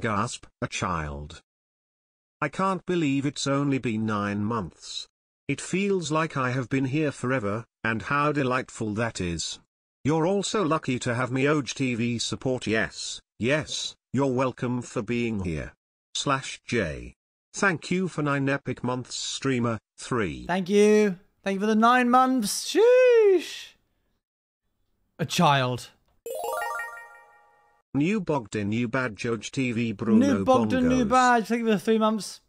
Gasp, a child. I can't believe it's only been nine months. It feels like I have been here forever, and how delightful that is. You're also lucky to have me OG TV support yes, yes, you're welcome for being here. Slash J. Thank you for 9 epic months streamer, 3. Thank you. Thank you for the nine months. Sheesh. A child. New Bogdan New Badge OG TV Bruno new Bogdan, new badge. Thank you for the three months.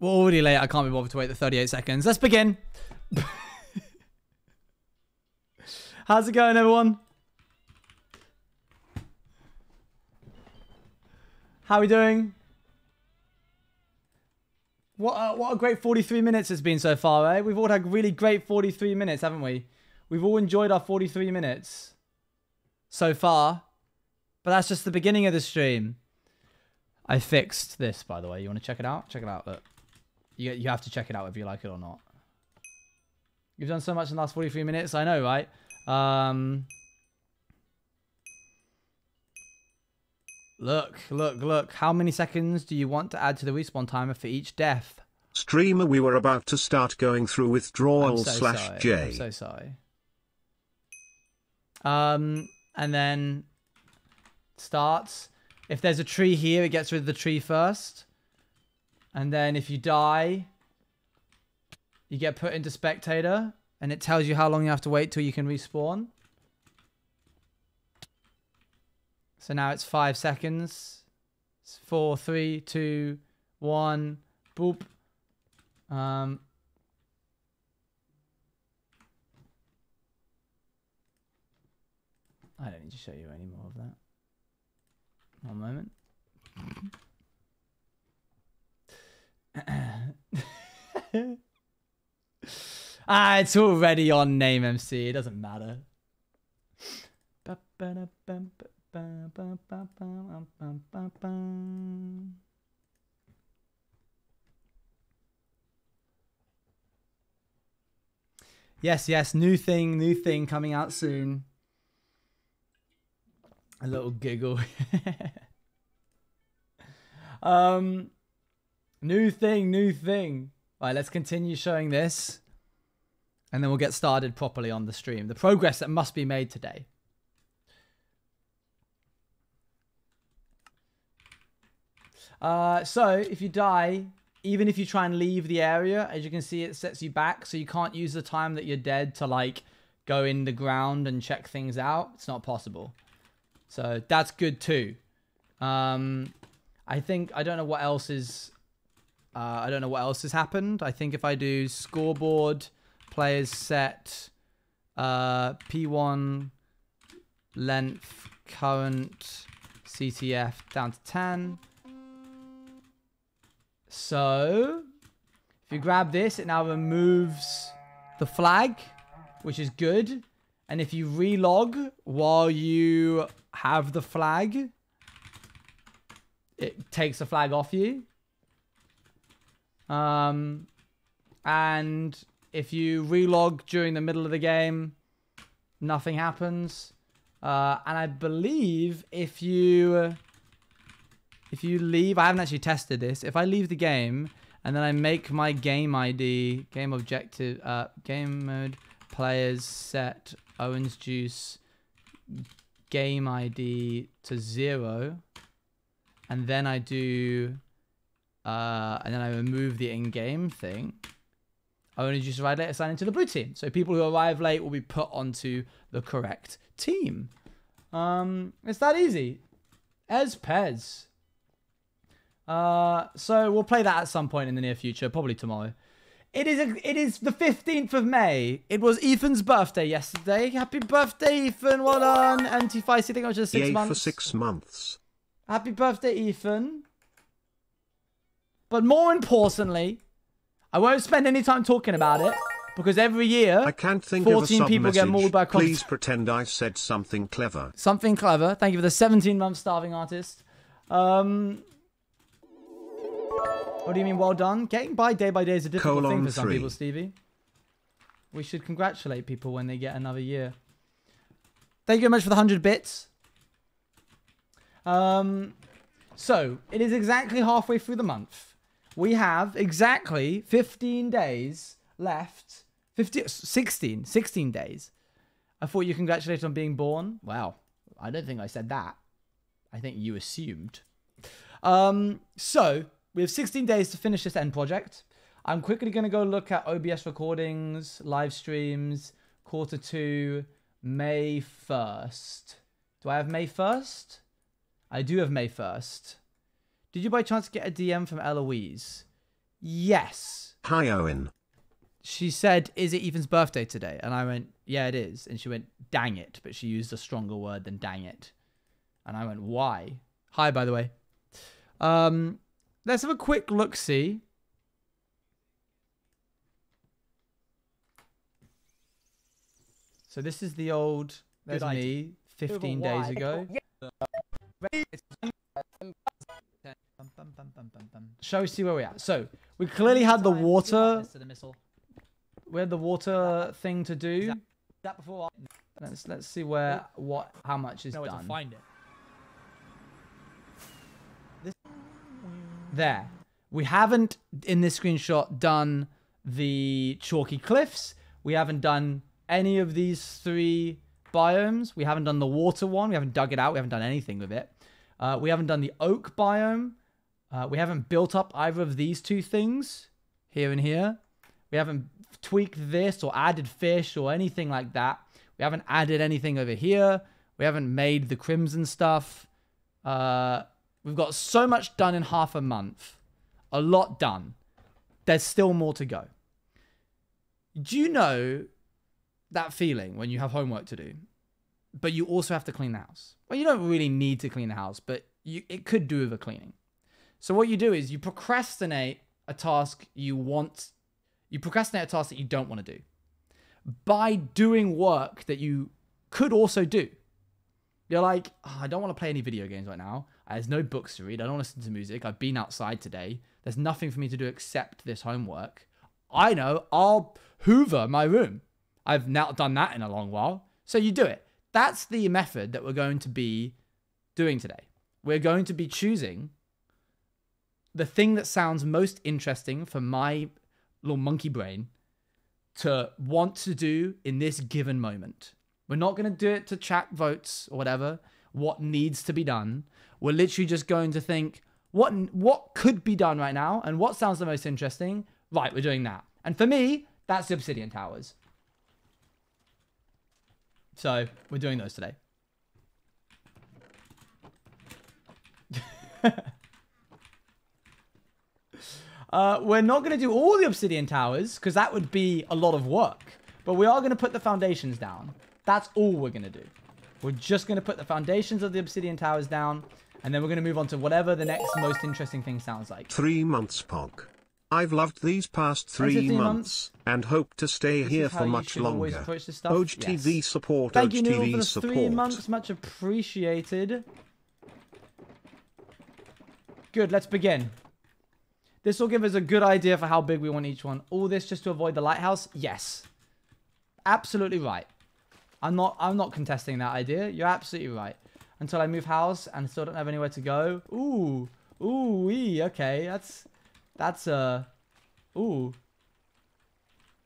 We're already late. I can't be bothered to wait the 38 seconds. Let's begin. How's it going, everyone? How are we doing? What a, what a great 43 minutes it's been so far, eh? We've all had really great 43 minutes, haven't we? We've all enjoyed our 43 minutes so far. But that's just the beginning of the stream. I fixed this, by the way. You want to check it out? Check it out. Look. You, you have to check it out whether you like it or not. You've done so much in the last 43 minutes. I know, right? Um, look, look, look. How many seconds do you want to add to the respawn timer for each death? Streamer we were about to start going through withdrawal so slash sorry. J. I'm so sorry. Um, and then starts. If there's a tree here, it gets rid of the tree first. And then if you die, you get put into spectator, and it tells you how long you have to wait till you can respawn. So now it's five seconds. It's four, three, two, one, boop. Um, I don't need to show you any more of that. One moment. ah, it's already on NameMC. It doesn't matter. Yes, yes, new thing, new thing coming out soon. A little giggle. um, new thing, new thing. All right, let's continue showing this, and then we'll get started properly on the stream. The progress that must be made today. Uh, so if you die, even if you try and leave the area, as you can see, it sets you back, so you can't use the time that you're dead to like go in the ground and check things out. It's not possible. So that's good too. Um, I think I don't know what else is. Uh, I don't know what else has happened. I think if I do scoreboard, players set, uh, P1 length current CTF down to 10. So if you grab this, it now removes the flag, which is good. And if you relog while you have the flag, it takes the flag off you. Um, and if you relog during the middle of the game, nothing happens. Uh, and I believe if you if you leave, I haven't actually tested this. If I leave the game and then I make my game ID, game objective, uh, game mode, players set, OwengeJuice, game ID to zero, and then I do, uh, and then I remove the in-game thing, OwengeJuice arrive late assign into the blue team. So people who arrive late will be put onto the correct team. Um, it's that easy. As Pez. Uh, so we'll play that at some point in the near future, probably tomorrow. It is a, it is the 15th of May. It was Ethan's birthday yesterday. Happy birthday, Ethan. Well done. Anti-Feisty, I think I was just six Yay months. for six months. Happy birthday, Ethan. But more importantly, I won't spend any time talking about it because every year I can't think of a 14 sub people get mauled by cops. Please pretend I said something clever. something clever. Thank you for the 17 month starving artist. Um, What do you mean, well done? Getting by day by day is a difficult thing for some three. people, Stevie. We should congratulate people when they get another year. Thank you very much for the 100 bits. Um, so, it is exactly halfway through the month. We have exactly 15 days left. 15, 16, 16 days. I thought you congratulated on being born. Wow. I don't think I said that. I think you assumed. Um, so, we have 16 days to finish this end project. I'm quickly going to go look at OBS recordings, live streams, quarter two, May 1st. Do I have May 1st? I do have May 1st. Did you by chance get a DM from Eloise? Yes. Hi Owen. She said, Is it Ethan's birthday today? And I went, Yeah, it is. And she went, Dang it. But she used a stronger word than dang it. And I went, Why? Hi, by the way. Um, let's have a quick look see. So this is the old. There's Good me 15 days ago. Shall we see where we're at? So we clearly had the water. We had the water thing to do. that before Let's let's see where what how much is I know where to done. find it. There. We haven't in this screenshot done the chalky cliffs. We haven't done any of these three biomes. We haven't done the water one. We haven't dug it out. We haven't done anything with it. Uh, we haven't done the oak biome. Uh, we haven't built up either of these two things here and here. We haven't tweaked this or added fish or anything like that. We haven't added anything over here. We haven't made the crimson stuff. Uh, we've got so much done in half a month. A lot done. There's still more to go. Do you know that feeling when you have homework to do, but you also have to clean the house? Well, you don't really need to clean the house, but you, it could do with a cleaning. So what you do is you procrastinate a task you want, you procrastinate a task that you don't want to do by doing work that you could also do. You're like, "Oh, I don't want to play any video games right now. There's no books to read. I don't listen to music. I've been outside today. There's nothing for me to do except this homework. I know. I'll hoover my room. I've not done that in a long while. So you do it. That's the method that we're going to be doing today. We're going to be choosing the thing that sounds most interesting for my little monkey brain to want to do in this given moment. We're not going to do it to chat votes or whatever, what needs to be done. We're literally just going to think what what could be done right now and what sounds the most interesting. Right, we're doing that. And for me, that's the Obsidian Towers. So, we're doing those today. Uh, we're not going to do all the obsidian towers because that would be a lot of work. But we are going to put the foundations down. That's all we're going to do. We're just going to put the foundations of the obsidian towers down. And then we're going to move on to whatever the next most interesting thing sounds like. Three months Pog. I've loved these past three 15 months, months. and hope to stay This here for much longer. approach this stuff? OGTV Yes. support, Thank you, Noodle, for the support. three months. Much appreciated. Good, let's begin. This will give us a good idea for how big we want each one. All this just to avoid the lighthouse? Yes. Absolutely right. I'm not I'm not contesting that idea. You're absolutely right. Until I move house and still don't have anywhere to go. Ooh. Ooh wee, okay. That's that's uh ooh.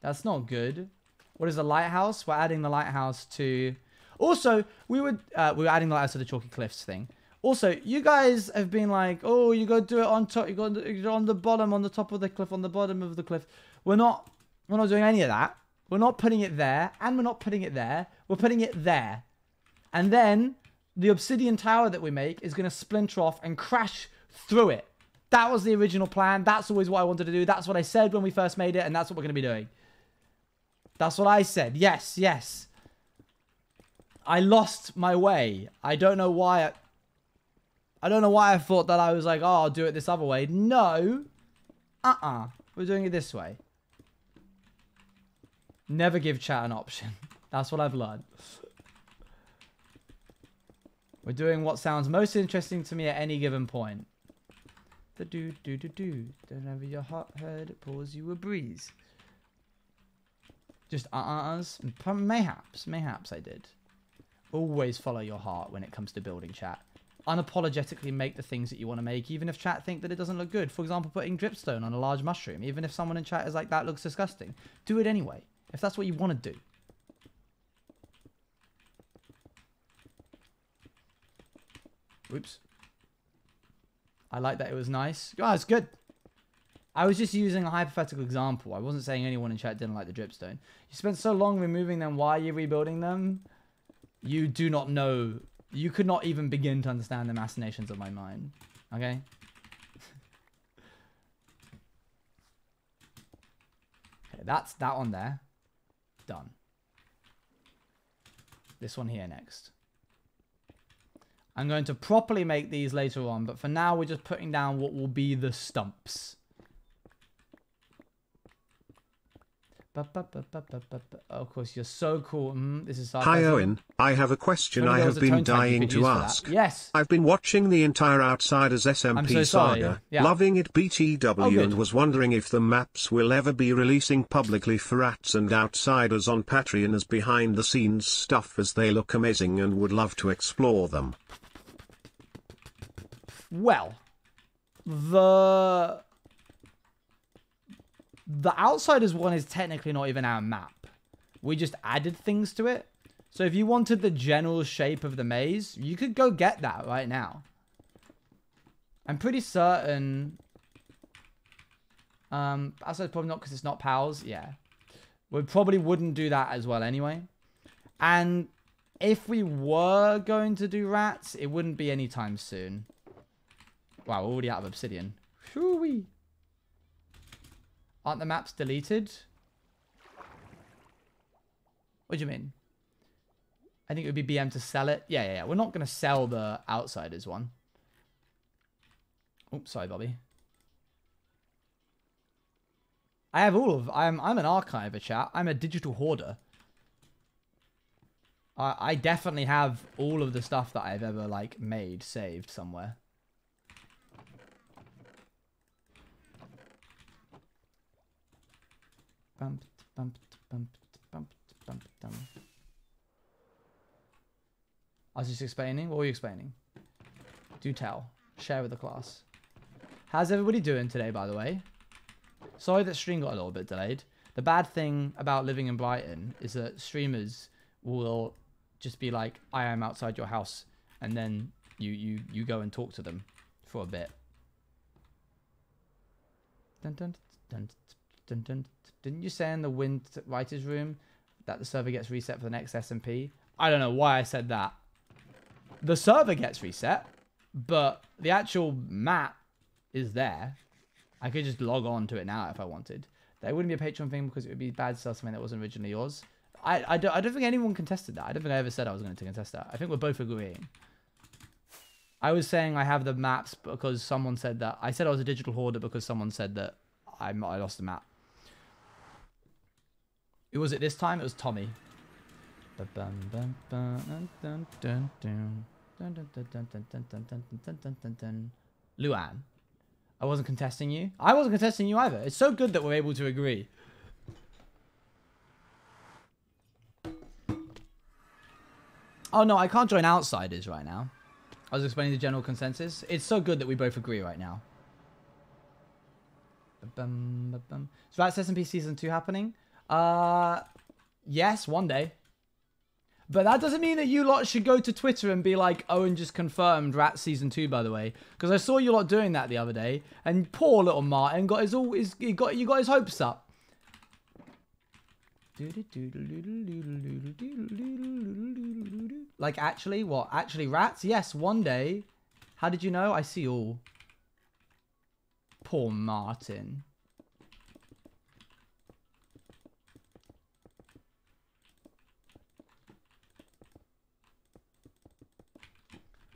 That's not good. What is the lighthouse? We're adding the lighthouse to also, we would uh, we were adding the lighthouse to the chalky cliffs thing. Also, you guys have been like, oh, you to do it on top. You to on the bottom, on the top of the cliff, on the bottom of the cliff. We're not, we're not doing any of that. We're not putting it there, and we're not putting it there. We're putting it there, and then the obsidian tower that we make is going to splinter off and crash through it. That was the original plan. That's always what I wanted to do. That's what I said when we first made it, and that's what we're going to be doing. That's what I said. Yes, yes. I lost my way. I don't know why. I, I don't know why I thought that I was like, oh, I'll do it this other way. No. Uh-uh. We're doing it this way. Never give chat an option. That's what I've learned. We're doing what sounds most interesting to me at any given point. The do do do do. Don't Whenever your hot head it pulls you a breeze. Just uh-uhs. Mayhaps, mayhaps I did. Always follow your heart when it comes to building chat. Unapologetically make the things that you want to make, even if chat think that it doesn't look good. For example, putting dripstone on a large mushroom. Even if someone in chat is like, that looks disgusting. Do it anyway, if that's what you want to do. Oops. I like that it was nice. Oh, it's good. I was just using a hypothetical example. I wasn't saying anyone in chat didn't like the dripstone. You spent so long removing them. Why are you rebuilding them? You do not know. You could not even begin to understand the machinations of my mind. Okay? okay, that's that one there. Done. This one here next. I'm going to properly make these later on, but for now we're just putting down what will be the stumps. of course, you're so cool. Mm, this is Hi Owen, I have a question I have been dying to ask. Yes. I've been watching the entire Outsiders SMP so saga, yeah. loving it BTW oh, and was wondering if the maps will ever be releasing publicly for rats and Outsiders on Patreon as behind the scenes stuff as they look amazing and would love to explore them. Well, the the Outsiders one is technically not even our map. We just added things to it. So if you wanted the general shape of the maze, you could go get that right now. I'm pretty certain... Um, Outsiders probably not because it's not pals. Yeah. We probably wouldn't do that as well anyway. And if we were going to do rats, it wouldn't be anytime soon. Wow, we're already out of obsidian. Shoo-wee. Aren't the maps deleted? What do you mean? I think it would be BM to sell it. Yeah, yeah, yeah. We're not going to sell the Outsiders one. Oops, sorry, Bobby. I have all of... I'm, I'm an archiver, chat. I'm a digital hoarder. I, I definitely have all of the stuff that I've ever, like, made saved somewhere. Bump, bump, bump, bump, bump, bump. I was just explaining. What were you explaining? Do tell. Share with the class. How's everybody doing today, by the way? Sorry that stream got a little bit delayed. The bad thing about living in Brighton is that streamers will just be like, I am outside your house. And then you, you, you go and talk to them for a bit. Dun, dun, dun, didn't you say in the wind writers room that the server gets reset for the next SMP? I don't know why I said that. The server gets reset, but the actual map is there. I could just log on to it now if I wanted. That wouldn't be a Patreon thing because it would be bad to sell something that wasn't originally yours. I, I, don't, I don't think anyone contested that. I don't think I ever said I was going to contest that. I think we're both agreeing. I was saying I have the maps because someone said that. I said I was a digital hoarder because someone said that I, I lost the map. Who was it this time? It was Tommy. Luan. I wasn't contesting you. I wasn't contesting you either. It's so good that we're able to agree. Oh no, I can't join outsiders right now. I was explaining the general consensus. It's so good that we both agree right now. So that's SMP Season 2 happening. Uh, yes, one day. But that doesn't mean that you lot should go to Twitter and be like, Owen just confirmed Rat Season 2, by the way. Because I saw you lot doing that the other day. And poor little Martin got his all his he got you got his hopes up. Like actually, what? Actually rats? Yes, one day. How did you know? I see all. Poor Martin.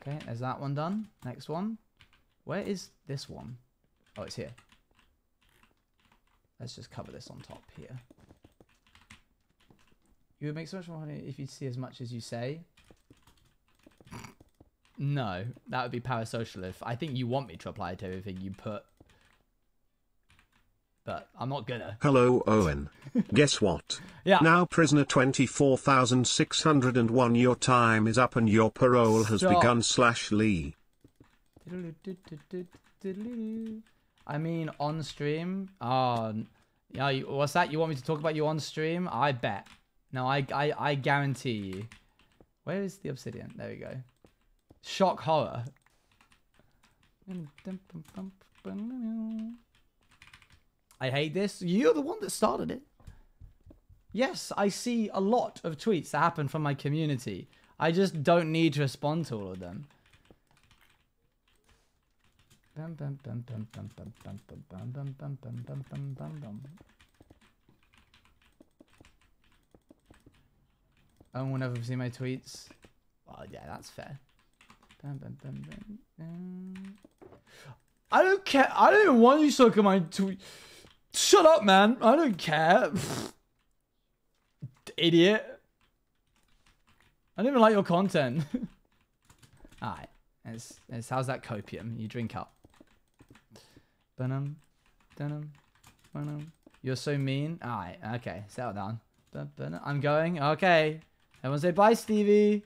Okay, there's that one done. Next one. Where is this one? Oh, it's here. Let's just cover this on top here. You would make so much more money if you see as much as you say. No, that would be parasocial. If I think you want me to apply to everything you put, but I'm not gonna. Hello Owen. Guess what? Yeah. Now prisoner 24,601 your time is up and your parole has Stop. begun slash Lee. I mean, on stream. Oh, yeah. You, what's that? You want me to talk about you on stream? I bet. No, I, I, I guarantee you. Where is the obsidian? There we go. Shock horror. I hate this. You're the one that started it. Yes, I see a lot of tweets that happen from my community. I just don't need to respond to all of them. I will never see my tweets. Well, yeah, that's fair. I don't care. I don't even want you to look at my tweet. Shut up, man. I don't care. Idiot. I don't even like your content. Alright. It's, it's, how's that copium? You drink up. Dunum, dunum, dunum. You're so mean. Alright, okay. Settle down. I'm going. Okay. Everyone say bye, Stevie.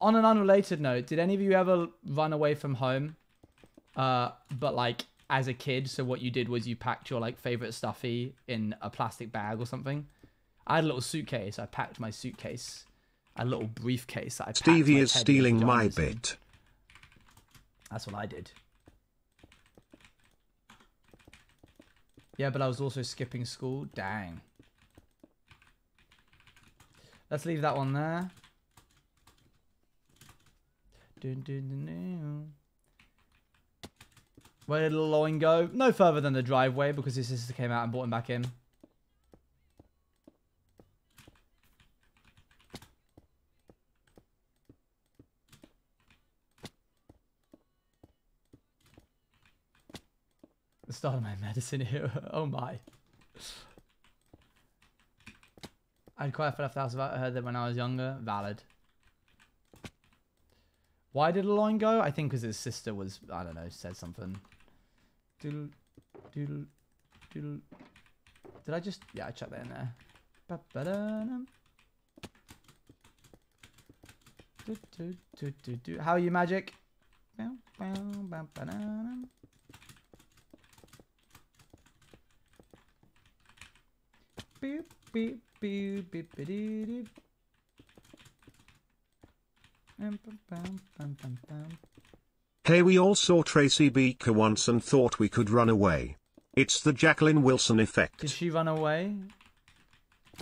On an unrelated note, did any of you ever run away from home? Uh, but like as a kid, so what you did was you packed your like favorite stuffy in a plastic bag or something. I had a little suitcase. I packed my suitcase. A little briefcase. that I Stevie is stealing my pajamas in. bit. That's what I did. Yeah, but I was also skipping school. Dang. Let's leave that one there. Dun, dun, dun, dun. Where did Owen go? No further than the driveway because his sister came out and brought him back in. The start of my medicine here. Oh my. I'd quite off the house about her that when I was younger. Valid. Why did Aloin go? I think because his sister was, I don't know, said something. Doodle, doodle, doodle. Did I just, yeah, I chucked that in there. Ba-ba-da-dum. Do, do, do, do, do. How are you, Magic? Bow, bow, bow, ba-da-dum. Beep, beep, beep, beep, beep, dee, dee. Bum, bum, bum, bum, bum, bum. Hey we all saw Tracy Beaker once and thought we could run away. It's the Jacqueline Wilson effect. Did she run away?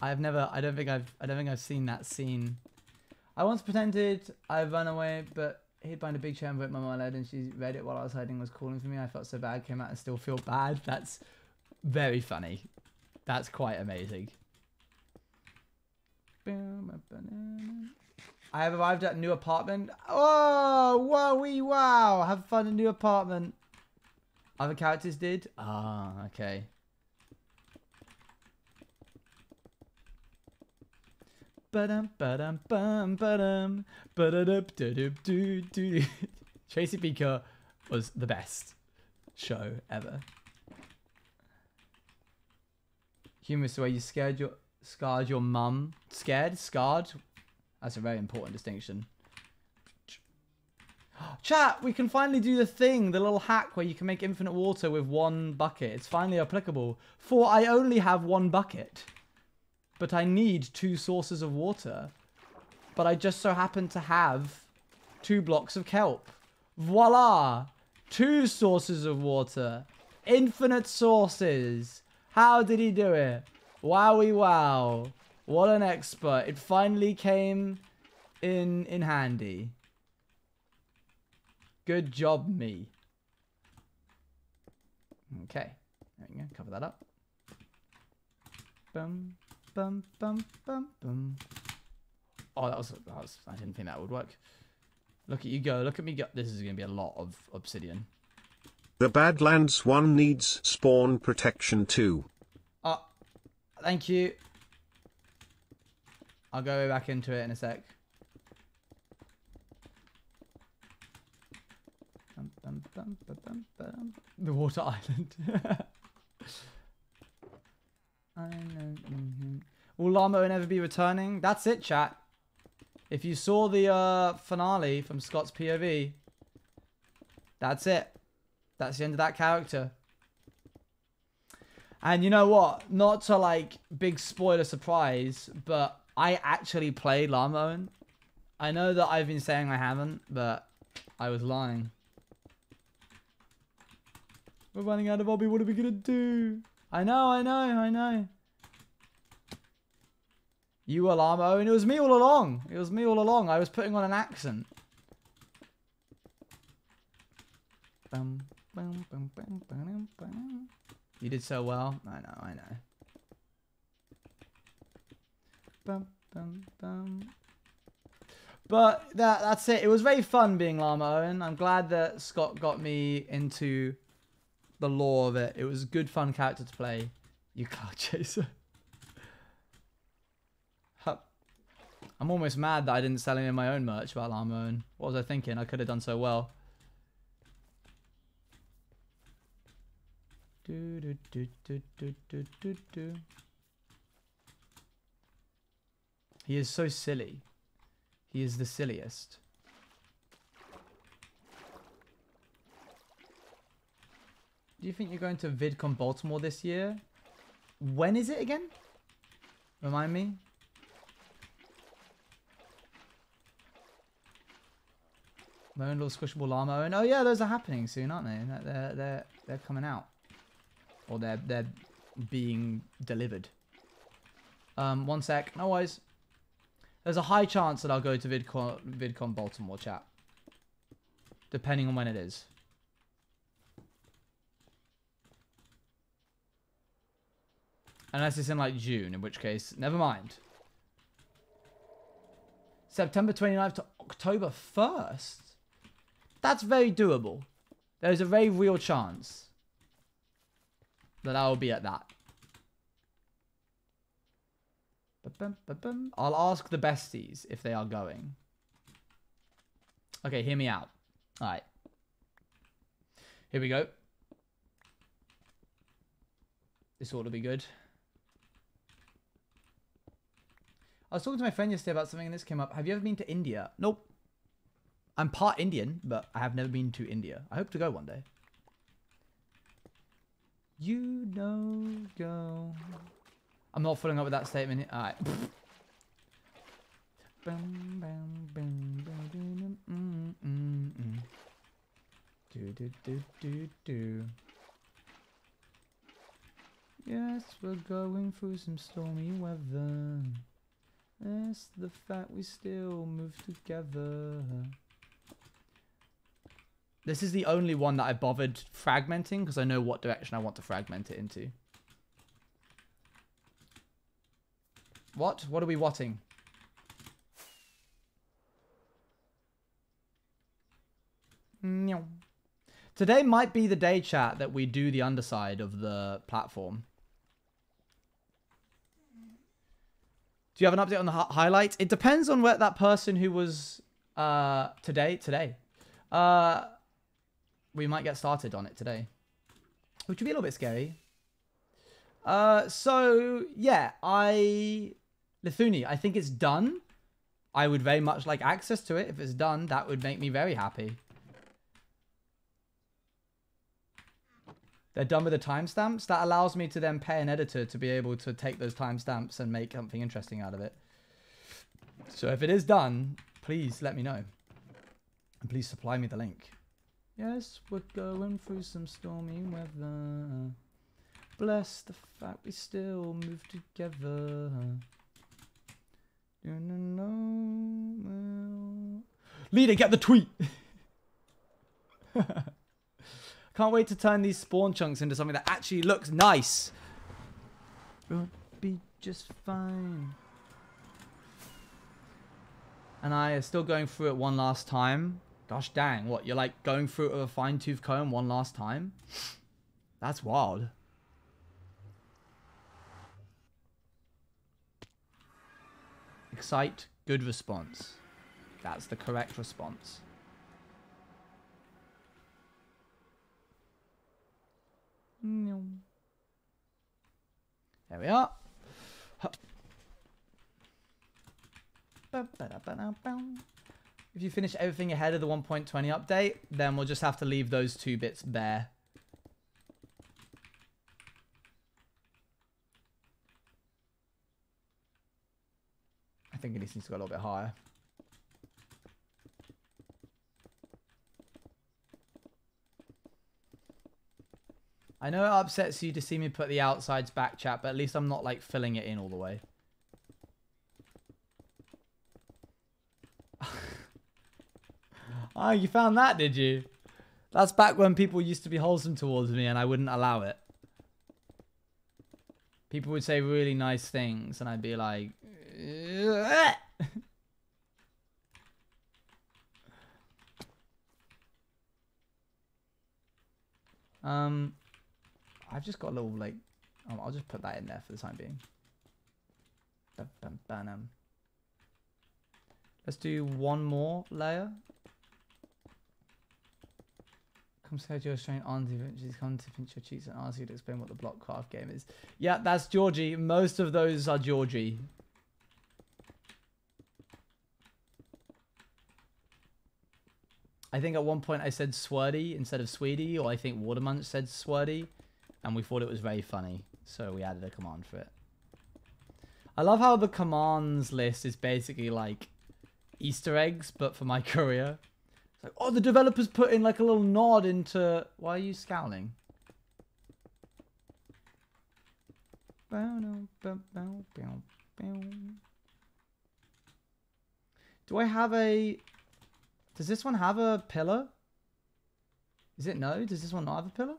I've never. I don't think I've. I don't think I've seen that scene. I once pretended I run away, but hid behind a big chair and wrote my a letter, and she read it while I was hiding. Was calling for me. I felt so bad. Came out and still feel bad. That's very funny. That's quite amazing. I have arrived at a new apartment. Oh, wow, wee, wow! Have fun in new apartment. Other characters did. Ah, okay. Ba-dum, ba-dum, bum, ba-dum, ba-da-dup, da-dup, doo, doo. Tracy Beaker was the best show ever. Humorous the way you scared your scarred your mum. Scared? Scarred? That's a very important distinction. Chat, we can finally do the thing, the little hack where you can make infinite water with one bucket. It's finally applicable. For I only have one bucket. But I need two sources of water. But I just so happen to have two blocks of kelp. Voila! Two sources of water. Infinite sources. How did he do it? Wowie wow. What an expert. It finally came in in handy. Good job, me. Okay. There you go. Cover that up. Bum, bum, bum, bum, bum. Oh, that was, that was... I didn't think that would work. Look at you go. Look at me go. This is going to be a lot of obsidian. The Badlands one needs spawn protection too. Oh, thank you. I'll go back into it in a sec. The water island. Mhm. Will Lamo never be returning? That's it, chat. If you saw the uh, finale from Scott's POV, that's it. That's the end of that character. And you know what? Not to like big spoiler surprise, but I actually played Lamoen. I know that I've been saying I haven't, but I was lying. We're running out of Obby. What are we gonna do? I know, I know, I know. You were Lamo, and it was me all along. It was me all along. I was putting on an accent. You did so well. I know, I know. Bum, bum, bum. But that that's it. It was very fun being Llama Owen. I'm glad that Scott got me into the lore of it. It was a good fun character to play. You cloud chaser. I'm almost mad that I didn't sell any of my own merch about Llama and what was I thinking? I could have done so well. Do, do, do, do, do, do, do. He is so silly. He is the silliest. Do you think you're going to VidCon Baltimore this year? When is it again? Remind me. Own little squishable llama. And oh yeah, those are happening soon, aren't they? They're they're they're, they're coming out, or they're they're being delivered. Um, one sec. No worries. There's a high chance that I'll go to VidCon, VidCon Baltimore chat. Depending on when it is. Unless it's in like June, in which case, never mind. September 29th to October 1st? That's very doable. There's a very real chance that I will be at that. I'll ask the besties if they are going. Okay, hear me out. Alright. Here we go. This ought to be good. I was talking to my friend yesterday about something and this came up. Have you ever been to India? Nope. I'm part Indian, but I have never been to India. I hope to go one day. You know, go. I'm not following up with that statement. Alright. Do, do, do, do, do. Yes, we're going through some stormy weather. That's the fact we still move together. This is the only one that I bothered fragmenting because I know what direction I want to fragment it into. What? What are we watting? Today might be the day, chat, that we do the underside of the platform. Do you have an update on the hi- highlights? It depends on where that person who was uh, today. Today, uh, we might get started on it today, which would be a little bit scary. Uh, so yeah, I Lithuni, I think it's done. I would very much like access to it. If it's done, that would make me very happy. They're done with the timestamps. That allows me to then pay an editor to be able to take those timestamps and make something interesting out of it. So if it is done, please let me know. And please supply me the link. Yes, we're going through some stormy weather. Bless the fact we still move together. Leader, get the tweet! Can't wait to turn these spawn chunks into something that actually looks nice. Would be just fine. And I are still going through it one last time. Gosh dang, what, you're like going through it with a fine tooth comb one last time? That's wild. Excite, good response. That's the correct response. There we are. If you finish everything ahead of the 1.20 update, then we'll just have to leave those two bits bare. I think it needs to go a little bit higher. I know it upsets you to see me put the outsides back chat, but at least I'm not like filling it in all the way. oh, you found that, did you? That's back when people used to be wholesome towards me and I wouldn't allow it. People would say really nice things and I'd be like... um... I've just got a little like, oh, I'll just put that in there for the time being. Let's do one more layer. Come say your strain auntie, she's come to pinch your cheeks and ask you to explain what the Blockcraft game is. Yeah, that's Georgie. Most of those are Georgie. I think at one point I said Swarty instead of Sweetie, or I think Watermunch said Swarty and we thought it was very funny, so we added a command for it. I love how the commands list is basically like Easter eggs, but for my career. It's like, oh, the developers put in like a little nod into... Why are you scowling? Do I have a... Does this one have a pillar? Is it no? Does this one not have a pillar?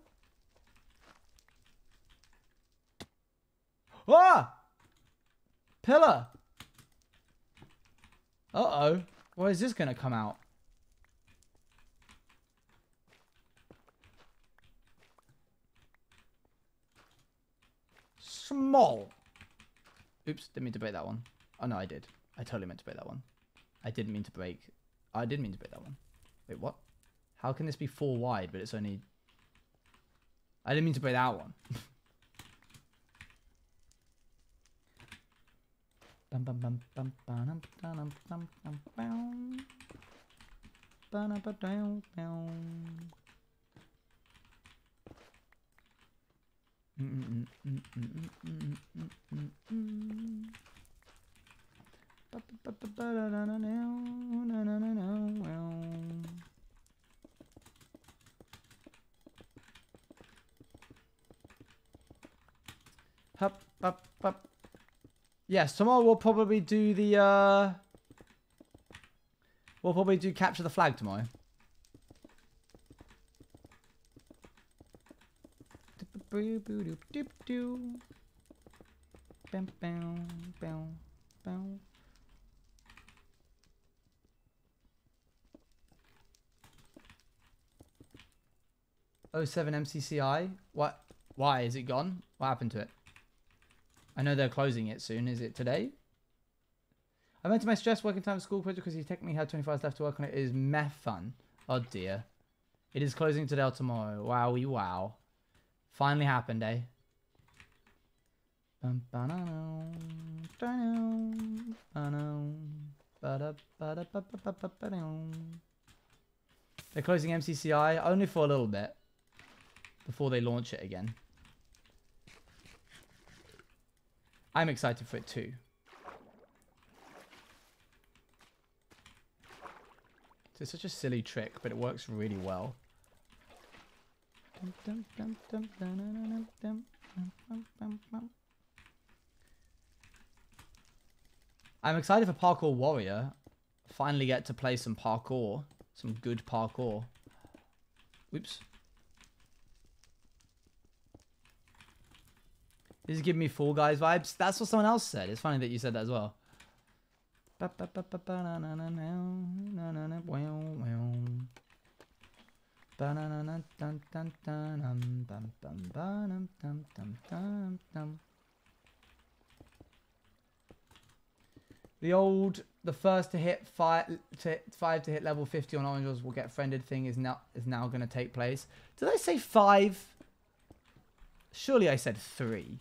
Ah! Pillar! Uh-oh. Where is this going to come out? Small. Oops, didn't mean to break that one. Oh, no, I did. I totally meant to break that one. I didn't mean to break... I didn't mean to break that one. Wait, what? How can this be four wide, but it's only... I didn't mean to break that one. Hup, hup, hup. Yes, tomorrow we'll probably do the, uh... We'll probably do capture the flag tomorrow. boo boo doop doop. Bam bam bam bam. 07 MCCI. What? Why is it gone? What happened to it? I know they're closing it soon. Is it today? I went to my stress working time school project because he technically had 25 hours left to work on it. It is meth fun. Oh dear. It is closing today or tomorrow. Wowie wow. Finally happened, eh? They're closing MCCI only for a little bit before they launch it again. I'm excited for it too. It's such a silly trick, but it works really well. I'm excited for Parkour Warrior. Finally get to play some parkour. Some good parkour. Oops. This is giving me Fall Guys vibes. That's what someone else said. It's funny that you said that as well. The old, the first to hit five to five to hit level fifty on oranges will get friended thing is now is now going to take place. Did I say five? Surely I said three.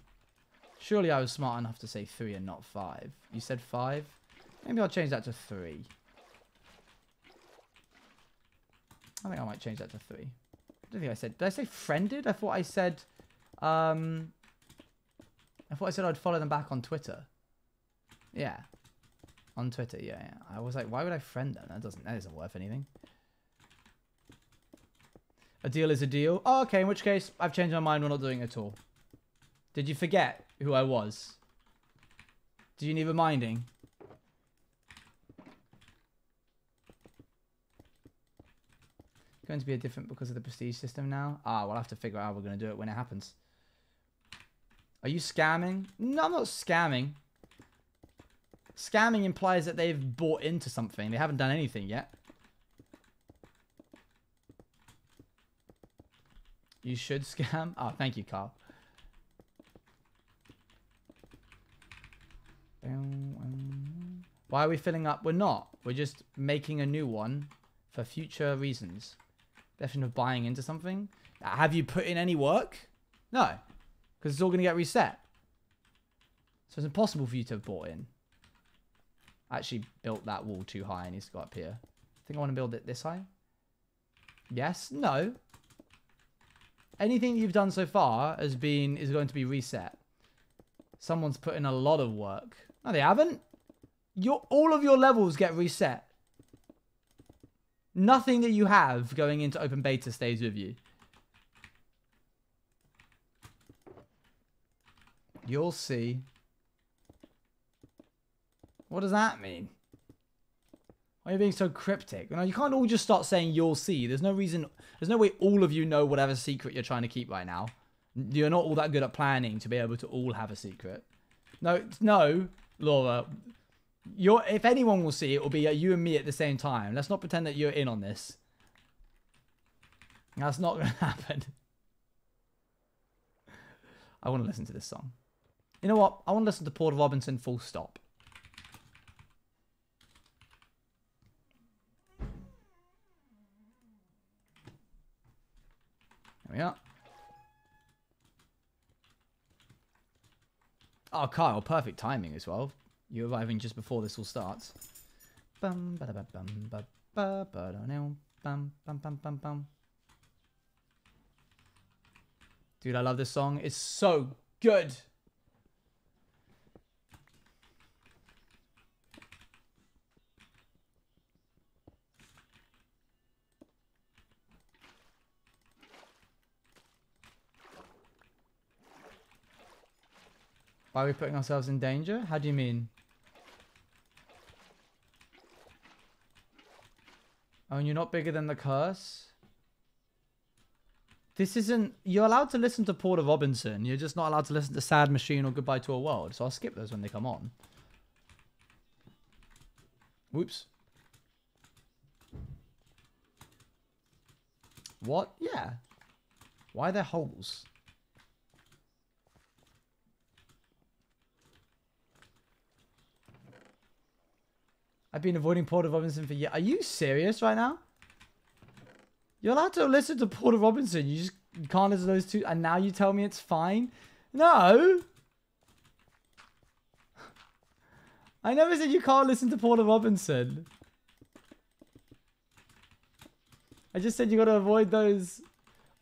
Surely I was smart enough to say three and not five. You said five. Maybe I'll change that to three. I think I might change that to three. I don't think I said. Did I say friended? I thought I said. Um. I thought I said I'd follow them back on Twitter. Yeah. On Twitter, yeah, yeah. I was like, why would I friend them? That doesn't. That isn't worth anything. A deal is a deal. Oh, okay. In which case, I've changed my mind. We're not doing it at all. Did you forget who I was? Do you need reminding? Going to be a different because of the prestige system now? Ah, we'll have to figure out how we're going to do it when it happens. Are you scamming? No, I'm not scamming. Scamming implies that they've bought into something. They haven't done anything yet. You should scam. Oh, thank you, Carl. Why are we filling up? We're not. We're just making a new one for future reasons. Definition of buying into something. Have you put in any work? No. Because it's all going to get reset. So it's impossible for you to have bought in. I actually built that wall too high and he's got up here. I think I want to build it this high. Yes? No. Anything you've done so far has been is going to be reset. Someone's put in a lot of work. No, they haven't. Your all of your levels get reset. Nothing that you have going into open beta stays with you. You'll see. What does that mean? Why are you being so cryptic? You, know, you can't all just start saying you'll see. There's no reason, there's no way all of you know whatever secret you're trying to keep right now. You're not all that good at planning to be able to all have a secret. No, no, Laura. You're, if anyone will see, it will be you and me at the same time. Let's not pretend that you're in on this. That's not going to happen. I want to listen to this song. You know what? I want to listen to Porter Robinson full stop. There we are. Oh, Kyle, perfect timing as well. You arriving just before this all starts. Bum, ba -da -bum, ba -ba -ba -da bum, bum, bum, bum, bum. Dude, I love this song. It's so good. Why are we putting ourselves in danger? How do you mean? Oh, and you're not bigger than the curse? This isn't... You're allowed to listen to Porter Robinson. You're just not allowed to listen to Sad Machine or Goodbye to a World. So I'll skip those when they come on. Whoops. What? Yeah. Why are there holes? I've been avoiding Porter Robinson for years. Are you serious right now? You're allowed to listen to Porter Robinson. You just can't listen to those two. And now you tell me it's fine? No. I never said you can't listen to Porter Robinson. I just said you got to avoid those.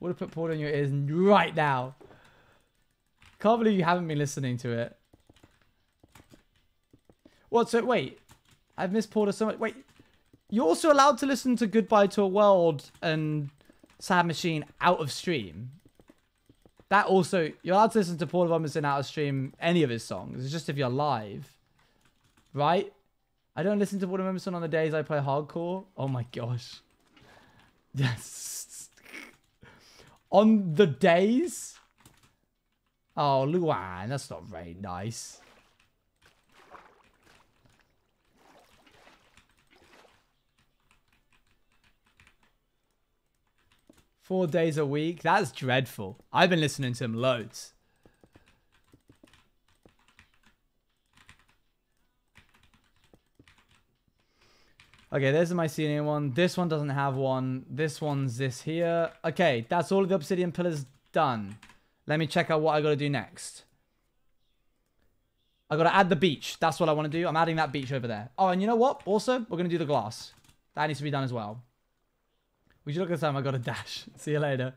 Would have put Porter in your ears right now. Can't believe you haven't been listening to it. What? So wait. I've missed Porter so much. Wait, you're also allowed to listen to Goodbye to a World and Sad Machine out of stream. That also, you're allowed to listen to Porter Robinson out of stream any of his songs. It's just if you're live. Right? I don't listen to Porter Robinson on the days I play hardcore. Oh my gosh. Yes. on the days? Oh, Luan, that's not very nice. Four days a week? That's dreadful. I've been listening to him loads. Okay, there's the Mycelium one. This one doesn't have one. This one's this here. Okay, that's all of the obsidian pillars done. Let me check out what I gotta do next. I gotta add the beach. That's what I want to do. I'm adding that beach over there. Oh, and you know what? Also, we're gonna do the glass. That needs to be done as well. We should look at time. I got a dash. See you later.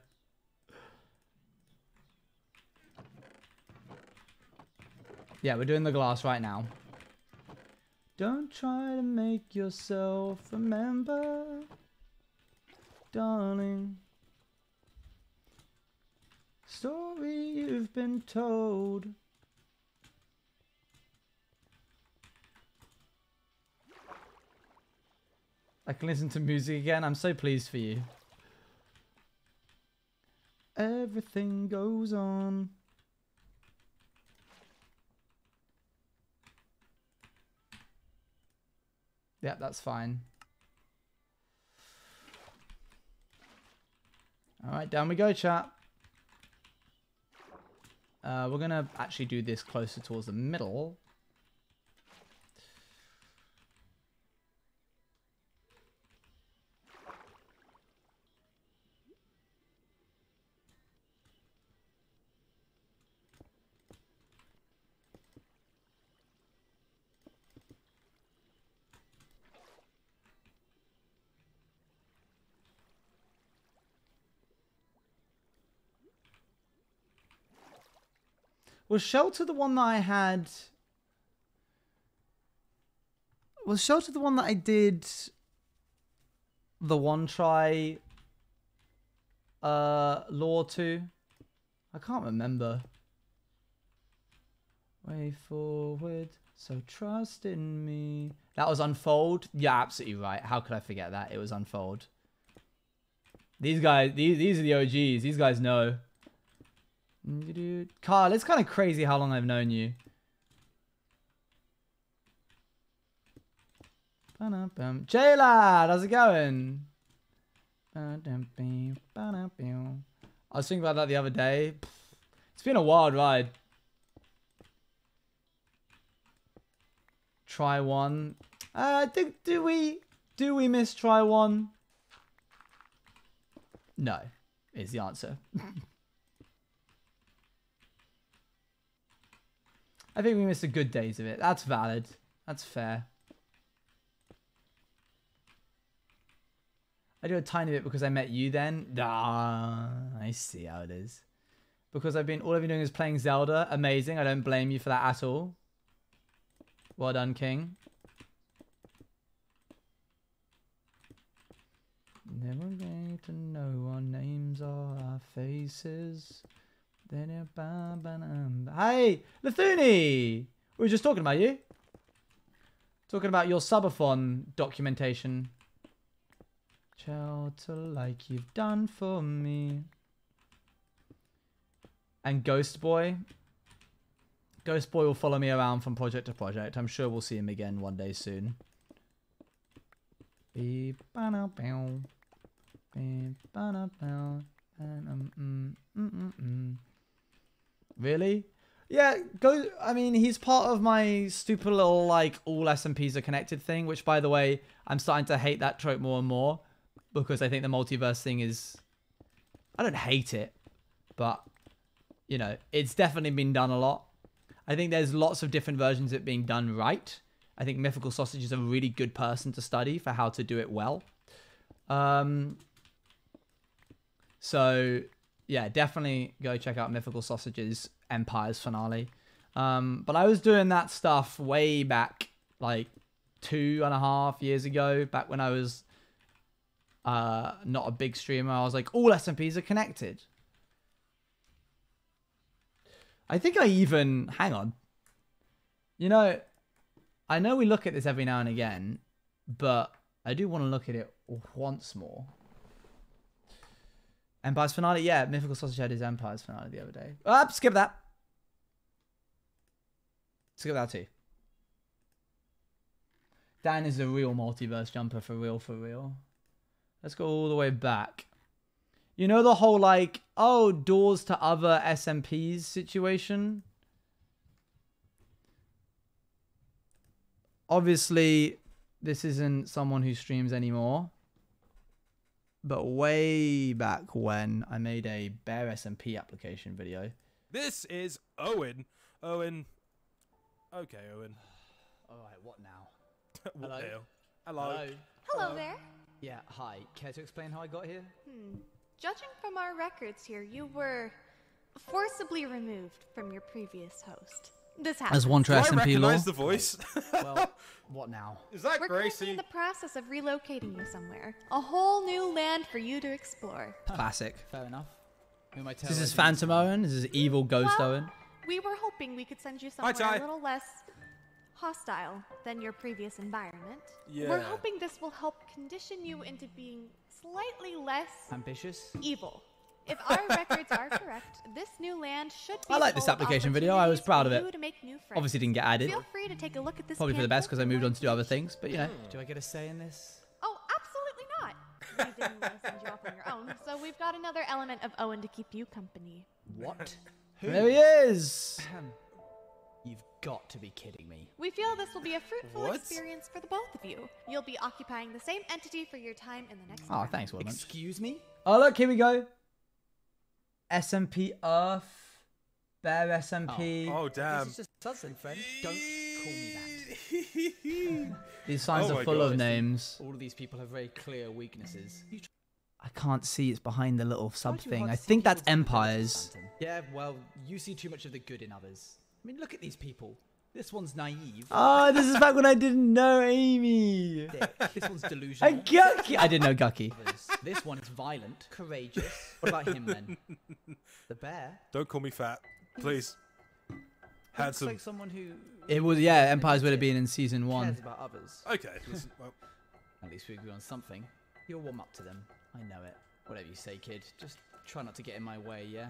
Yeah, we're doing the glass right now. Don't try to make yourself remember, darling. Story you've been told. I can listen to music again. I'm so pleased for you. Everything goes on. Yeah, that's fine. All right, down we go, chat. Uh, we're going to actually do this closer towards the middle. Was Shelter the one that I had... Was Shelter the one that I did the one try uh lore to? I can't remember. Way forward, so trust in me. That was Unfold? Yeah, absolutely right. How could I forget that? It was Unfold. These guys, these, these are the OGs. These guys know. Carl, it's kind of crazy how long I've known you. J-Lad, how's it going? I was thinking about that the other day. It's been a wild ride. Try one. Uh, do, do we do we miss try one? No, is the answer. I think we missed the good days of it. That's valid. That's fair. I do a tiny bit because I met you then. Ah, I see how it is. Because I've been all I've been doing is playing Zelda. Amazing. I don't blame you for that at all. Well done, King. Never going to know our names or our faces. Hey, Lithuni! We were just talking about you. Talking about your subathon documentation. Shelter like you've done for me. And Ghost Boy. Ghost Boy will follow me around from project to project. I'm sure we'll see him again one day soon. Really? Yeah, go. I mean, he's part of my stupid little like all SMPs are connected thing. Which, by the way, I'm starting to hate that trope more and more because I think the multiverse thing is. I don't hate it, but you know, it's definitely been done a lot. I think there's lots of different versions of it being done right. I think Mythical Sausage is a really good person to study for how to do it well. Um, so yeah, definitely go check out Mythical Sausages Empire's finale. Um, but I was doing that stuff way back, like two and a half years ago, back when I was uh, not a big streamer. I was like, all SMPs are connected. I think I even, hang on. You know, I know we look at this every now and again, but I do want to look at it once more. Empire's finale, yeah, Mythical Sausage had his Empire's finale the other day. Ah, skip that. Skip that too. Dan is a real multiverse jumper for real, for real. Let's go all the way back. You know the whole like, oh, doors to other SMPs situation? Obviously, this isn't someone who streams anymore. But way back when I made a Bear SMP application video. This is Owen. Owen. Okay, Owen. All right, what now? what Hello? the? Hello. Hello Hello. there. Yeah, hi. Care to explain how I got here? Hmm. Judging from our records here, you were forcibly removed from your previous host. This happened. As one Do to I SMP law. recognise the voice? well, what now? is that We're currently Gracie? in the process of relocating you somewhere. A whole new land for you to explore. Classic. Fair enough. Who am I This is Phantom Owen. This is evil Ghost Well, Owen. We were hoping we could send you somewhere a little less hostile than your previous environment. Yeah. We're hoping this will help condition you into being slightly less Ambitious? evil. If our records are correct, this new land should be I like this application video. I was proud of it. to make new. Obviously didn't get added. Feel free to take a look at this. Probably for the best because I moved on to do other things. But you know, Do I get a say in this? Oh, absolutely not. We didn't want to send you off on your own, so we've got another element of Owen to keep you company. What? there he is. Ahem. You've got to be kidding me. We feel this will be a fruitful What? experience for the both of you. You'll be occupying the same entity for your time in the next. Ah, oh, round. thanks, Woodman. Excuse me? Oh, look, here we go. SMP Earth. Bear SMP. Oh, damn. This is just Sudson, friend. Don't call me that. These signs Oh are full God. of names. All of these people have very clear weaknesses. I can't see. It's behind the little sub thing. I think that's Empires. Yeah, well, you see too much of the good in others. I mean, look at these people. This one's naive. Oh, this is back when I didn't know Amy. Dick. This one's A delusional. Gucky. I didn't know Gucky. This one is violent, courageous. What about him then? The bear? Don't call me fat, please. Looks Handsome. like someone who It was yeah. Empires would have been in season one. cares about others. Okay. Listen, well, At least we agree on something. You'll warm up to them. I know it. Whatever you say, kid. Just try not to get in my way, yeah?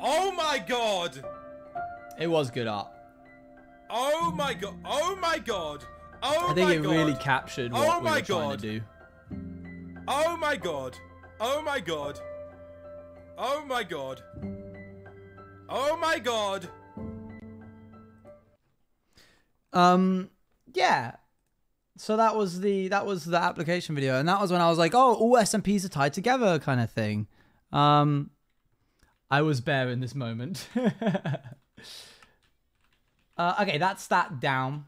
oh my god! It was good art. Oh my god! Oh my god! Oh I think my it god! really captured what Oh we my were trying God. to do. Oh my god! Oh my god! Oh my god! Oh my god! Um, yeah. So that was the that was the application video, and that was when I was like, oh, all SMPs are tied together, kind of thing. Um, I was bare in this moment. uh, okay, that's that down.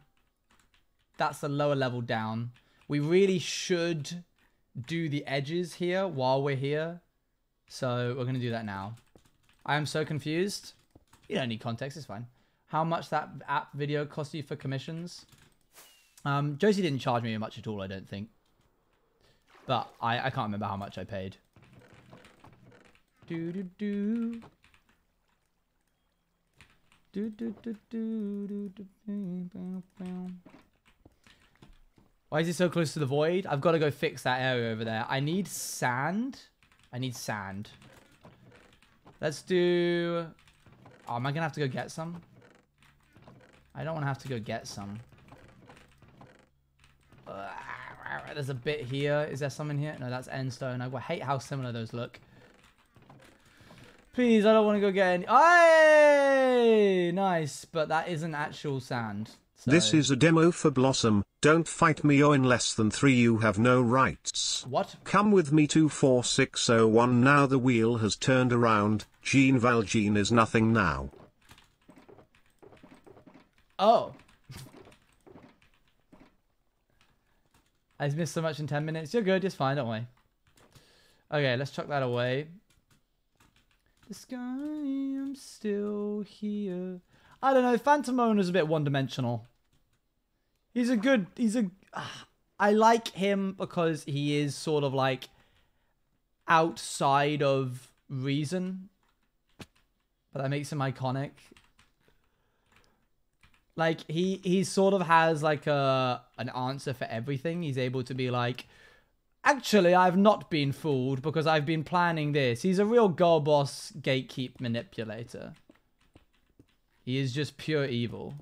That's the lower level down. We really should do the edges here while we're here. So we're gonna do that now. I am so confused. You don't need context, it's fine. How much that app video cost you for commissions? Um, Josie didn't charge me much at all, I don't think. But I, I can't remember how much I paid. Do do do. Do do do do do do do bow, bow. Why is it so close to the void? I've got to go fix that area over there. I need sand. I need sand. Let's do... Oh, am I going to have to go get some? I don't want to have to go get some. Uh, there's a bit here. Is there some in here? No, that's end stone. I hate how similar those look. Please, I don't want to go get any. Hey, nice, but that isn't actual sand. This is a demo for Blossom, don't fight me or in less than 3 you have no rights. what? Come with me 24601 now the wheel has turned around, Jean Valjean is nothing now. Oh. I've missed so much in 10 minutes. You're good, it's fine, don't worry. Okay, let's chuck that away. The sky, I'm still here. I don't know, Phantom is a bit one-dimensional. He's a good, he's a... ah, I like him because he is sort of like outside of reason. But that makes him iconic like he he sort of has like a an answer for everything he's able to be like actually i've not been fooled because i've been planning this. He's a real girl boss gatekeep manipulator. He is just pure evil.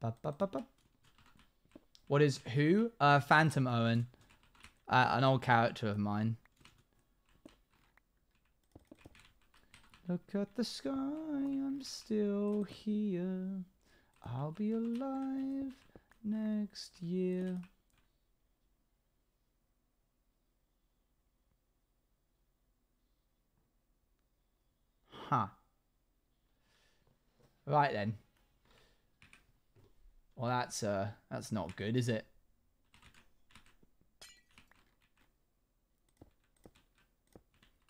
Ba, ba, ba. what is who? Uh phantom owen. Uh, an old character of mine. Look at the sky, I'm still here. I'll be alive next year. Huh. Right then. Well, that's uh, that's not good, is it?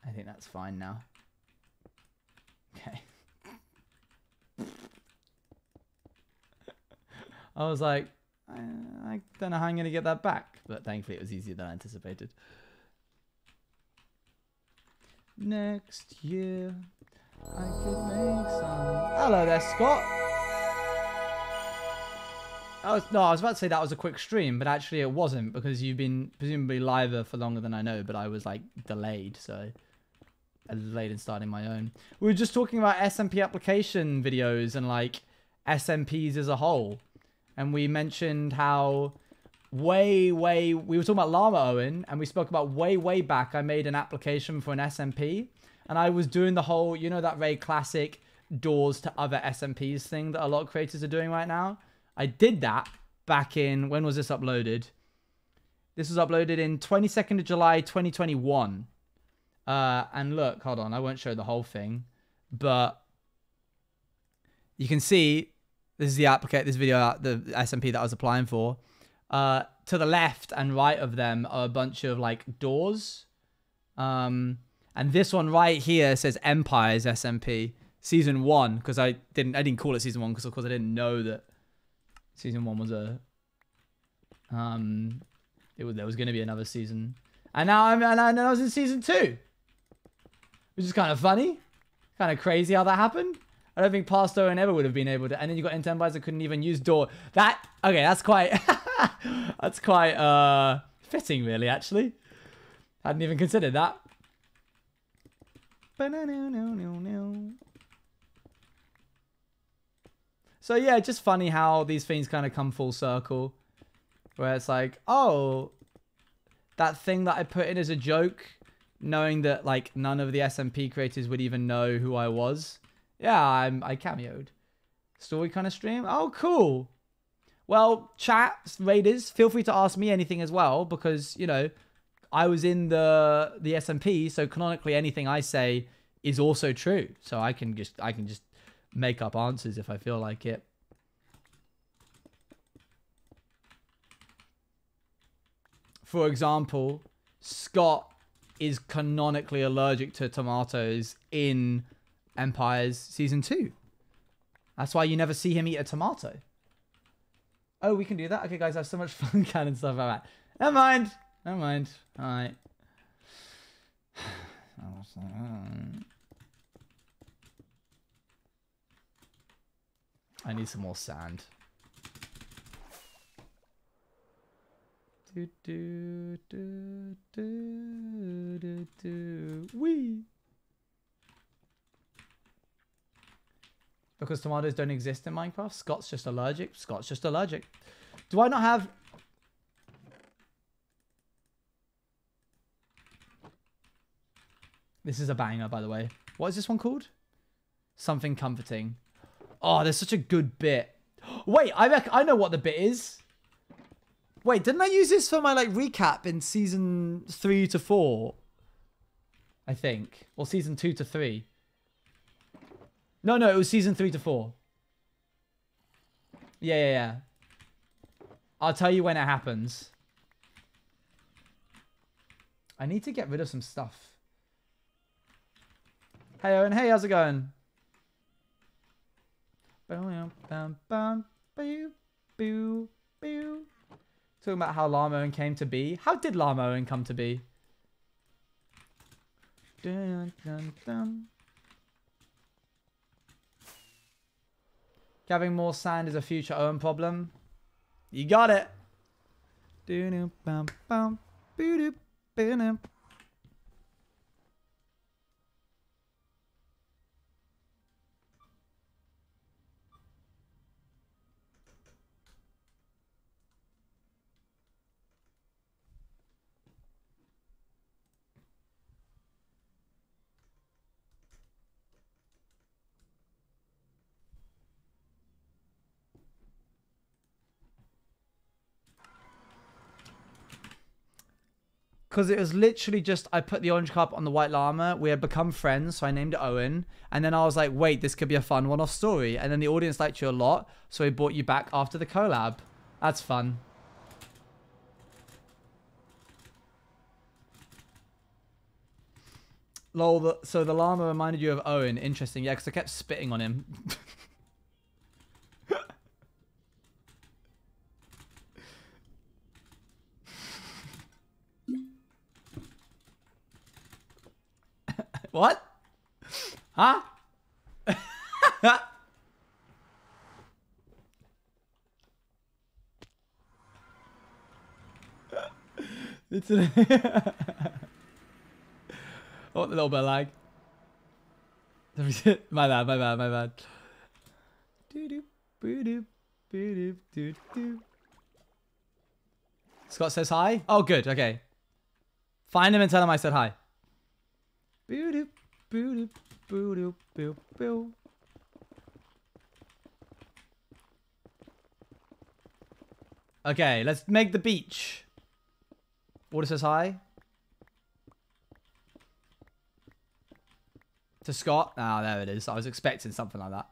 I think that's fine now. Okay. I was like, I, I don't know how I'm going to get that back, but thankfully it was easier than I anticipated. Next year, I could make some. Hello there, Scott. I was, no, I was about to say that was a quick stream, but actually it wasn't because you've been presumably live for longer than I know, but I was like delayed, so I delayed in starting my own. We were just talking about SMP application videos and like SMPs as a whole, and we mentioned how way, way we were talking about Llama Owen, and we spoke about way, way back. I made an application for an SMP, and I was doing the whole, you know, that very classic doors to other SMPs thing that a lot of creators are doing right now. I did that back in, when was this uploaded? This was uploaded in 22nd of July, 2021. Uh, and look, hold on, I won't show the whole thing, but you can see this is the applicant, this video, the SMP that I was applying for. Uh, to the left and right of them are a bunch of like doors. Um, and this one right here says Empires SMP season one because I didn't I didn't call it season one because of course I didn't know that season one was a um it was, there was going to be another season and now I'm and I, and I was in season two which is kind of funny kind of crazy how that happened I don't think Pastor and ever would have been able to and then you got Intel that couldn't even use door that okay that's quite that's quite uh fitting really actually hadn't even considered that so yeah, just funny how these things kind of come full circle. Where it's like, oh, that thing that I put in as a joke, knowing that like none of the SMP creators would even know who I was. Yeah, I'm I cameoed. Story kind of stream. Oh, cool. Well, chat raiders, feel free to ask me anything as well because you know I was in the the SMP, so canonically anything I say is also true. So I can just I can just make up answers if I feel like it. For example, Scott is canonically allergic to tomatoes in Empires Season 2. That's why you never see him eat a tomato. Oh, we can do that? Okay, guys, I have so much fun canning stuff about that. Never mind. Never mind. Alright. I need some more sand. Do do do do do do. Wee. Because tomatoes don't exist in Minecraft. Scott's just allergic. Scott's just allergic. Do I not have? This is a banger, by the way. What is this one called? Something comforting. Oh, there's such a good bit. Wait, I I know what the bit is. Wait, didn't I use this for my like recap in season three to four? I think, or season two to three. No, no, it was season three to four. Yeah, yeah, yeah. I'll tell you when it happens. I need to get rid of some stuff. Hey, Owen. Hey, how's it going? Talking about how Lamoen came to be. How did Lamoen come to be? Dun, dun, dun. Having more sand is a future Owen problem. You got it. Because it was literally just I put the orange carpet on the white llama. We had become friends, so I named it Owen. And then I was like, wait, this could be a fun one-off story. And then the audience liked you a lot, so we brought you back after the collab. That's fun. Lol, the, so the llama reminded you of Owen. Interesting. Yeah, because I kept spitting on him. an Oh, a little bit of lag. my bad, my bad, my bad. Scott says hi. Oh, good. Okay. Find him and tell him I said hi. Okay, let's make the beach. Water says hi. To Scott? Ah, oh, there it is. I was expecting something like that.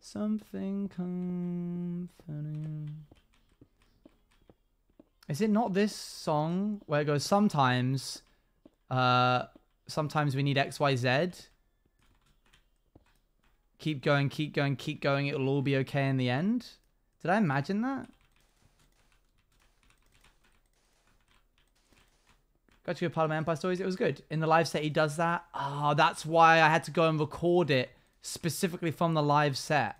Something comforting. Is it not this song where it goes sometimes uh sometimes we need XYZ? Keep going, keep going, keep going. It'll all be okay in the end. Did I imagine that? Got to go part of my Empire Stories. It was good. In the live set, he does that. Oh, that's why I had to go and record it specifically from the live set.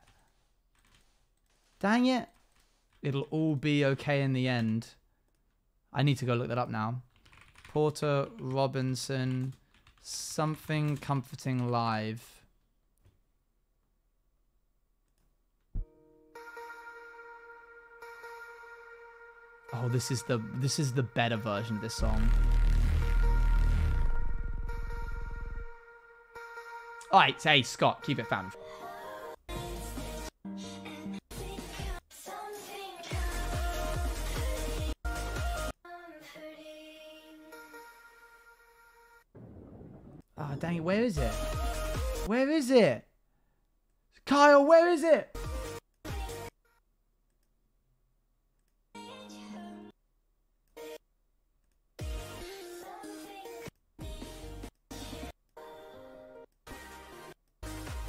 Dang it. It'll all be okay in the end. I need to go look that up now. Porter Robinson. Something comforting live. Oh, this is the this is the better version of this song. All right, hey Scott, keep it fam. Oh, dang it, where is it? Where is it? Kyle, where is it?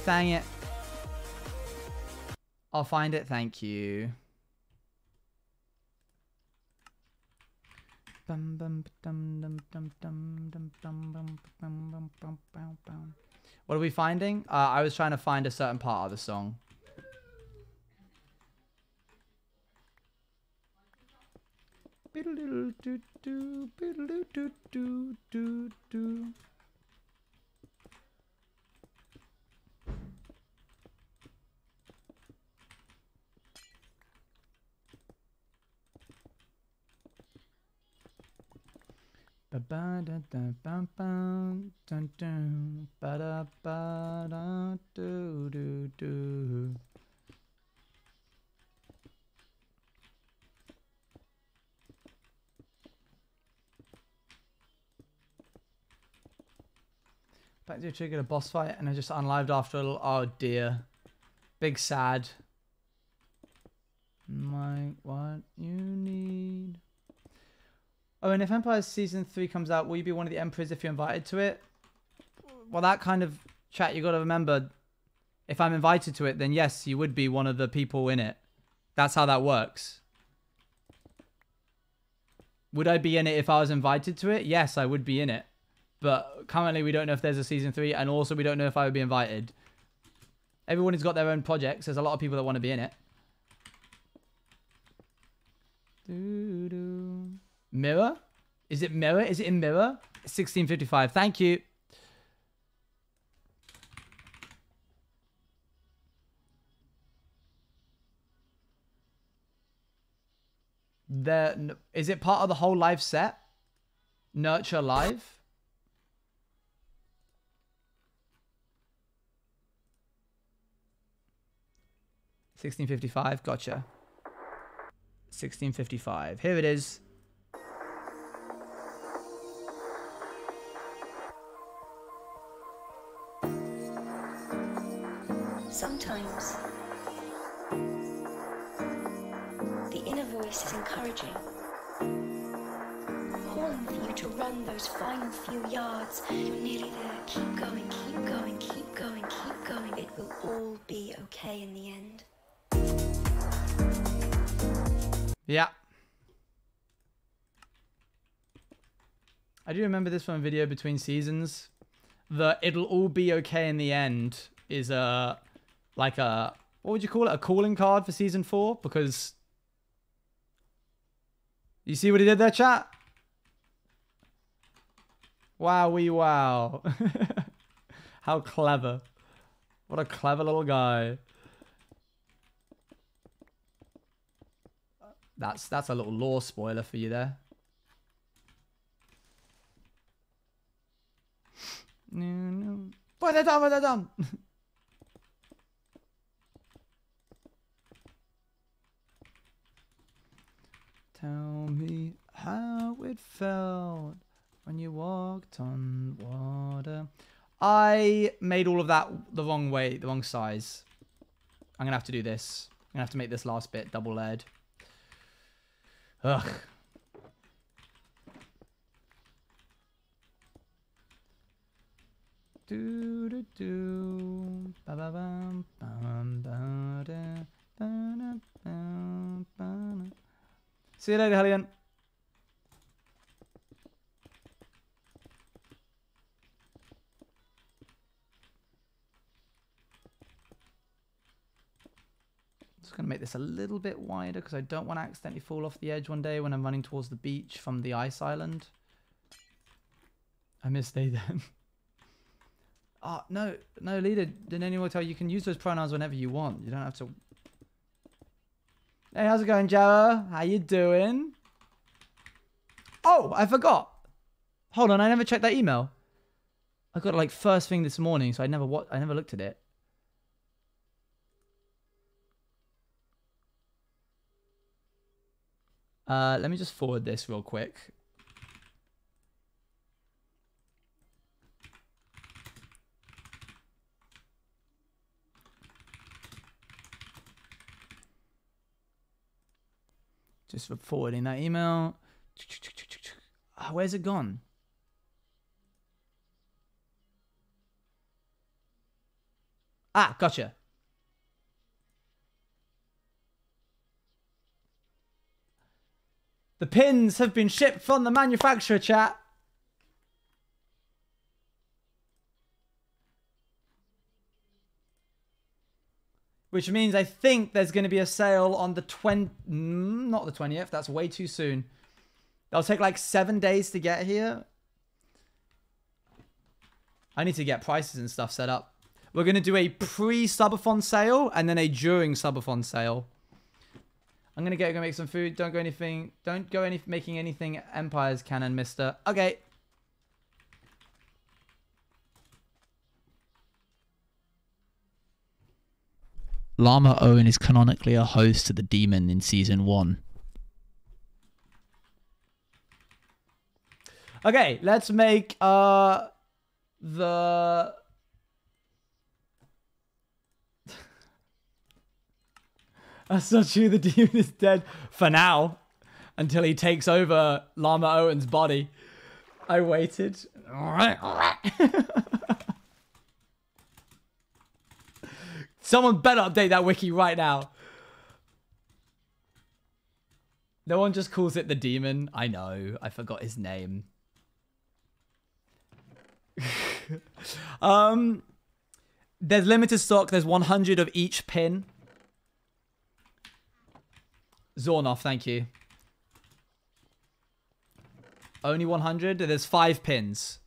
Dang it. I'll find it, thank you. What are we finding? Uh, I was trying to find a certain part of the song. Ba da da ba ba dun dun ba da ba da do do do. Back to trigger a boss fight and I just unlived after a little. Oh dear. Big sad. Mike, what you need. Oh, and if Empire Season 3 comes out, will you be one of the Emperors if you're invited to it? Well, that kind of chat, you got to remember, if I'm invited to it, then yes, you would be one of the people in it. That's how that works. Would I be in it if I was invited to it? Yes, I would be in it. But currently, we don't know if there's a Season 3, and also we don't know if I would be invited. Everyone has got their own projects. There's a lot of people that want to be in it. Doo -doo. Mirror? Is it mirror? Is it in mirror? 1655. Thank you. The, is it part of the whole live set? Nurture live? Sixteen fifty five, gotcha. Sixteen fifty five. Here it is. Those final few yards. You're nearly there. Keep going, keep going, keep going, keep going. It will all be okay in the end. Yeah. I do remember this one video between seasons. The it'll all be okay in the end is a like a what would you call it? A calling card for season four? Because you see what he did there, chat? Wow, we wow. How clever. What a clever little guy. That's that's a little lore spoiler for you there. No, no. Done? What they done? Tell me how it felt when you walked on water. I made all of that the wrong way, the wrong size. I'm gonna have to do this. I'm gonna have to make this last bit double layered. Ugh. Do do do ba ba bum bum ba da ba da ba da. See you later, Hellion. Just going to make this a little bit wider because I don't want to accidentally fall off the edge one day when I'm running towards the beach from the ice island. I missed they then. Oh, ah, no, no, leader. Didn't anyone tell you you can use those pronouns whenever you want? You don't have to. Hey, how's it going, Jara? How you doing? Oh, I forgot. Hold on, I never checked that email. I got it like first thing this morning, so I never what I never looked at it. Uh, let me just forward this real quick. Just for forwarding that email. Ah, where's it gone? Ah, gotcha. The pins have been shipped from the manufacturer, chat. Which means I think there's going to be a sale on the 20... mm, Not the 20th, that's way too soon. That'll take like seven days to get here. I need to get prices and stuff set up. We're going to do a pre-subathon sale and then a during subathon sale. I'm gonna go go make some food. Don't go anything. Don't go any making anything Empire's cannon, Mister. Okay. Llama Owen is canonically a host to the demon in season one. Okay, let's make uh the That's not true. The demon is dead for now until he takes over Llama Owen's body. I waited. Someone better update that wiki right now. No one just calls it the demon. I know. I forgot his name. um, there's limited stock. There's 100 of each pin. Zornoff, thank you. Only 100? There's five pins.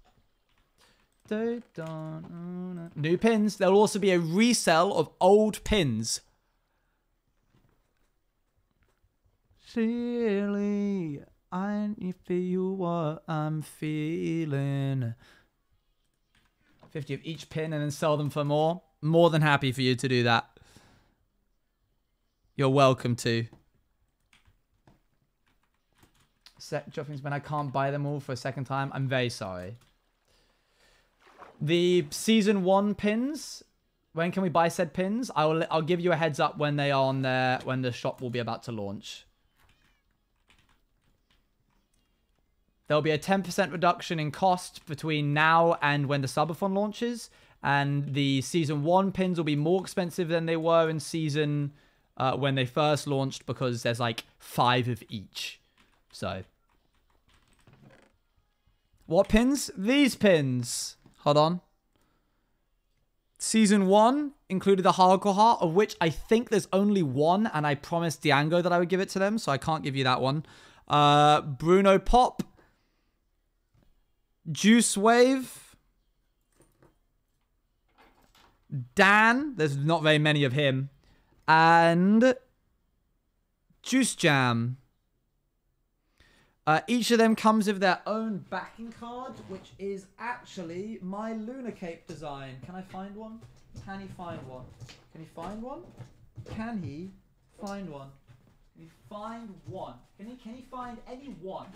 New pins. There'll also be a resell of old pins. I feel what I'm feeling. 50 of each pin and then sell them for more. More than happy for you to do that. You're welcome to. Set droppings when I can't buy them all for a second time. I'm very sorry. The season one pins. When can we buy said pins? I will. I'll give you a heads up when they are on there. When the shop will be about to launch. There'll be a 10% reduction in cost between now and when the subathon launches. And the season one pins will be more expensive than they were in season uh, when they first launched because there's like five of each. So. What pins? These pins. Hold on. Season one included the hardcore heart, of which I think there's only one, and I promised Diango that I would give it to them, so I can't give you that one. Uh, Bruno Pop, Juice Wave, Dan. There's not very many of him, and Juice Jam. Uh, each of them comes with their own backing card, which is actually my Lunar Cape design. Can I find one? Can he find one? Can he find one? Can he find one? Can he find one? Can he can he find any one?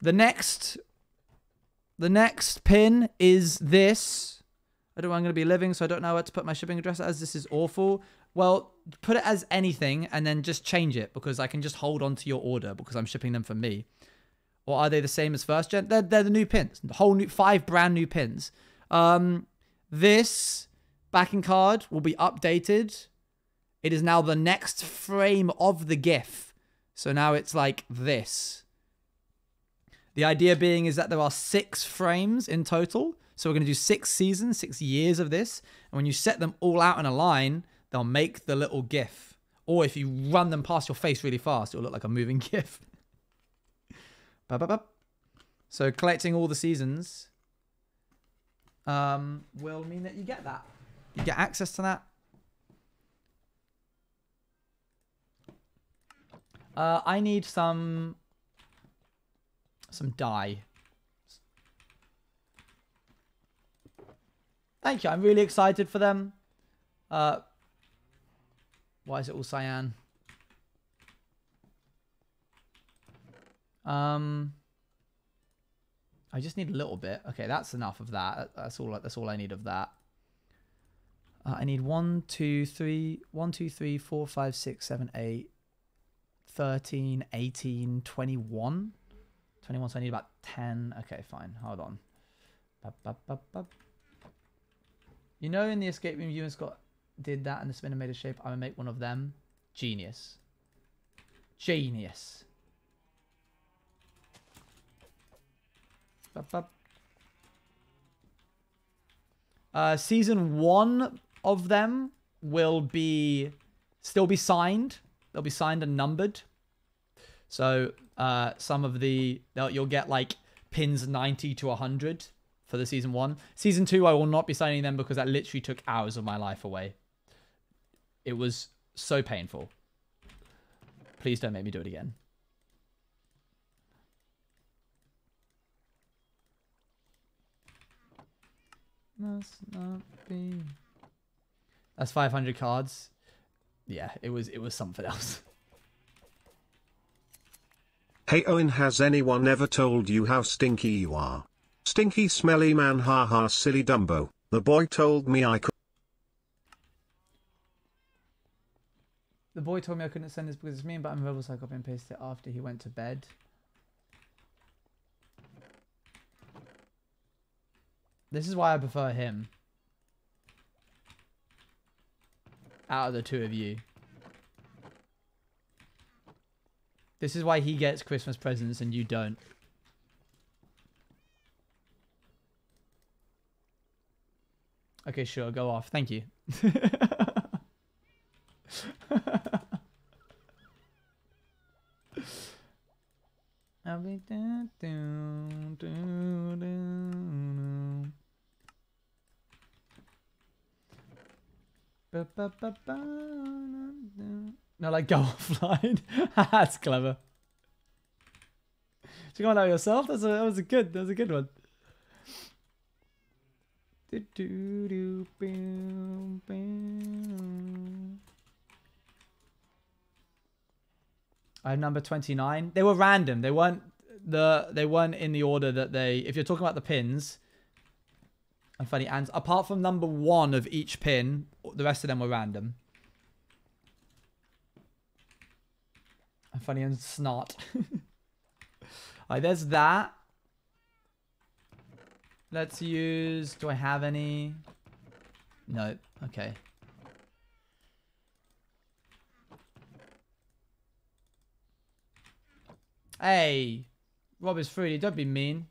The next the next pin is this. I don't know where I'm going to be living, so I don't know where to put my shipping address as. This is awful. Well, put it as anything and then just change it because I can just hold on to your order because I'm shipping them for me. Or are they the same as first gen? They're, they're the new pins. The whole new, five brand new pins. Um, this backing card will be updated. It is now the next frame of the GIF. So now it's like this. The idea being is that there are six frames in total. So we're going to do six seasons, six years of this. And when you set them all out in a line, they'll make the little GIF. Or if you run them past your face really fast, it'll look like a moving GIF. Ba-ba-ba. so collecting all the seasons um, will mean that you get that. You get access to that. Uh, I need some some dye. Thank you. I'm really excited for them. Uh, why is it all cyan? Um, I just need a little bit. Okay, that's enough of that. That's all. That's all I need of that. Uh, I need one, two, three, one, two, three, four, five, six, seven, eight, 13, 18, 21. 21, so I need about 10. Okay, fine. Hold on. Ba, ba, ba. You know in the escape room you and Scott did that and the spinner made a shape? I'm going to make one of them. Genius. Genius. Ba, ba. Uh, season one of them will be still be signed. They'll be signed and numbered. So uh, some of the you'll get like pins 90 to 100 for the season one. Season two, I will not be signing them because that literally took hours of my life away. It was so painful. Please don't make me do it again. Must not be. That's 500 cards. Yeah, it was it was something else. Hey Owen has anyone ever told you how stinky you are? Stinky smelly man ha ha silly Dumbo, the boy told me I could. The boy told me I couldn't send this because it's mean, but I'm a rebel so I copy and paste it after he went to bed. This is why I prefer him. Out of the two of you. This is why he gets Christmas presents and you don't. Okay, sure, go off. Thank you. I'll be down, down, down, down. Ba, ba, ba, ba, no, like go offline. That's clever. Did you come out yourself? That's a, that was a good. That was a good one. I have number 29. They were random. They weren't the they weren't in the order that they if you're talking about the pins and funny and apart from number 1 of each pin, the rest of them were random. And funny and snot. Alright, there's that. Let's use do I have any? No. Okay. Hey, Rob is fruity. Don't be mean.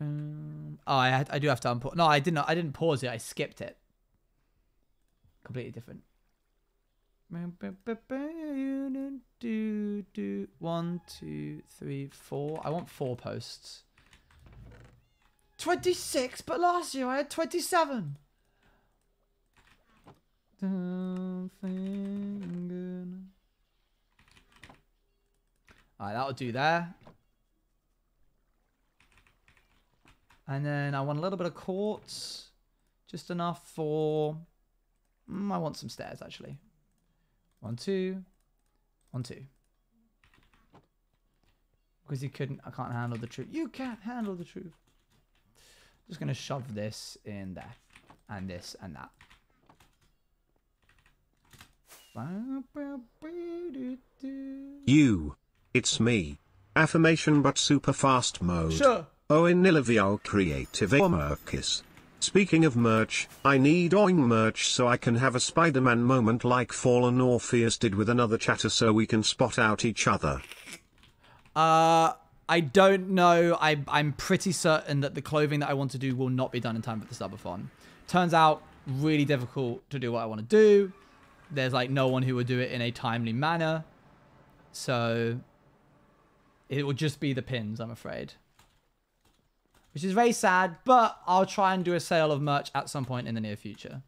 Um, oh, I I do have to unpause. No, I didn't. I didn't pause it. I skipped it. Completely different. One, two, three, four. I want four posts. 26, but last year I had 27. Alright, that'll do there. And then I want a little bit of quartz. Just enough for... Mm, I want some stairs, actually. One, two. One, two. Because he couldn't... I can't handle the truth. You can't handle the truth. Just going to shove this in there. And this and that. You. It's me. Affirmation but super fast mode. Sure. Owen Nilivio Creative Merkis. Speaking of merch, I need Oing merch so I can have a Spider-Man moment like Fallen Orpheus did with another chatter so we can spot out each other. Uh, I don't know. I, I'm pretty certain that the clothing that I want to do will not be done in time for the subathon. Turns out really difficult to do what I want to do. There's like no one who would do it in a timely manner. So it will just be the pins, I'm afraid. Which is very sad, but I'll try and do a sale of merch at some point in the near future.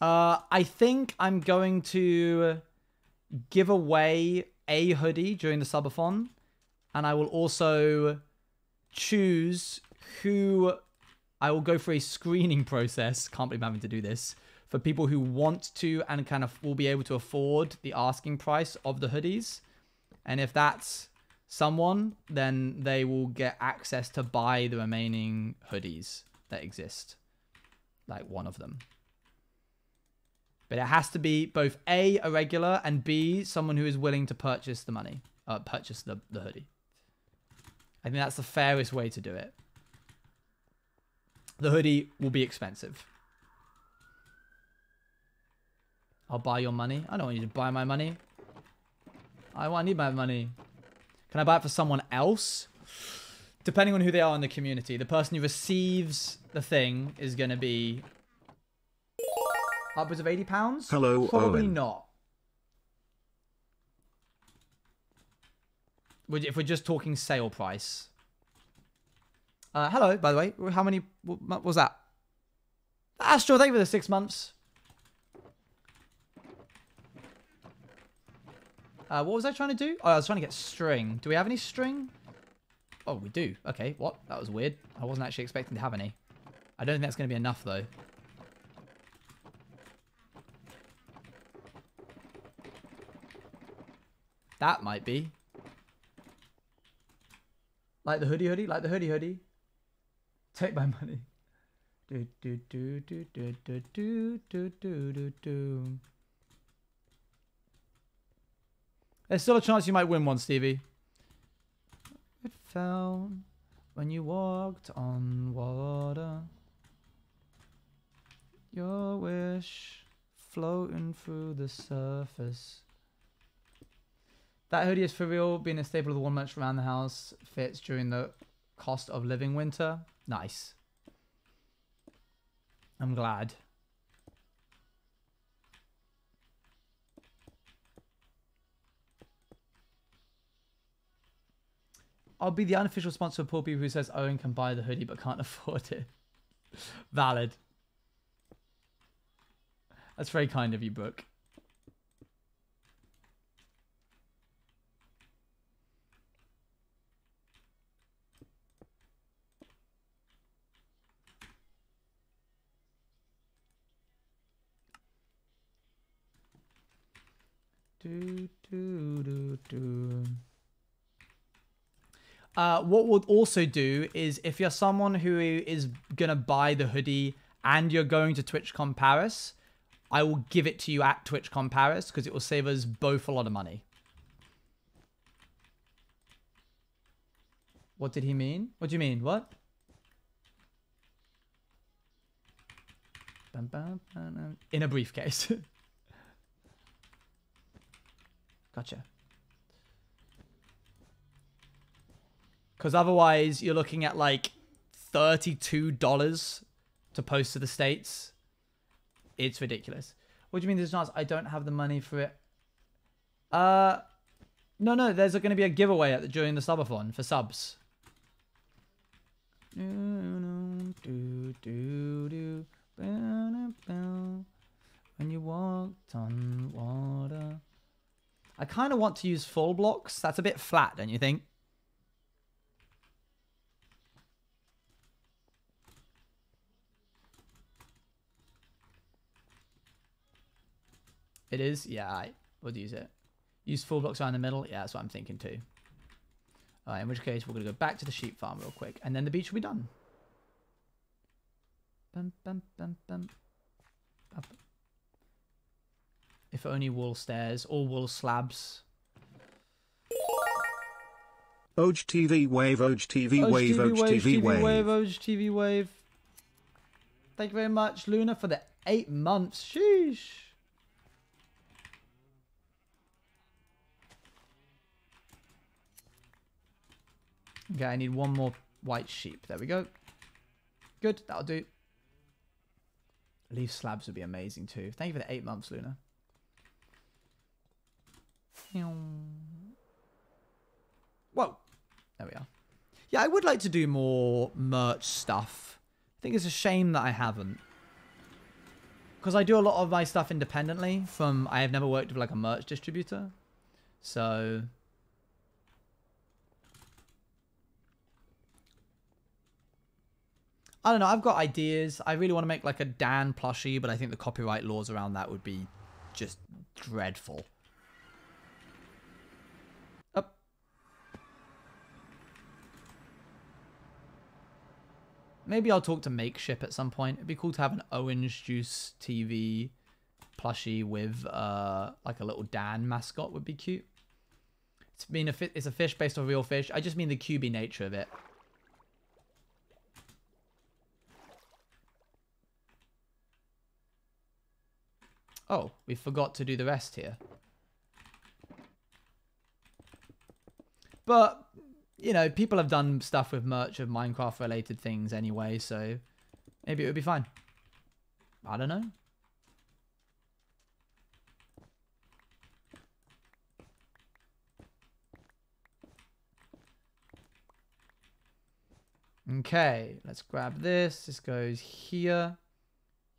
Uh, I think I'm going to give away a hoodie during the subathon, and I will also choose who I will go for a screening process. Can't believe I'm having to do this for people who want to and kind of will be able to afford the asking price of the hoodies. And if that's someone, then they will get access to buy the remaining hoodies that exist. Like one of them. But it has to be both A, a regular, and B, someone who is willing to purchase the money. Uh, purchase the, the hoodie. I think that's the fairest way to do it. The hoodie will be expensive. I'll buy your money. I don't want you to buy my money. I want I need my money. Can I buy it for someone else? Depending on who they are in the community. The person who receives the thing is going to be Upwards of eighty pounds? Hello, Probably Owen. not. If we're just talking sale price. Uh, hello, by the way. How many what was that? Astro, thank you for the six months. Uh, what was I trying to do? Oh, I was trying to get string. Do we have any string? Oh, we do. Okay, what? That was weird. I wasn't actually expecting to have any. I don't think that's going to be enough, though. That might be. Like the hoodie hoodie? Like the hoodie hoodie? Take my money. Do do do do do do do do do do do. There's still a chance you might win one, Stevie. It fell when you walked on water. Your wish floating through the surface. That hoodie is for real, being a staple of the one merch around the house. Fits during the cost of living winter. Nice. I'm glad. I'll be the unofficial sponsor of poor people who says Owen can buy the hoodie but can't afford it. Valid. That's very kind of you, Brooke. Do, do, do, do. Uh, what we'll also do is if you're someone who is gonna buy the hoodie and you're going to TwitchCon Paris, I will give it to you at TwitchCon Paris because it will save us both a lot of money. What did he mean? What do you mean? What? In a briefcase. gotcha. Because otherwise, you're looking at like $32 to post to the States. It's ridiculous. What do you mean there's not? I don't have the money for it. Uh, no, no. There's going to be a giveaway at the, during the subathon for subs. When you walked on water. I kind of want to use full blocks. That's a bit flat, don't you think? It is? Yeah, I would use it. Use full blocks around the middle? Yeah, that's what I'm thinking too. In which case we're going to go back to the sheep farm real quick. And then the beach will be done. Bum, bum, bum, bum. Up. If only wool stairs or wool slabs. Oj TV wave, Oj TV Oj wave, Oj TV wave, wave. Oj TV wave. Thank you very much, Luna, for the eight months. Sheesh. Okay, I need one more white sheep. There we go. Good, that'll do. Leaf slabs would be amazing too. Thank you for the eight months, Luna. Whoa. There we are. Yeah, I would like to do more merch stuff. I think it's a shame that I haven't. Because I do a lot of my stuff independently from... I have never worked with like a merch distributor. So... I don't know. I've got ideas. I really want to make like a Dan plushie, but I think the copyright laws around that would be just dreadful. Maybe I'll talk to Makeship at some point. It'd be cool to have an Orange Juice TV plushie with uh like a little Dan mascot would be cute. It's been a it's a fish based on real fish. I just mean the cubey nature of it. Oh, we forgot to do the rest here. But, you know, people have done stuff with merch of Minecraft related things anyway, so maybe it would be fine. I don't know. Okay, let's grab this. This goes here,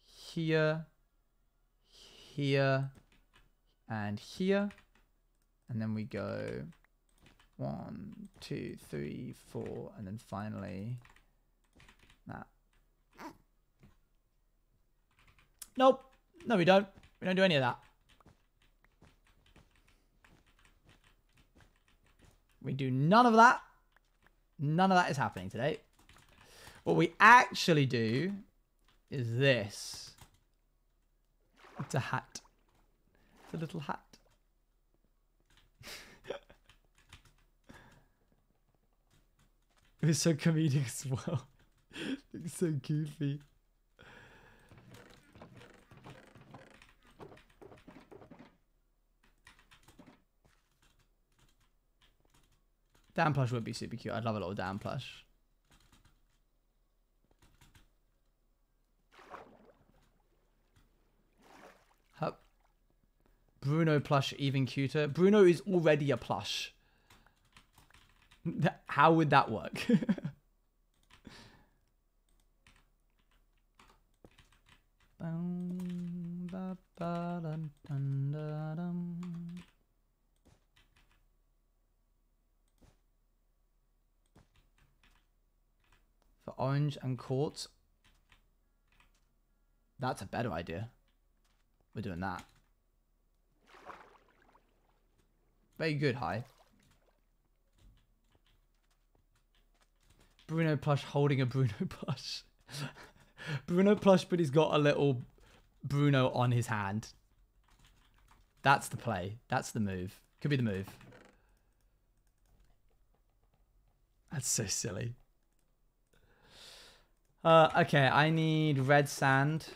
here, here, and here. And then we go one, two, three, four, and then finally that. Nope. No, we don't. We don't do any of that. We do none of that. None of that is happening today. What we actually do is this. It's a hat. It's a little hat. It was so comedic as well. it's so goofy. Dan plush would be super cute. I'd love a little Dan plush. Bruno plush even cuter. Bruno is already a plush. How would that work? For orange and quartz. That's a better idea. We're doing that. Very good, hi. Bruno plush holding a Bruno plush. Bruno plush, but he's got a little Bruno on his hand. That's the play. That's the move. Could be the move. That's so silly. Uh, okay, I need red sand.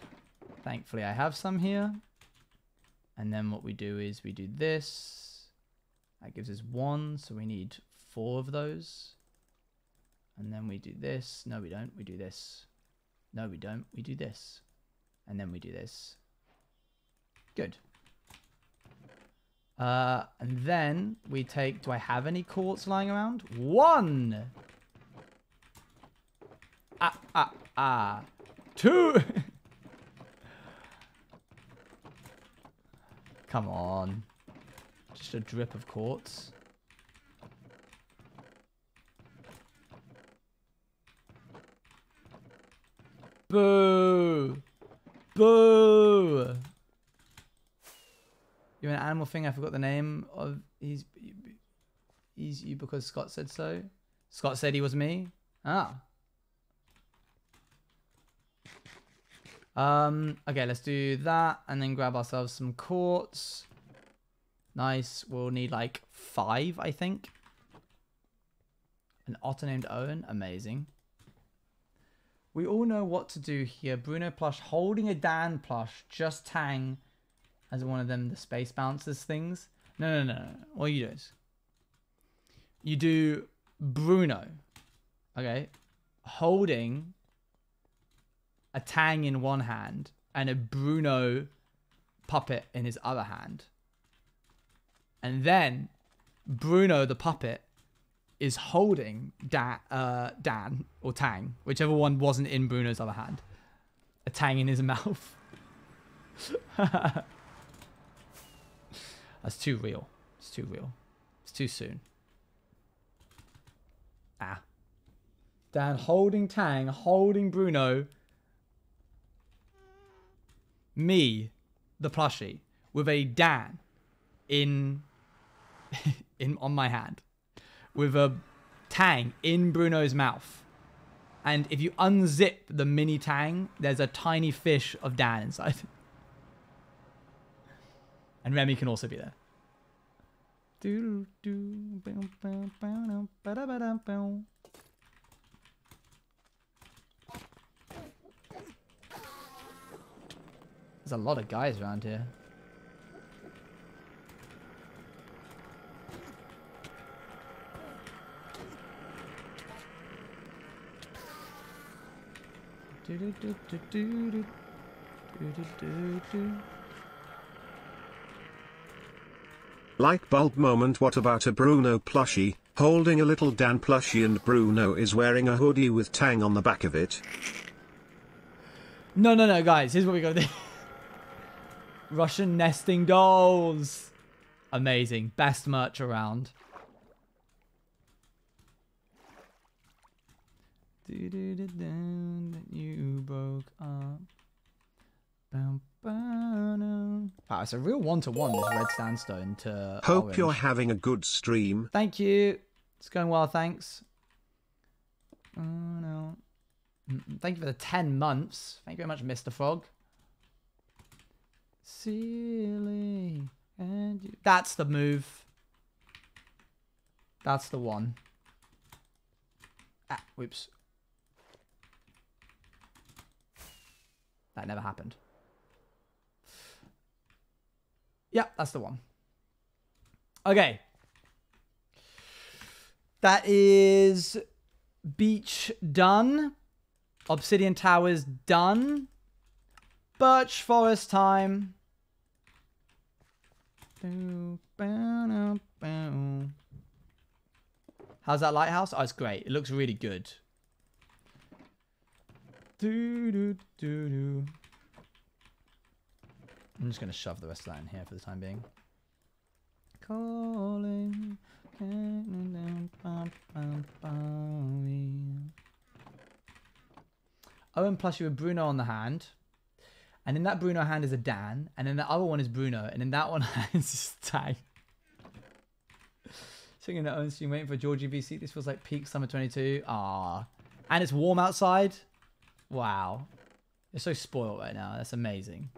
Thankfully, I have some here. And then what we do is we do this. That gives us one, so we need four of those. And then we do this. No, we don't. We do this. No, we don't. We do this. And then we do this. Good. Uh, and then we take... Do I have any quartz lying around? One! Ah, ah, ah. Two! Come on. Just a drip of quartz. Boo! Boo! You're an animal thing. I forgot the name of. He's. He's you because Scott said so. Scott said he was me. Ah. Um. Okay, let's do that, and then grab ourselves some quartz. Nice. We'll need like five, I think. An otter named Owen. Amazing. We all know what to do here. Bruno plush holding a Dan plush. Just Tang as one of them, the space bouncers things. No, no, no, no. What you do is you do Bruno, okay, holding a Tang in one hand and a Bruno puppet in his other hand. And then Bruno the puppet is holding Dan, uh, Dan or Tang, whichever one wasn't in Bruno's other hand, a Tang in his mouth. That's too real. It's too real. It's too soon. Ah. Dan holding Tang, holding Bruno. Me, the plushie, with a Dan in in on my hand with a tang in Bruno's mouth. And if you unzip the mini tang, there's a tiny fish of Dan inside. And Remy can also be there. There's a lot of guys around here. Light bulb moment what about a Bruno plushie, holding a little Dan plushie and Bruno is wearing a hoodie with Tang on the back of it? No, no, no, guys. Here's what we gotta do. Russian nesting dolls. Amazing. Best merch around. You broke up. Wow, it's a real one-to-one, this red sandstone to Hope orange. you're having a good stream. Thank you. It's going well, thanks. Oh, no. Thank you for the 10 months. Thank you very much, Mr. Frog. Silly. And you... That's the move. That's the one. Ah, whoops. That never happened. Yeah, that's the one. Okay. That is beach done. Obsidian Towers done. Birch Forest time. How's that lighthouse? Oh, it's great. It looks really good. Do, do, do, do. I'm just going to shove the rest of that in here for the time being. Calling. Owen you with Bruno on the hand. And in that Bruno hand is a Dan. And then the other one is Bruno. And in that one is Tag. Singing the own stream, waiting for Georgie VC. This feels like peak summer 22. Ah, and it's warm outside. Wow, it's so spoiled right now. That's amazing.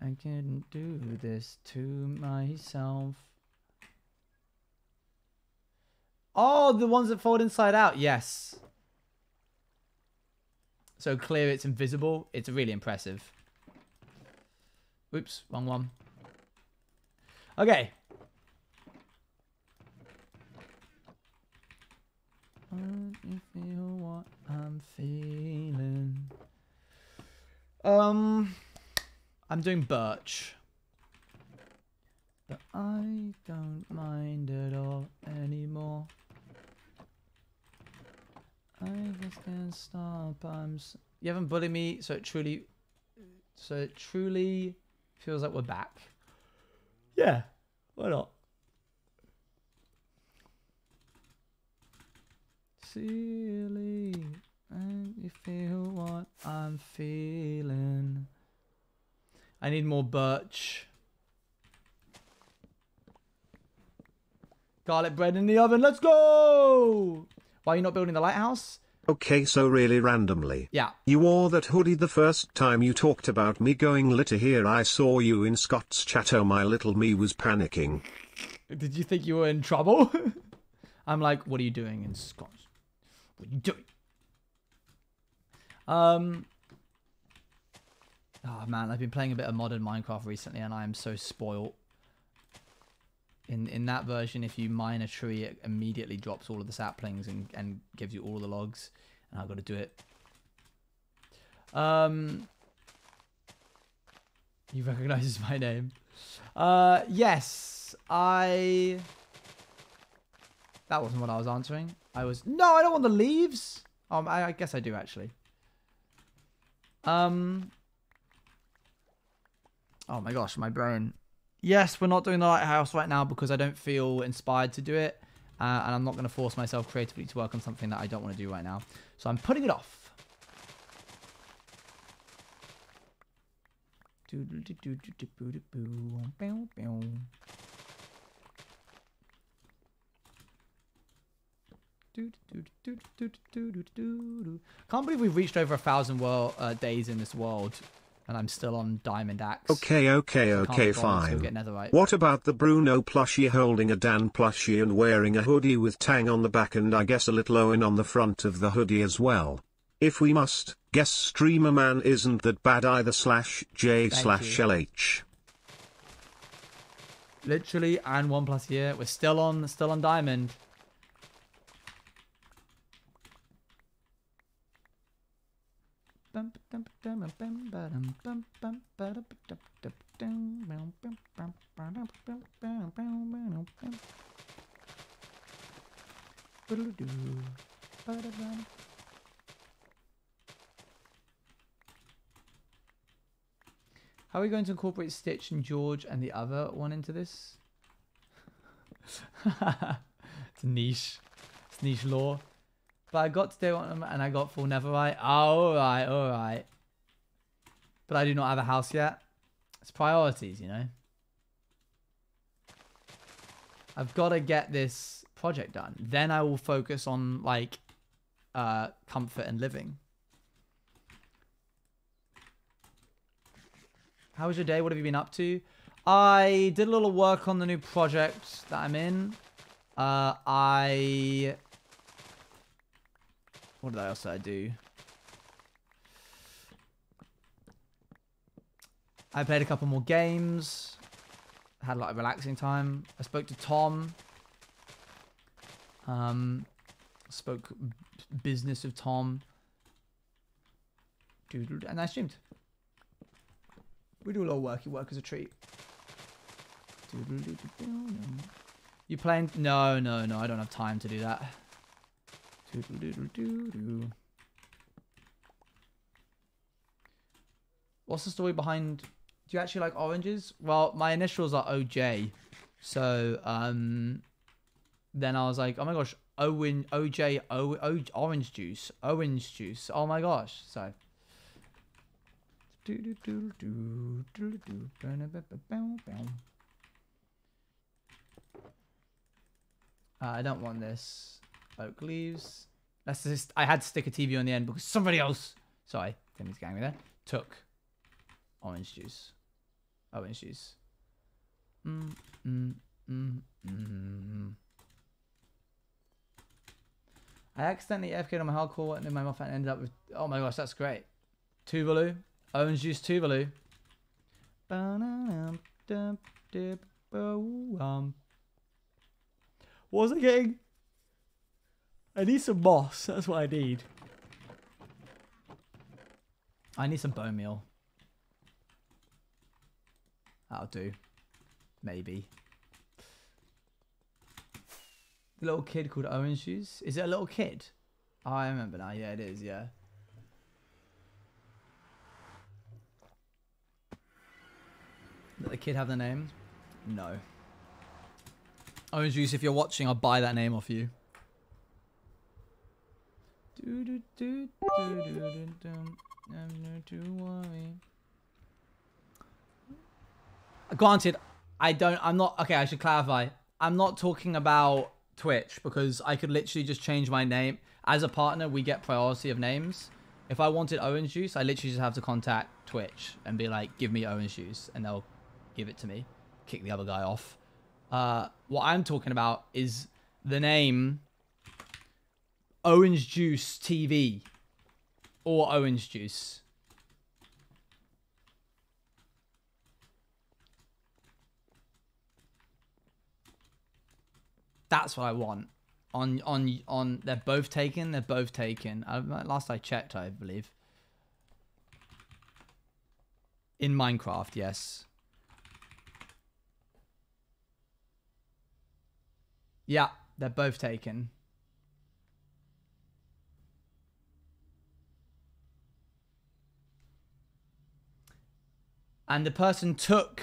I couldn't do this to myself. Oh, the ones that fold inside out. Yes. So clear it's invisible. It's really impressive. Oops, wrong one. Okay. Let me feel what I'm feeling. Um, I'm doing birch. But I don't mind at all anymore. I just can't stop. I'm. S- you haven't bullied me, so it truly, so it truly feels like we're back. Yeah, why not? Silly, and you feel what I'm feeling. I need more birch. Garlic bread in the oven. Let's go! Why are you not building the lighthouse? Okay, so really randomly. Yeah. You wore that hoodie the first time you talked about me going litter here. I saw you in Scott's chat. Oh, my little me was panicking. Did you think you were in trouble? I'm like, what are you doing in Scotland? What are you doing? Um. Oh man, I've been playing a bit of modern Minecraft recently, and I am so spoilt. In in that version, if you mine a tree, it immediately drops all of the saplings and and gives you all the logs, and I've got to do it. Um. He recognizes my name. Uh, yes, I. That wasn't what I was answering. I was no, I don't want the leaves. Um, I, I guess I do actually. Um. Oh my gosh, my brain. Yes, we're not doing the lighthouse right now because I don't feel inspired to do it, uh, and I'm not going to force myself creatively to work on something that I don't want to do right now. So I'm putting it off. Can't believe we've reached over a thousand world uh, days in this world, and I'm still on Diamond Axe. Okay, okay, okay, fine. What about the Bruno plushie holding a Dan plushie and wearing a hoodie with Tang on the back and I guess a little Owen on the front of the hoodie as well? If we must, guess streamer man isn't that bad either slash J Thank slash you. LH. Literally, and one plus year. We're still on, still on Diamond. How are we going to incorporate Stitch and George and the other one into this? it's niche. It's niche lore. But I got today on them and I got full Netherite. Oh, alright, alright. But I do not have a house yet. It's priorities, you know. I've got to get this project done. Then I will focus on like uh comfort and living. How was your day? What have you been up to? I did a little work on the new project that I'm in. Uh, I... What else did I do? I played a couple more games. Had a lot of relaxing time. I spoke to Tom. Um, spoke business with Tom. And I streamed. We do a little worky work as a treat. You playing? No, no, no. I don't have time to do that. What's the story behind? Do you actually like oranges? Well, my initials are OJ, so um, then I was like, oh my gosh, Owen, OJ, o, o, orange juice, orange juice. Oh my gosh, so. Uh, I don't want this. Oak leaves. That's just. I had to stick a TV on the end because somebody else. Sorry, Timmy's gang me there. Took orange juice. Orange juice. Mm, mm, mm, mm. I accidentally FK'd on my hardcore and then my muffin ended up with. Oh my gosh, that's great. Tuvalu. Orange juice Tuvalu. What was I getting? I need some moss. That's what I need. I need some bone meal. That'll do. Maybe. The little kid called Orange Juice. Is it a little kid? Oh, I remember now. Yeah, it is. Yeah. Let the kid have the name? No. Orange Juice, if you're watching, I'll buy that name off you. Do, do, do, do, do, do, do. I'm not. Granted, I don't. I'm not. Okay, I should clarify. I'm not talking about Twitch because I could literally just change my name. As a partner, we get priority of names. If I wanted orange juice, I literally just have to contact Twitch and be like, give me orange juice, and they'll give it to me. Kick the other guy off. Uh, what I'm talking about is the name Orange Juice TV or Orange Juice. That's what I want. On on on, they're both taken. They're both taken. Uh, last I checked, I believe. In Minecraft, yes. Yeah, they're both taken. And the person took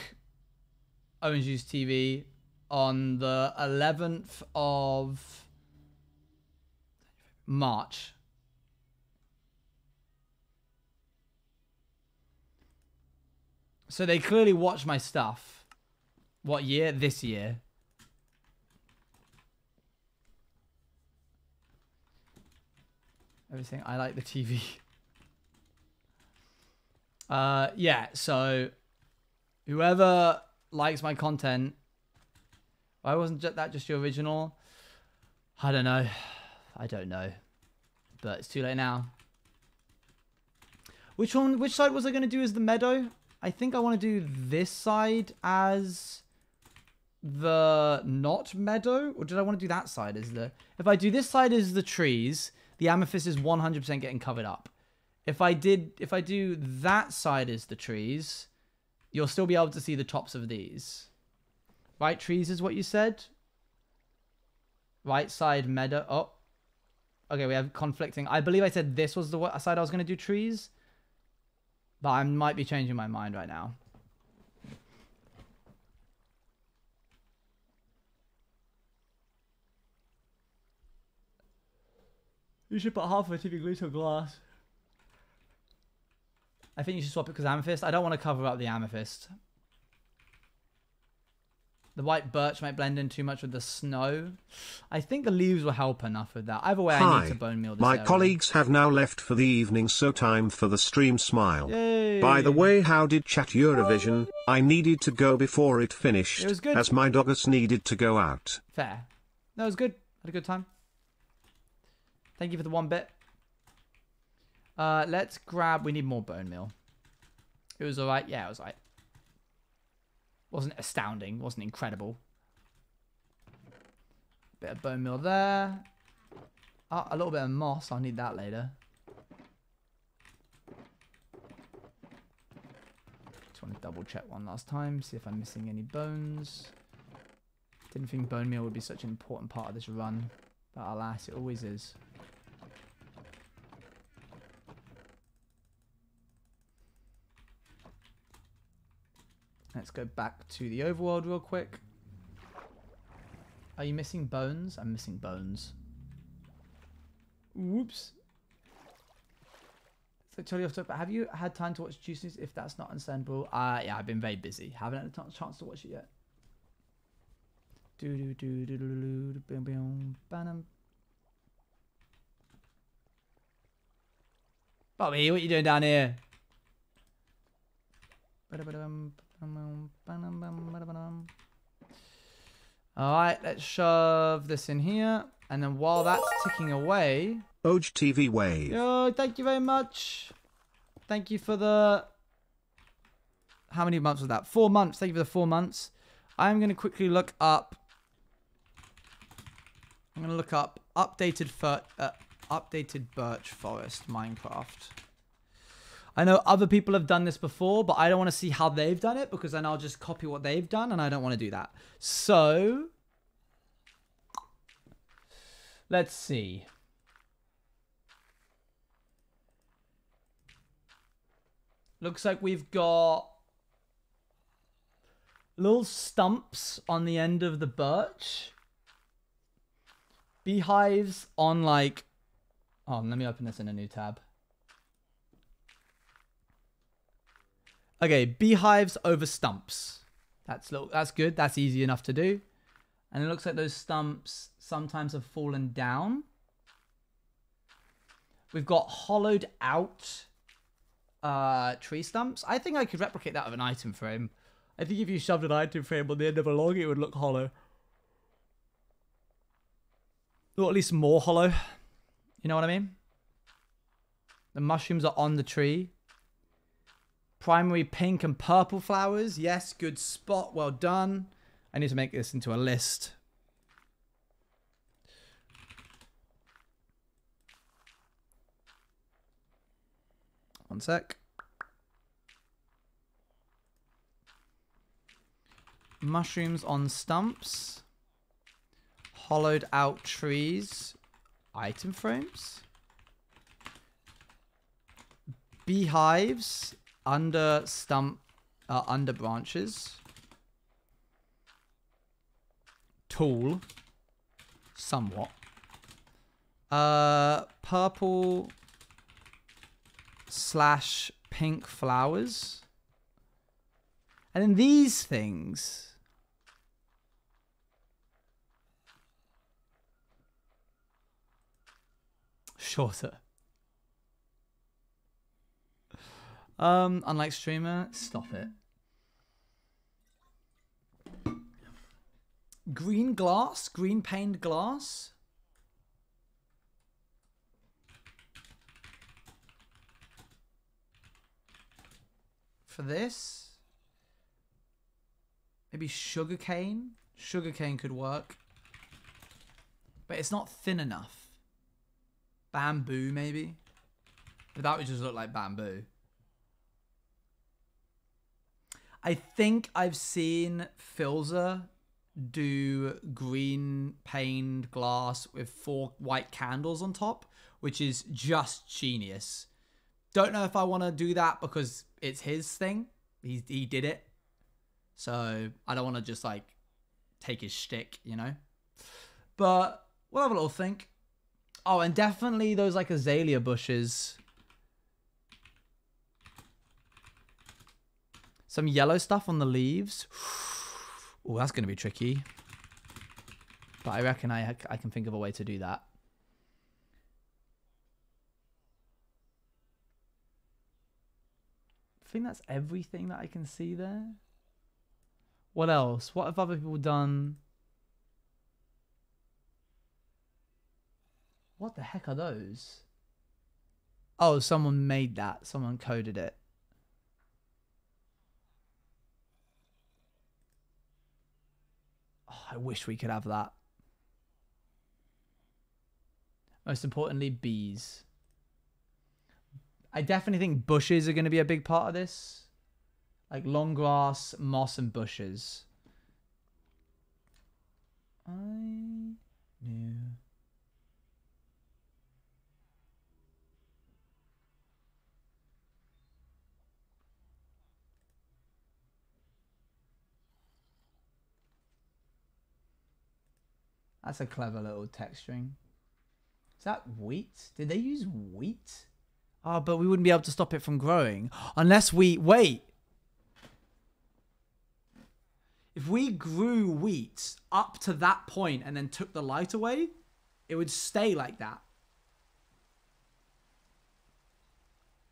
Orange Juice TV on the 11th of March. So they clearly watched my stuff. What year? This year. Everything. I like the TV. Uh, yeah, so whoever likes my content, why wasn't that just your original? I don't know. I don't know. But it's too late now. Which one, which side was I going to do as the meadow? I think I want to do this side as the not meadow. Or did I want to do that side as the... If I do this side as the trees, the amethyst is 100% getting covered up. If I did, if I do that side as the trees, you'll still be able to see the tops of these. Right trees is what you said? Right side meadow. Oh. Okay, we have conflicting. I believe I said this was the side I was going to do trees. But I might be changing my mind right now. You should put half of if you glue to glass. I think you should swap it because amethyst. I don't want to cover up the amethyst. The white birch might blend in too much with the snow. I think the leaves will help enough with that. Either way, Hi. I need to bone meal this My area. colleagues have now left for the evening so time for the stream smile. Yay. By the way how did chat Eurovision? I needed to go before it finished. It was good. As my doggers needed to go out. Fair. That was good. Had a good time. Thank you for the one bit. Uh, let's grab... We need more bone meal. It was alright. Yeah, it was alright. Wasn't astounding. Wasn't incredible. Bit of bone meal there. Oh, a little bit of moss. I'll need that later. Just want to double check one last time. See if I'm missing any bones. Didn't think bone meal would be such an important part of this run, but alas, it always is. Let's go back to the overworld real quick. Are you missing bones? I'm missing bones. Whoops. So totally off topic, but have you had time to watch Juices? If that's not understandable, uh, yeah, I've been very busy. Haven't had a chance to watch it yet. Do do do do do do do bam bam bam. Bobby, what you doing down here? Alright, let's shove this in here. And then while that's ticking away, Oj TV Wave. Yo, thank you very much. Thank you for the. How many months was that? Four months. Thank you for the four months. I'm going to quickly look up. I'm going to look up updated fir- uh, updated birch forest Minecraft. I know other people have done this before, but I don't want to see how they've done it because then I'll just copy what they've done, and I don't want to do that. So, let's see. Looks like we've got little stumps on the end of the birch. Beehives on like Oh, let me open this in a new tab. Okay, beehives over stumps. That's little, that's good. That's easy enough to do. And it looks like those stumps sometimes have fallen down. We've got hollowed out uh, tree stumps. I think I could replicate that with an item frame. I think if you shoved an item frame on the end of a log, it would look hollow. Or at least more hollow. You know what I mean? The mushrooms are on the tree. Primary pink and purple flowers. Yes, good spot. Well done. I need to make this into a list. One sec. Mushrooms on stumps. Hollowed out trees. Item frames. Beehives under stump, uh, under branches. Tall. Somewhat. Uh, purple slash pink flowers. And then these things. Shorter. Um, unlike streamer, stop it. Green glass, green paned glass. For this, maybe sugarcane. Sugarcane could work, but it's not thin enough. Bamboo, maybe. But that would just look like bamboo. I think I've seen Philza do green paned glass with four white candles on top, which is just genius. Don't know if I want to do that because it's his thing. He he did it, so I don't want to just like take his shtick, you know. But we'll have a little think. Oh, and definitely those like azalea bushes. Some yellow stuff on the leaves. Oh, that's going to be tricky. But I reckon I, I can think of a way to do that. I think that's everything that I can see there. What else? What have other people done? What the heck are those? Oh, someone made that. Someone coded it. I wish we could have that. Most importantly, bees. I definitely think bushes are going to be a big part of this. Like long grass, moss, and bushes. I knew. That's a clever little texturing. Is that wheat? Did they use wheat? Oh, but we wouldn't be able to stop it from growing unless we wait. If we grew wheat up to that point and then took the light away, it would stay like that.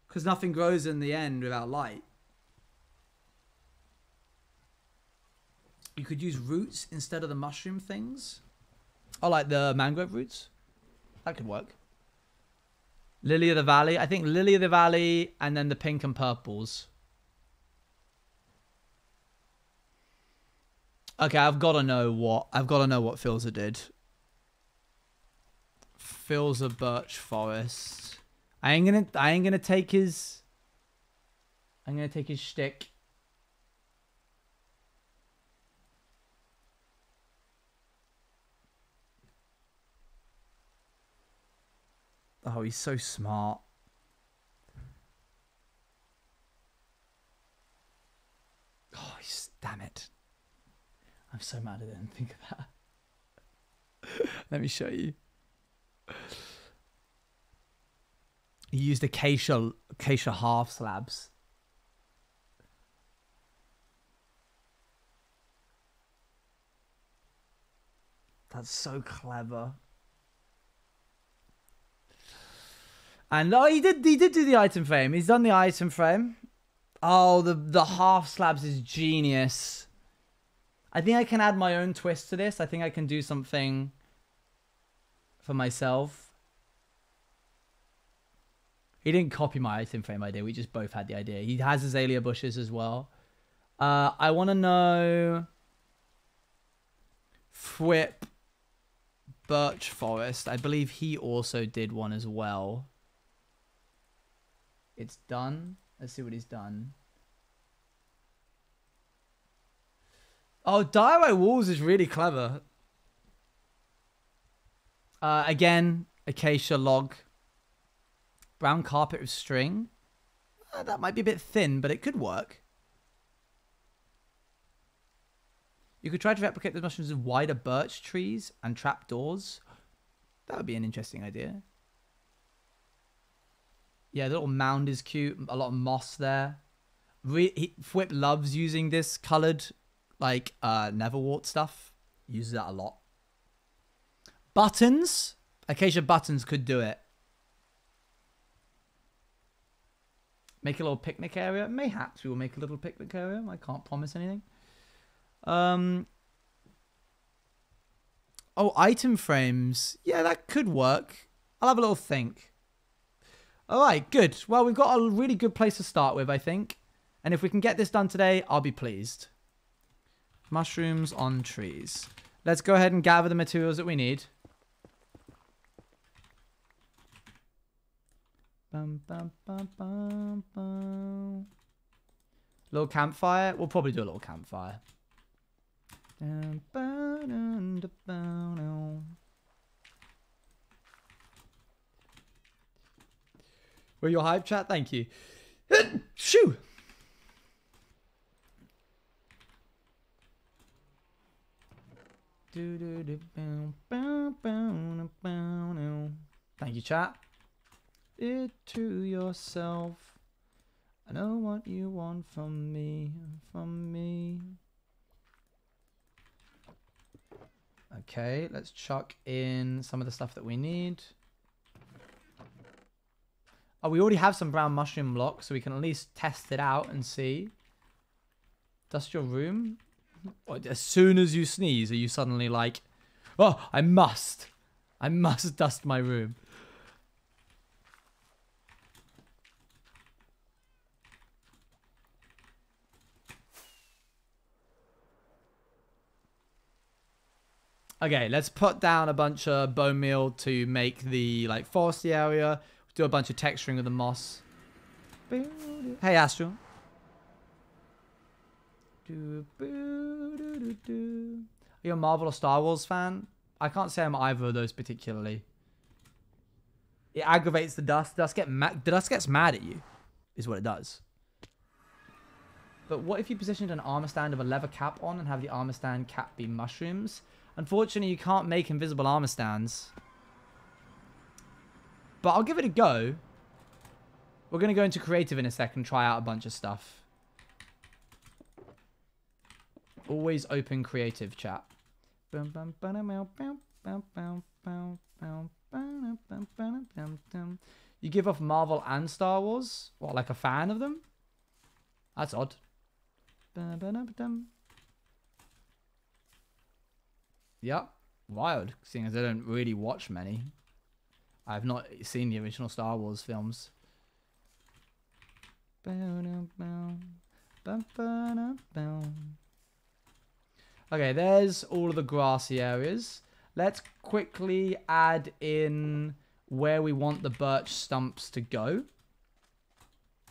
Because nothing grows in the end without light. You could use roots instead of the mushroom things. Oh, like the mangrove roots? That could work. Lily of the Valley. I think Lily of the Valley and then the pink and purples. Okay, I've got to know what I've got to know what Philza did. Philza Birch Forest. I ain't gonna I ain't gonna take his I'm gonna take his shtick. Oh, he's so smart. Oh, he's, damn it. I'm so mad I didn't think of that. Let me show you. He used acacia acacia half slabs. That's so clever. And oh, he did he did do the item frame. He's done the item frame. Oh, the the half slabs is genius. I think I can add my own twist to this. I think I can do something for myself. He didn't copy my item frame idea. We just both had the idea. He has azalea bushes as well. Uh, I want to know Fwhip Birch Forest. I believe he also did one as well. It's done. Let's see what he's done. Oh, DIY walls is really clever. Uh, again, acacia log. Brown carpet with string. Uh, that might be a bit thin, but it could work. You could try to replicate the mushrooms with wider birch trees and trap doors. That would be an interesting idea. Yeah, the little mound is cute. A lot of moss there. Re- he, loves using this colored, like, uh, Nether wart stuff. Uses that a lot. Buttons. Acacia buttons could do it. Make a little picnic area. Mayhaps we will make a little picnic area. I can't promise anything. Um. Oh, item frames. Yeah, that could work. I'll have a little think. All right, good. Well, we've got a really good place to start with, I think. And if we can get this done today, I'll be pleased. Mushrooms on trees. Let's go ahead and gather the materials that we need. Bum, bum, bum. Little campfire. We'll probably do a little campfire. Dun, ba, dun, da, ba, dun. We're your hype chat. Thank you. Shoo. Thank you, chat. It to yourself. I know what you want from me, from me. Okay, let's chuck in some of the stuff that we need. Oh, we already have some brown mushroom blocks, so we can at least test it out and see. Dust your room? As soon as you sneeze, are you suddenly like, oh, I must. I must dust my room. Okay, let's put down a bunch of bone meal to make the like foresty area. Do a bunch of texturing with the moss. Hey, Astral. Are you a Marvel or Star Wars fan? I can't say I'm either of those particularly. It aggravates the dust. Dust get ma- the dust gets mad at you, is what it does. But what if you positioned an armor stand with a leather cap on and have the armor stand cap be mushrooms? Unfortunately, you can't make invisible armor stands. But I'll give it a go. We're going to go into creative in a second, try out a bunch of stuff. Always open creative chat. You give off Marvel and Star Wars? What, like a fan of them? That's odd. Yep. Wild, seeing as I don't really watch many. I've not seen the original Star Wars films. Okay, there's all of the grassy areas. Let's quickly add in where we want the birch stumps to go.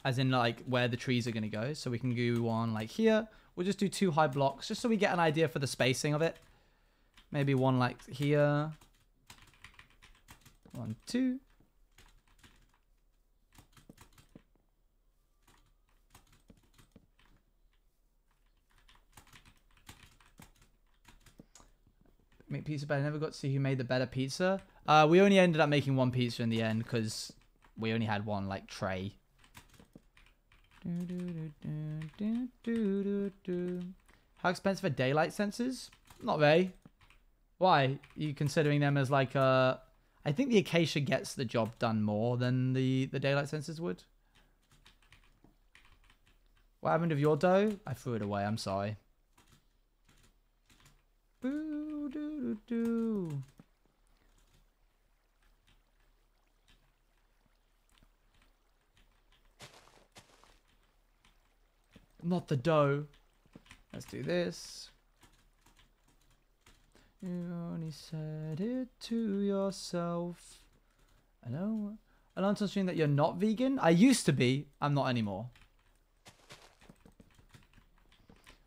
As in, like, where the trees are going to go. So we can go on, like, here. We'll just do two high blocks, just so we get an idea for the spacing of it. Maybe one, like, here. One, two. Make pizza, but I never got to see who made the better pizza. Uh, we only ended up making one pizza in the end because we only had one like tray. How expensive are daylight sensors? Not very. Why? Are you considering them as like a? I think the acacia gets the job done more than the the daylight sensors would. What happened with your dough? I threw it away. I'm sorry. Boo doo doo doo. Not the dough. Let's do this. You only said it to yourself. I know. And I'm assuming that you're not vegan. I used to be. I'm not anymore.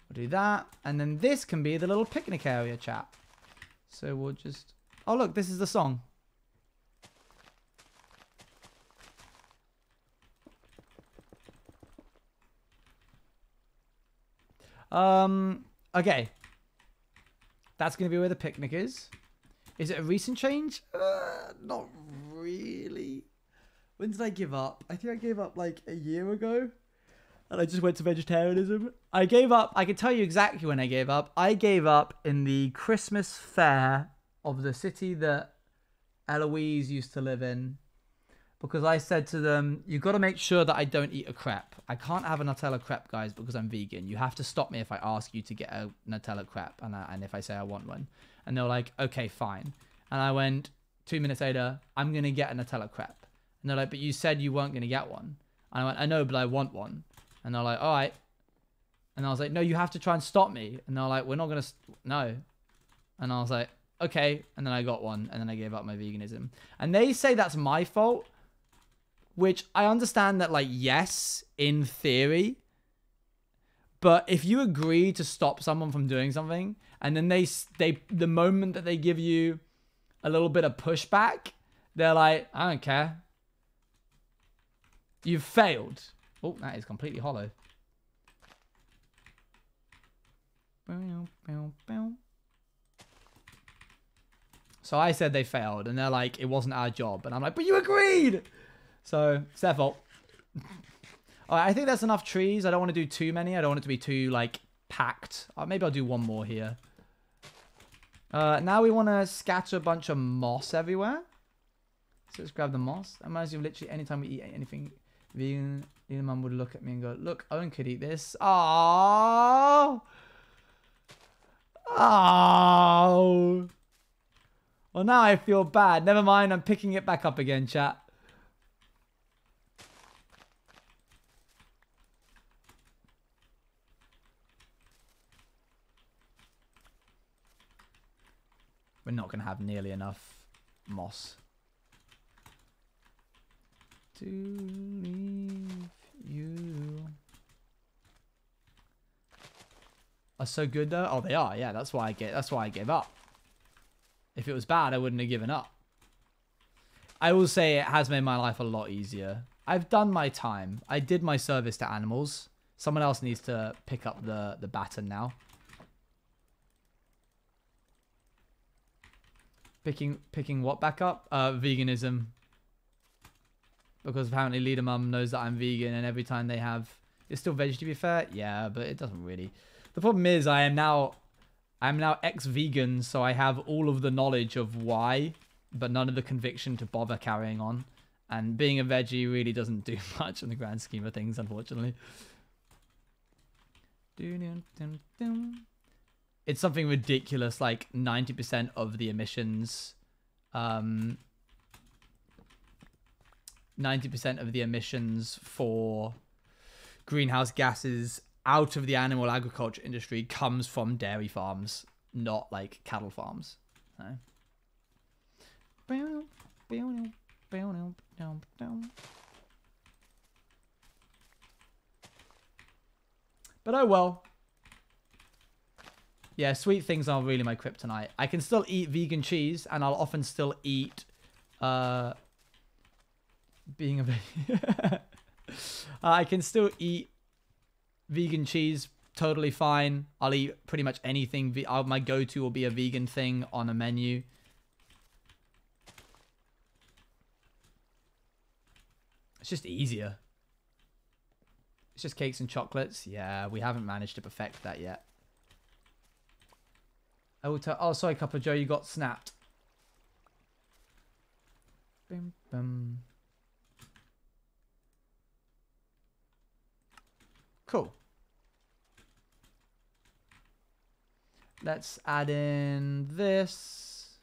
We'll do that. And then this can be the little picnic area chat. So we'll just... Oh, look. This is the song. Um, okay. That's going to be where the picnic is. Is it a recent change? Uh, not really. When did I give up? I think I gave up like a year ago. And I just went to vegetarianism. I gave up. I can tell you exactly when I gave up. I gave up in the Christmas fair of the city that Eloise used to live in. Because I said to them, you've got to make sure that I don't eat a crepe. I can't have a Nutella crepe, guys, because I'm vegan. You have to stop me if I ask you to get a Nutella crepe and, I, and if I say I want one. And they're like, okay, fine. And I went, two minutes later, I'm going to get a Nutella crepe. And they're like, but you said you weren't going to get one. And I went, I know, but I want one. And they're like, all right. And I was like, no, you have to try and stop me. And they're like, we're not going to, no. And I was like, okay. And then I got one. And then I gave up my veganism. And they say that's my fault which I understand that, like, yes, in theory. But if you agree to stop someone from doing something, and then they they the moment that they give you a little bit of pushback, they're like, I don't care. You've failed. Oh, that is completely hollow. So I said they failed, and they're like, it wasn't our job. And I'm like, but you agreed! So, it's their fault. I think that's enough trees. I don't want to do too many. I don't want it to be too, like, packed. Uh, maybe I'll do one more here. Uh, now we want to scatter a bunch of moss everywhere. So let's grab the moss. That reminds me of literally anytime we eat anything vegan, the mum would look at me and go, look, Owen could eat this. Oh. Oh. Well, now I feel bad. Never mind, I'm picking it back up again, chat. We're not going to have nearly enough moss. To leave you. are so good though. Oh, they are. Yeah, that's why I get. That's why I gave up. If it was bad, I wouldn't have given up. I will say it has made my life a lot easier. I've done my time. I did my service to animals. Someone else needs to pick up the the baton now. Picking picking what back up? Uh, veganism. Because apparently leader mum knows that I'm vegan, and every time they have, it's still veg to be fair. Yeah, but it doesn't really. The problem is, I am now, I'm now ex-vegan, so I have all of the knowledge of why, but none of the conviction to bother carrying on. And being a veggie really doesn't do much in the grand scheme of things, unfortunately. It's something ridiculous, like 90% of the emissions, um, 90% of the emissions for greenhouse gases out of the animal agriculture industry comes from dairy farms, not like cattle farms. But oh well. Yeah, sweet things are really my kryptonite. I can still eat vegan cheese, and I'll often still eat, uh, being a vegan. I can still eat vegan cheese totally fine. I'll eat pretty much anything. Uh, my go-to will be a vegan thing on a menu. It's just easier. It's just cakes and chocolates. Yeah, we haven't managed to perfect that yet. Oh, oh sorry, of Joe, you got snapped. Boom, boom. Cool. Let's add in this.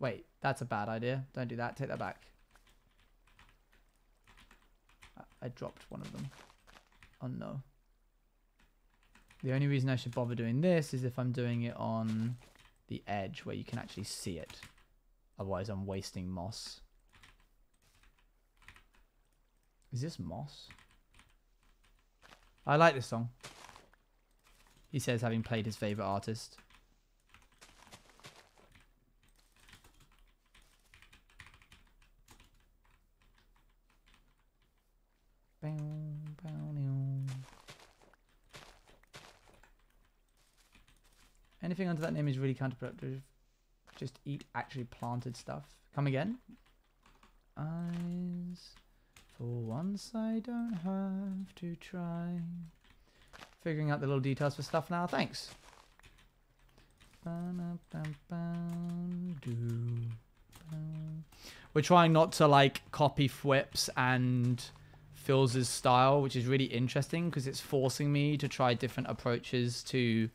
Wait, that's a bad idea. Don't do that. Take that back. I dropped one of them. Oh no. The only reason I should bother doing this is if I'm doing it on the edge where you can actually see it. Otherwise I'm wasting moss. Is this moss? I like this song. He says having played his favorite artist. Anything under that name is really counterproductive. Just eat actually planted stuff. Come again? Eyes. For once I don't have to try. Figuring out the little details for stuff now. Thanks. We're trying not to like copy Fwhip's and Phil's style, which is really interesting because it's forcing me to try different approaches to,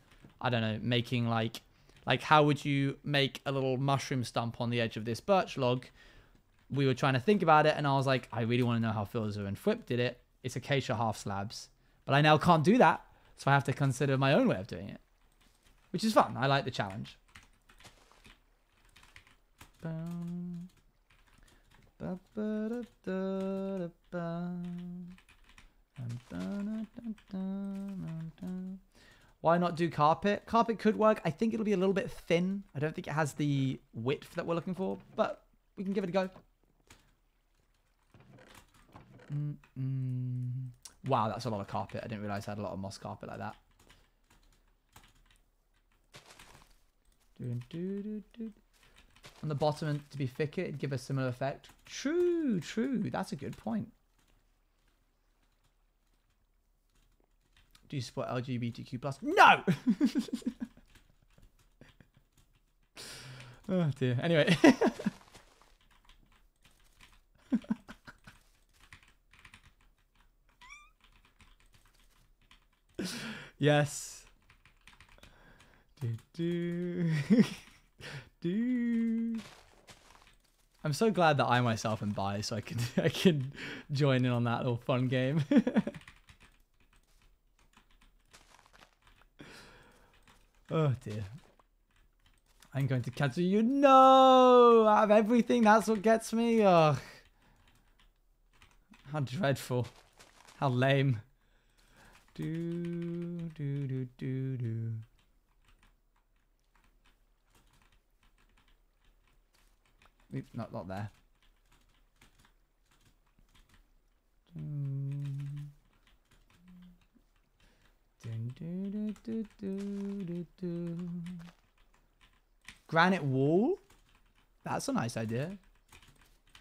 I don't know, making like, like how would you make a little mushroom stump on the edge of this birch log we were trying to think about it, and I was like, I really want to know how Philza and Fwhip did it. It's acacia half slabs. But I now can't do that, so I have to consider my own way of doing it. Which is fun. I like the challenge. Why not do carpet? Carpet could work. I think it'll be a little bit thin. I don't think it has the width that we're looking for, but we can give it a go. Mm -mm. Wow, that's a lot of carpet. I didn't realize I had a lot of moss carpet like that. On the bottom, to be thicker, it'd give a similar effect. True, true. That's a good point. Do you support LGBTQ plus? No! oh dear. Anyway. Yes. Do, do. do. I'm so glad that I myself am bi, so I can I can join in on that little fun game. Oh dear. I'm going to cancel you. No! Out of everything, that's what gets me. Oh, how dreadful. How lame. Do do do do do. Not not there. Dun. Dun, dun, dun. Granite wall? That's a nice idea.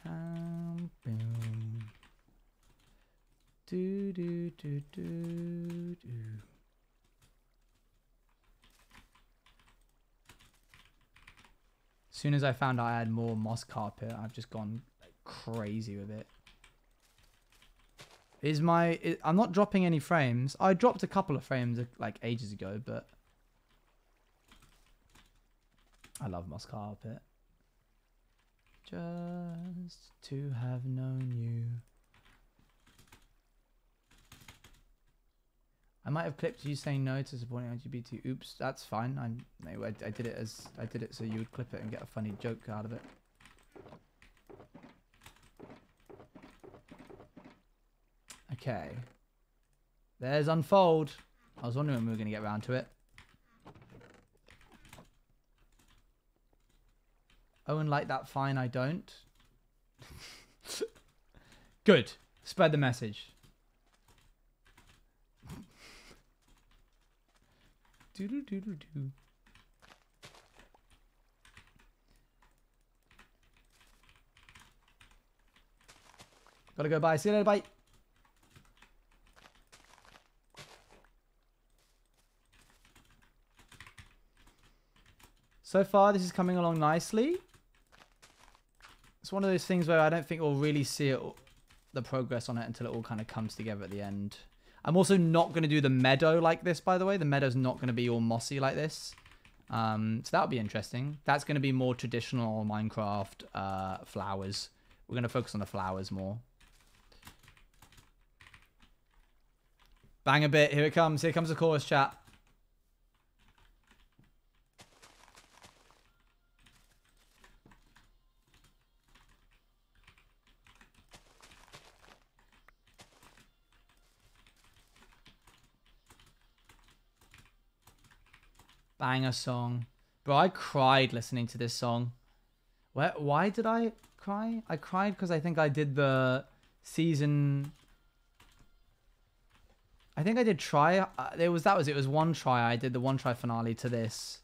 Um, boom. Do, do, do, do, do. Soon as I found out I had more moss carpet, I've just gone like, crazy with it. Is my i I'm not dropping any frames. I dropped a couple of frames uh, like ages ago, but I love moss carpet. Just to have known you. I might have clipped you saying no to supporting LGBT. Oops, that's fine. No, I, I did it as I did it so you would clip it and get a funny joke out of it. Okay. There's unfold. I was wondering when we were going to get around to it. Owen like that fine, I don't. Good. Spread the message. Doodle doodle doo. Gotta go bye. See you later. Bye. So far, this is coming along nicely. It's one of those things where I don't think we'll really see it, the progress on it until it all kind of comes together at the end. I'm also not going to do the meadow like this, by the way. The meadow's not going to be all mossy like this. Um, so that'll be interesting. That's going to be more traditional Minecraft uh, flowers. We're going to focus on the flowers more. Bang a bit. Here it comes. Here comes the chorus chat. Banger song. Bro, I cried listening to this song. Where, why did I cry? I cried because I think I did the season. I think I did try. Uh, there was that was it was one try. I did the one try finale to this.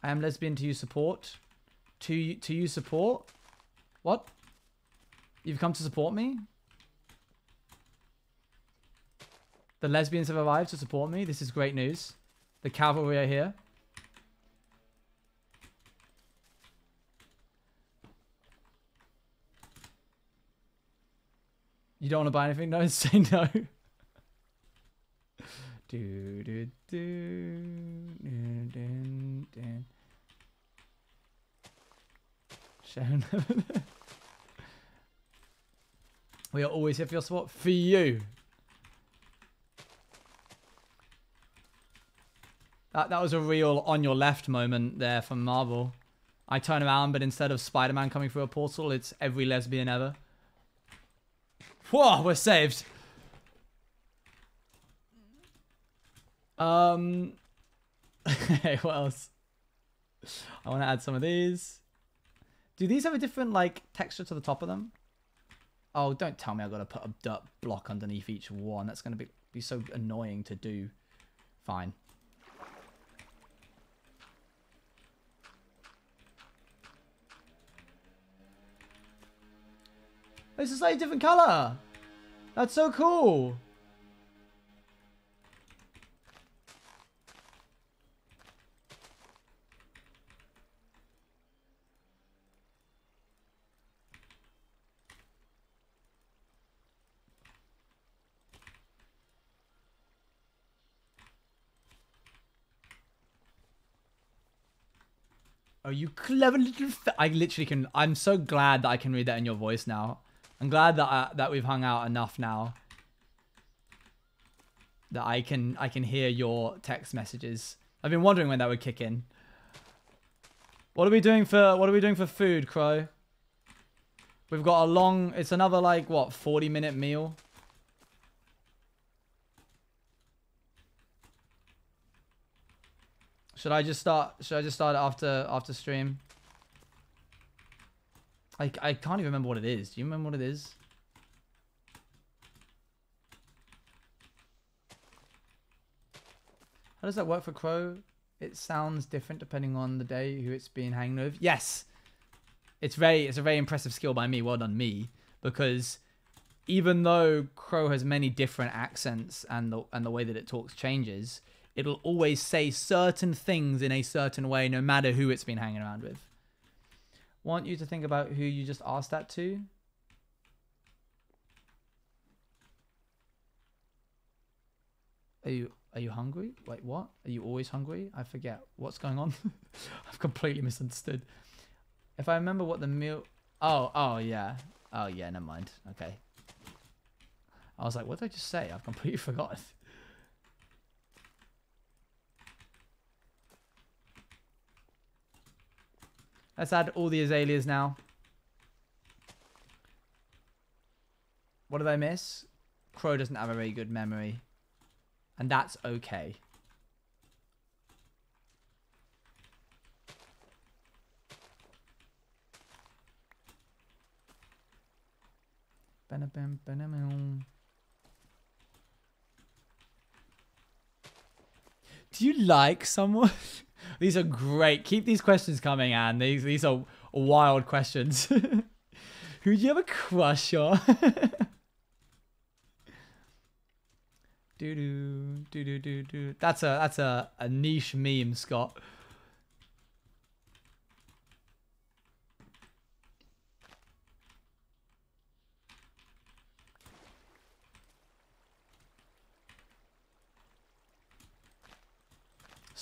I am lesbian to you support. To you to you support. What? You've come to support me? The lesbians have arrived to support me. This is great news. The cavalry are here. You don't want to buy anything? No, say no. do, do, do, we are always here for your support. For you. That, that was a real on your left moment there from Marvel. I turn around, but instead of Spider-Man coming through a portal, it's every lesbian ever. Whoa, we're saved. Um, hey, what else? I want to add some of these. Do these have a different, like, texture to the top of them? Oh, don't tell me I've got to put a dirt block underneath each one. That's going to be, be so annoying to do. Fine. It's a slightly different color. That's so cool. Oh, you clever little. I literally can. I'm so glad that I can read that in your voice now. I'm glad that I, that we've hung out enough now. That I can I can hear your text messages. I've been wondering when that would kick in. What are we doing for what are we doing for food, Crow? We've got a long. It's another like what, forty minute meal. Should I just start? Should I just start after after stream? I I can't even remember what it is. Do you remember what it is? How does that work for Crow? It sounds different depending on the day who it's being hanged with. Yes, it's very it's a very impressive skill by me. Well done, me, because even though Crow has many different accents and the and the way that it talks changes, it'll always say certain things in a certain way, no matter who it's been hanging around with. Want you to think about who you just asked that to. Are you are you hungry? Wait, what? Are you always hungry? I forget. What's going on? I've completely misunderstood. If I remember what the meal Oh, oh yeah. Oh yeah, never mind. Okay. I was like, what did I just say? I've completely forgotten. Let's add all the azaleas now. What did I miss? Crow doesn't have a very good memory. And that's okay. Do you like someone? these are great. Keep these questions coming, Anne. These these are wild questions. Who do you have a crush on? do do do do do do. That's a that's a, a niche meme, Scott.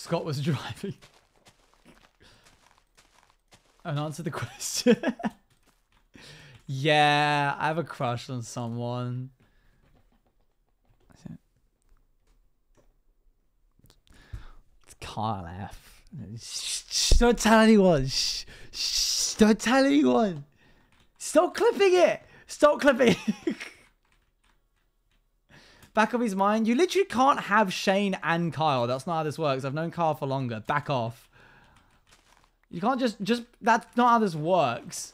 Scott was driving. And answer the question. yeah, I have a crush on someone. It's Carl F. Shh, don't tell anyone. Shh, shh, don't tell anyone. Stop clipping it. Stop clipping it. Back of his mind, you literally can't have Shane and Kyle. That's not how this works. I've known Kyle for longer. Back off. You can't just, just, that's not how this works.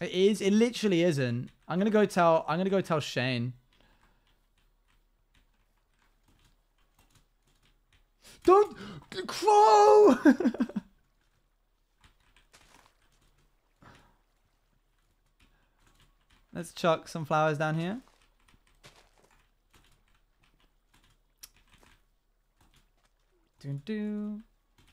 It is, it literally isn't. I'm gonna go tell, I'm gonna go tell Shane. Don't, crow! Let's chuck some flowers down here. Do do.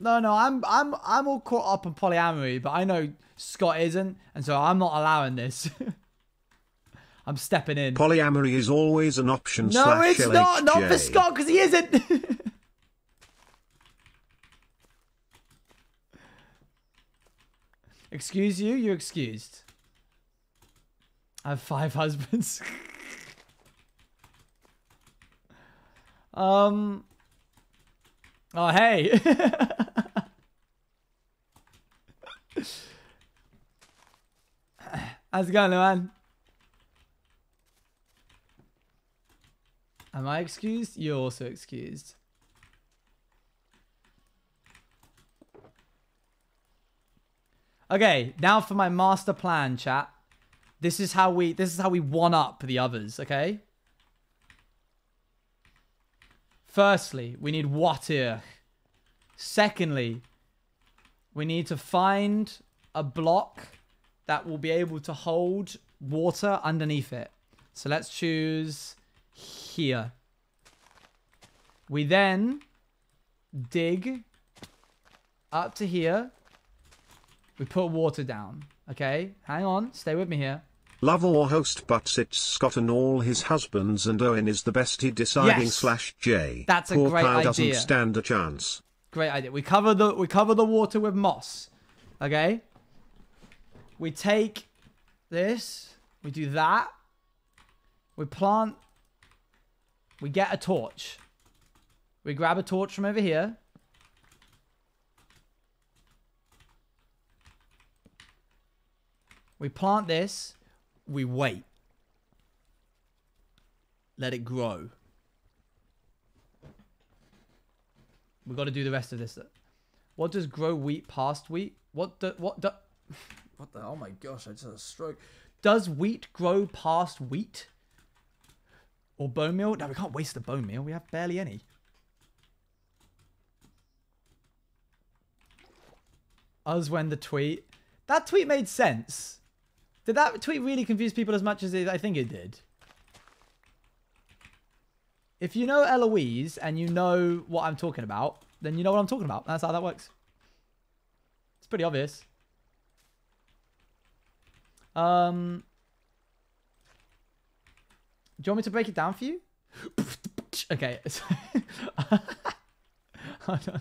No, no, I'm I'm I'm all caught up in polyamory, but I know Scott isn't, and so I'm not allowing this. I'm stepping in. Polyamory is always an option. no, it's not. Not for Scott because he isn't. Excuse you. You're excused. I have five husbands. um. Oh hey. How's it going, man? Am I excused? You're also excused. Okay, now for my master plan, chat. This is how we this is how we one up the others, okay? Firstly, we need water. Secondly, we need to find a block that will be able to hold water underneath it. So let's choose here. We then dig up to here. We put water down. Okay, hang on. Stay with me here. Love or host butts it's Scott and all his husbands and Owen is the best he deciding yes. slash J. That's a Poor great idea. doesn't stand a chance. Great idea. We cover the we cover the water with moss. Okay. We take this. We do that. We plant. We get a torch. We grab a torch from over here. We plant this. We wait. Let it grow. We've got to do the rest of this. What does grow wheat past wheat? What the what the what the? Oh my gosh! I just had a stroke. Does wheat grow past wheat? Or bone meal? No, we can't waste the bone meal. We have barely any. Us when the tweet. That tweet made sense. Did that tweet really confuse people as much as it, I think it did? If you know Eloise and you know what I'm talking about, then you know what I'm talking about. That's how that works. It's pretty obvious. Um, do you want me to break it down for you? okay. Hold.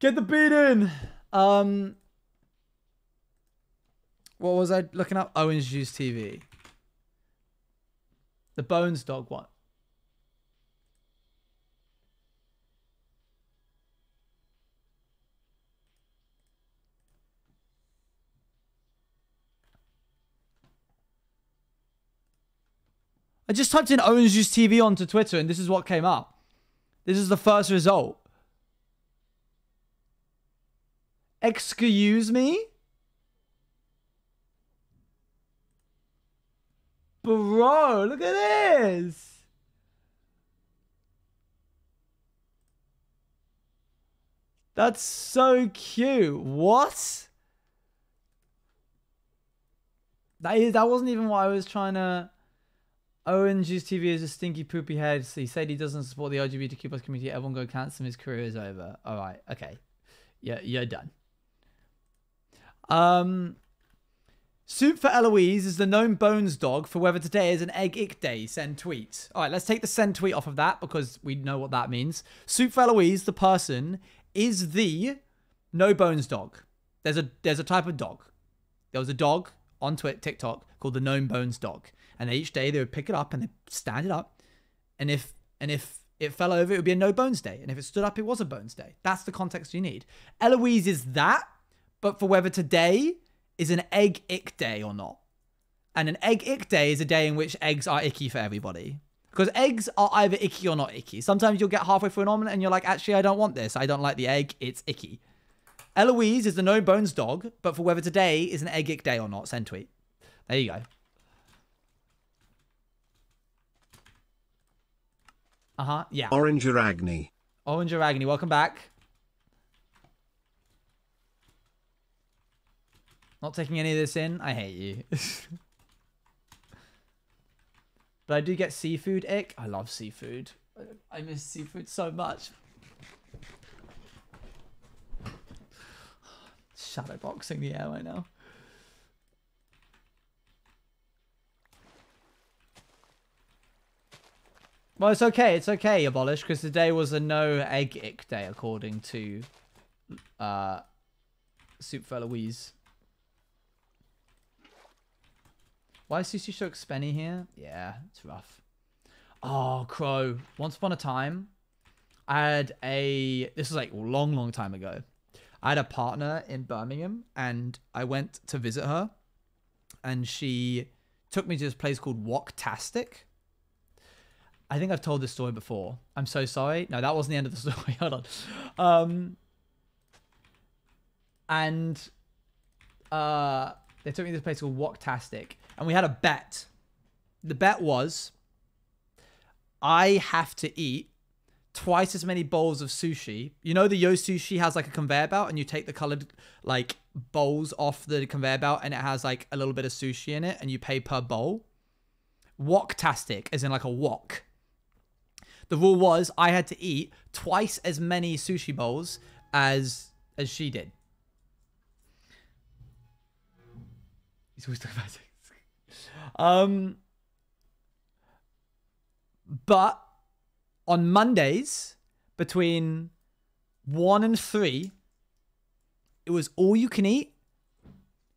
Get the beat in. Um, what was I looking up? OwengeJuiceTV. The Bones Dog one. I just typed in OwengeJuiceTV onto Twitter and this is what came up. This is the first result. Excuse me? Bro, look at this. That's so cute. What? That is that wasn't even what I was trying to OwengeJuiceTV is a stinky poopy head. He said he doesn't support the LGBTQ plus community. Everyone go cancel him. His career is over. All right. Okay. Yeah, you're done. Um, Soup for Eloise is the known bones dog for whether today is an egg ick day. Send tweet. All right, let's take the send tweet off of that because we know what that means. Soup for Eloise, the person, is the no bones dog. There's a there's a type of dog. There was a dog on Twitter, TikTok called the known bones dog, and each day they would pick it up and they stand it up, and if and if it fell over, it would be a no bones day, and if it stood up, it was a bones day. That's the context you need. Eloise is that, but for whether today is an egg ick day or not. And an egg ick day is a day in which eggs are icky for everybody. Because eggs are either icky or not icky. Sometimes you'll get halfway through an omelette and you're like, actually, I don't want this. I don't like the egg. It's icky. Eloise is the no bones dog, but for whether today is an egg ick day or not, send tweet. There you go. Uh huh. Yeah. Orange Aragni. Orange Aragni, welcome back. Not taking any of this in. I hate you. but I do get seafood ick. I love seafood. I miss seafood so much. Shadowboxing the air right now. Well, it's okay. It's okay, Abolish, because today was a no egg ick day, according to uh, Soup for Louise. Why is Sushi so expenny here? Yeah, it's rough. Oh, Crow. Once upon a time, I had a... This was like a long, long time ago. I had a partner in Birmingham, and I went to visit her, and she took me to this place called Woktastic. I think I've told this story before. I'm so sorry. No, that wasn't the end of the story. Hold on. Um, and uh, they took me to this place called Woktastic, and we had a bet. The bet was I have to eat twice as many bowls of sushi. You know the Yo Sushi has like a conveyor belt and you take the colored like bowls off the conveyor belt and it has like a little bit of sushi in it and you pay per bowl. Woktastic, as in like a wok. The rule was I had to eat twice as many sushi bowls as as she did. He's always talking about sex. Um, but on Mondays between one and three, it was all you can eat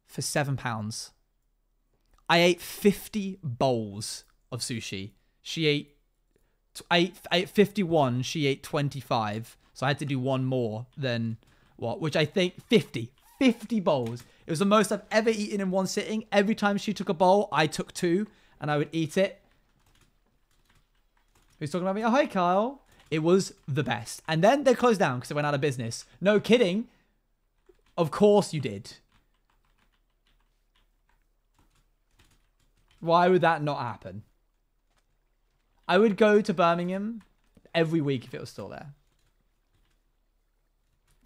for seven pounds. I ate 50 bowls of sushi. She ate, I ate, I ate 51. She ate 25 So I had to do one more than what, which I think 50. 50 bowls. It was the most I've ever eaten in one sitting. Every time she took a bowl, I took two and I would eat it. Who's talking about me? Oh, hi, Kyle. It was the best. And then they closed down because they went out of business. No kidding. Of course you did. Why would that not happen? I would go to Birmingham every week if it was still there.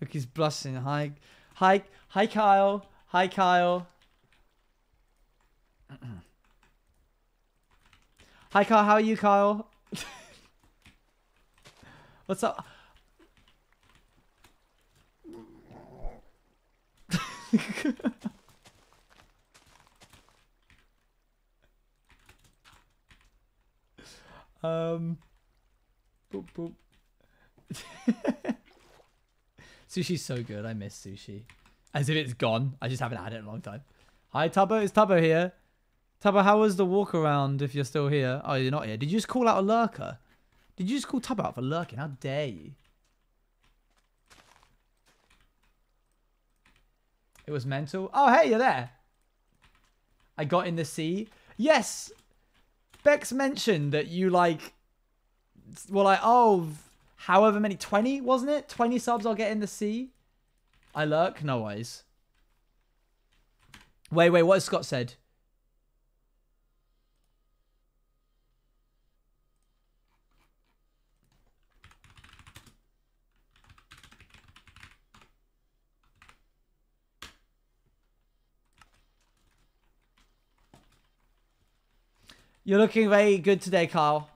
Look, he's blushing. Hi, hi, hi, Kyle. Hi, Kyle. hi, Kyle. How are you, Kyle? What's up? um. Boop boop. Sushi's so good. I miss sushi. As if it's gone. I just haven't had it in a long time. Hi, Tubbo. It's Tubbo here. Tubbo, how was the walk around if you're still here? Oh, you're not here. Did you just call out a lurker? Did you just call Tubbo out for lurking? How dare you? It was mental. Oh, hey, you're there. I got in the sea. Yes. Bex mentioned that you like, well, like, oh, however many, 20, wasn't it? 20 subs I'll get in the sea. I lurk? No eyes. Wait, wait, what has Scott said? You're looking very good today, Carl.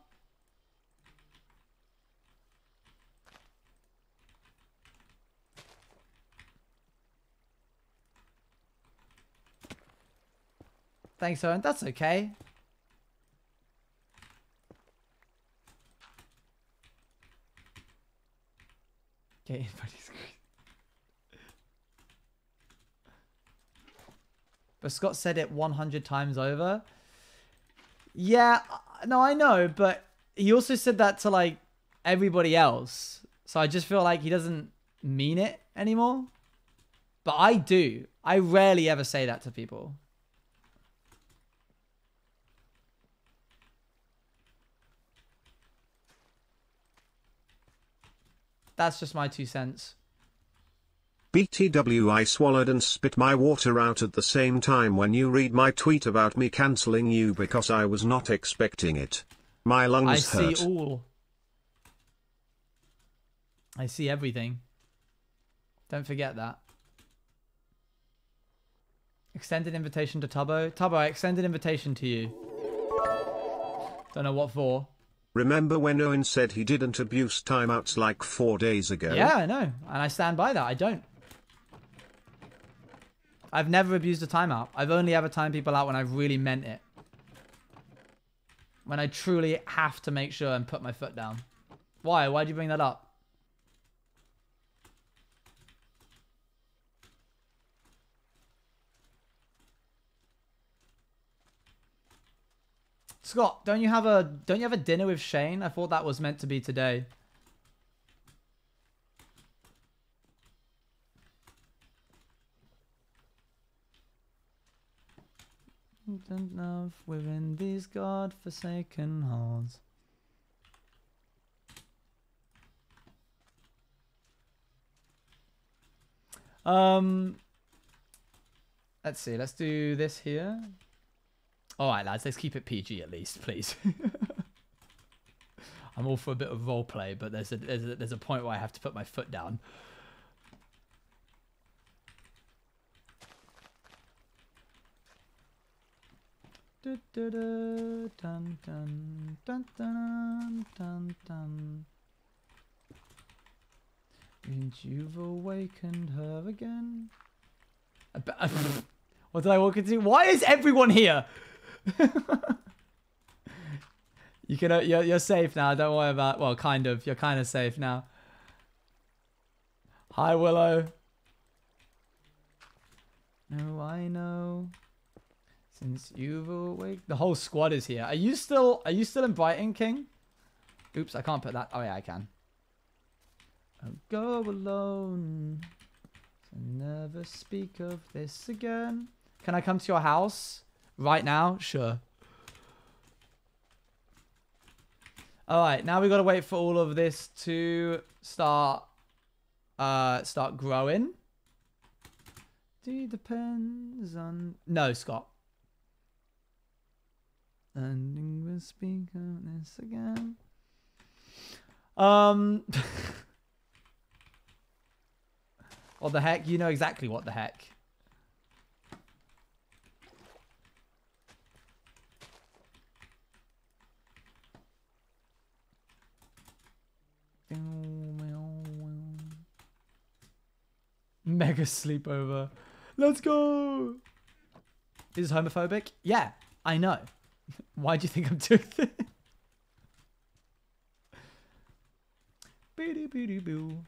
Thanks, Owen. That's okay. Okay, But Scott said it 100 times over. Yeah, no, I know, but he also said that to like everybody else. So I just feel like he doesn't mean it anymore. But I do. I rarely ever say that to people. That's just my two cents. BTW I swallowed and spit my water out at the same time when you read my tweet about me cancelling you because I was not expecting it. My lungs I see hurt. all. I see everything. Don't forget that. Extended invitation to Tubbo. Tubbo, I extended invitation to you. Don't know what for. Remember when Owen said he didn't abuse timeouts like four days ago? Yeah, I know. And I stand by that. I don't. I've never abused a timeout. I've only ever timed people out when I've really meant it. When I truly have to make sure and put my foot down. Why? Why'd you bring that up? Scott, don't you have a don't you have a dinner with Shane? I thought that was meant to be today. Love within these halls. Um, let's see. Let's do this here. All right, lads. Let's keep it PG at least, please. I'm all for a bit of roleplay, but there's a, there's a there's a point where I have to put my foot down. Du- du- du, dun, dun, dun, dun, dun, dun. And you've awakened her again. What did I walk into? Why is everyone here? you can, uh, you're, you're safe now. Don't worry about. Well, kind of. You're kind of safe now. Hi, Willow. No, I know. Since you've awake, the whole squad is here. Are you still? Are you still inviting King? Oops, I can't put that. Oh yeah, I can. I'll go alone. And never speak of this again. Can I come to your house right now? Sure. All right, now we've got to wait for all of this to start uh start growing. Do depends on No, Scott. And we'll speak of this again. Um What the heck? You know exactly what the heck. Mega sleepover. Let's go. Is homophobic? Yeah, I know. Why do you think I'm doing this? Boo boo boo.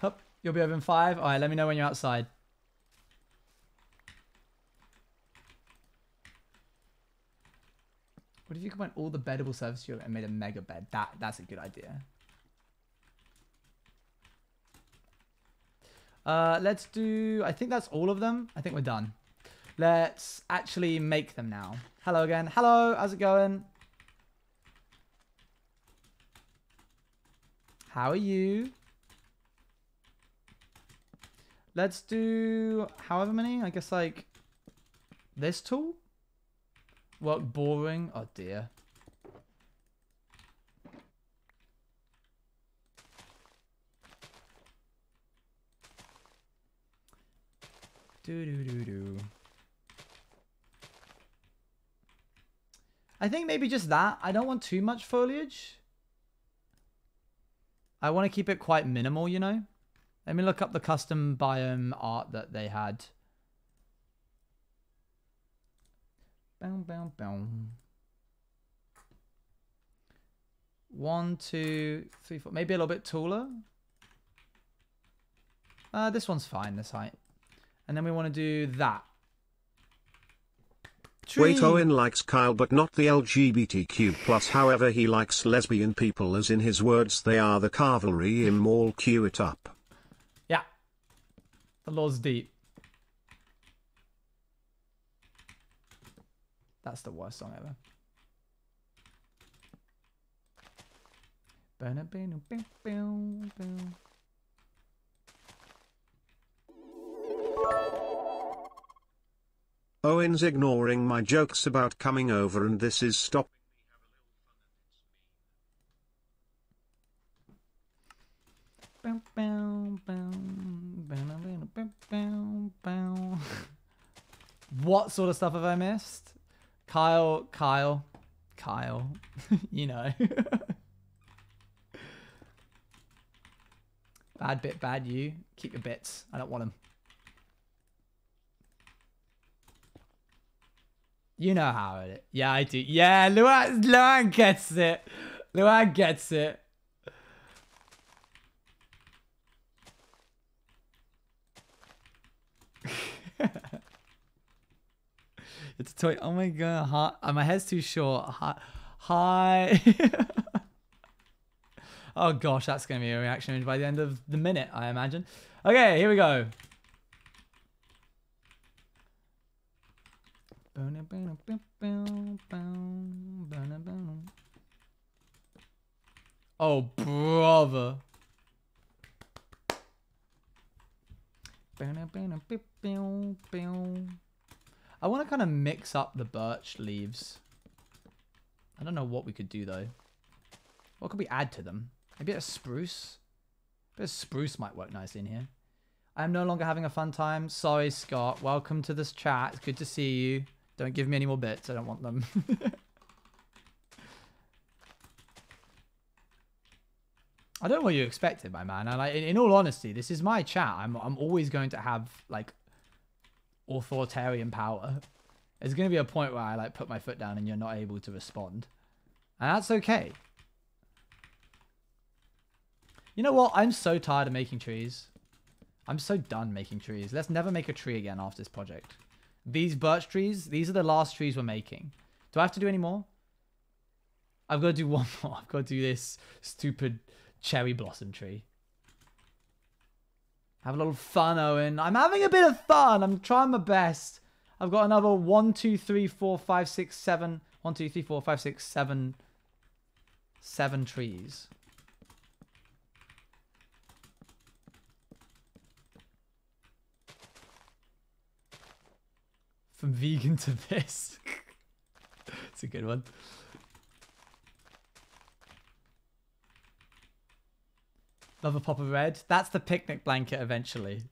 Hup, you'll be over in five. All right, let me know when you're outside. What if you combine all the beddable surface you and made a mega bed? That that's a good idea. Uh, let's do. I think that's all of them. I think we're done. Let's actually make them now. Hello again. Hello. How's it going? How are you? Let's do however many. I guess like this tool. Work boring. Oh dear. Do do do do. I think maybe just that. I don't want too much foliage. I want to keep it quite minimal, you know? Let me look up the custom biome art that they had. Boom, boom, boom. One, two, three, four. Maybe a little bit taller. Uh, this one's fine, this height. And then we want to do that. Wait, Owen likes Kyle but not the LGBTQ+, Plus, however he likes lesbian people as in his words they are the cavalry im all cue it up. Yeah. The law's deep. That's the worst song ever. Owen's ignoring my jokes about coming over and this is stop. What sort of stuff have I missed? Kyle, Kyle, Kyle. you know. bad bit, bad you. Keep your bits. I don't want them. You know how it is. Yeah, I do. Yeah, Luan, Luan gets it. Luan gets it. it's a toy. Oh my god. Hi. uh, my head's too short. Hi. Hi. oh gosh, that's going to be a reaction image by the end of the minute, I imagine. Okay, here we go. Oh, brother. I want to kind of mix up the birch leaves. I don't know what we could do though. What could we add to them? Maybe a spruce? A bit of spruce might work nice in here. I'm no longer having a fun time. Sorry, Scott. Welcome to this chat. It's good to see you. Don't give me any more bits. I don't want them. I don't know what you expected, my man. And like, in, in all honesty, this is my chat. I'm I'm always going to have like authoritarian power. There's going to be a point where I like put my foot down and you're not able to respond, and that's okay. You know what? I'm so tired of making trees. I'm so done making trees. Let's never make a tree again after this project. These birch trees, these are the last trees we're making. Do I have to do any more? I've got to do one more. I've got to do this stupid cherry blossom tree. Have a little fun, Owen. I'm having a bit of fun. I'm trying my best. I've got another one, two, three, four, five, six, seven. One, two, three, four, five, six, seven. Seven trees. From vegan to this. it's a good one. Love a pop of red. That's the picnic blanket eventually.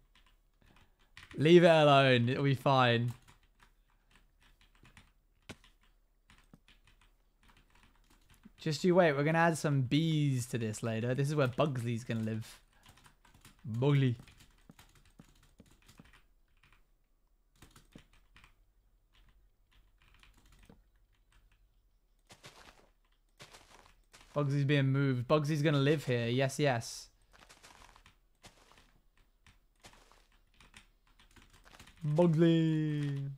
Leave it alone. It'll be fine. Just you wait. We're going to add some bees to this later. This is where Bugsy's going to live. Bugly. Bugsy's being moved. Bugsy's going to live here. Yes, yes. Bugsy.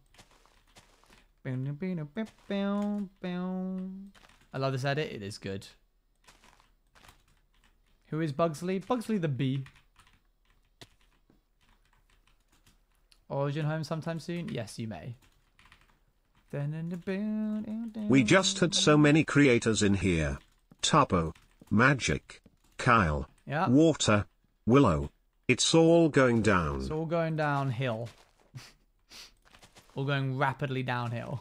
I love this edit. It is good. Who is Bugsley? Bugsley the bee. Origin home sometime soon? Yes, you may. We just had so many creators in here. Tubbo, Magic, Kyle, Yeah. Water, Willow. It's all going down. It's all going downhill. All going rapidly downhill.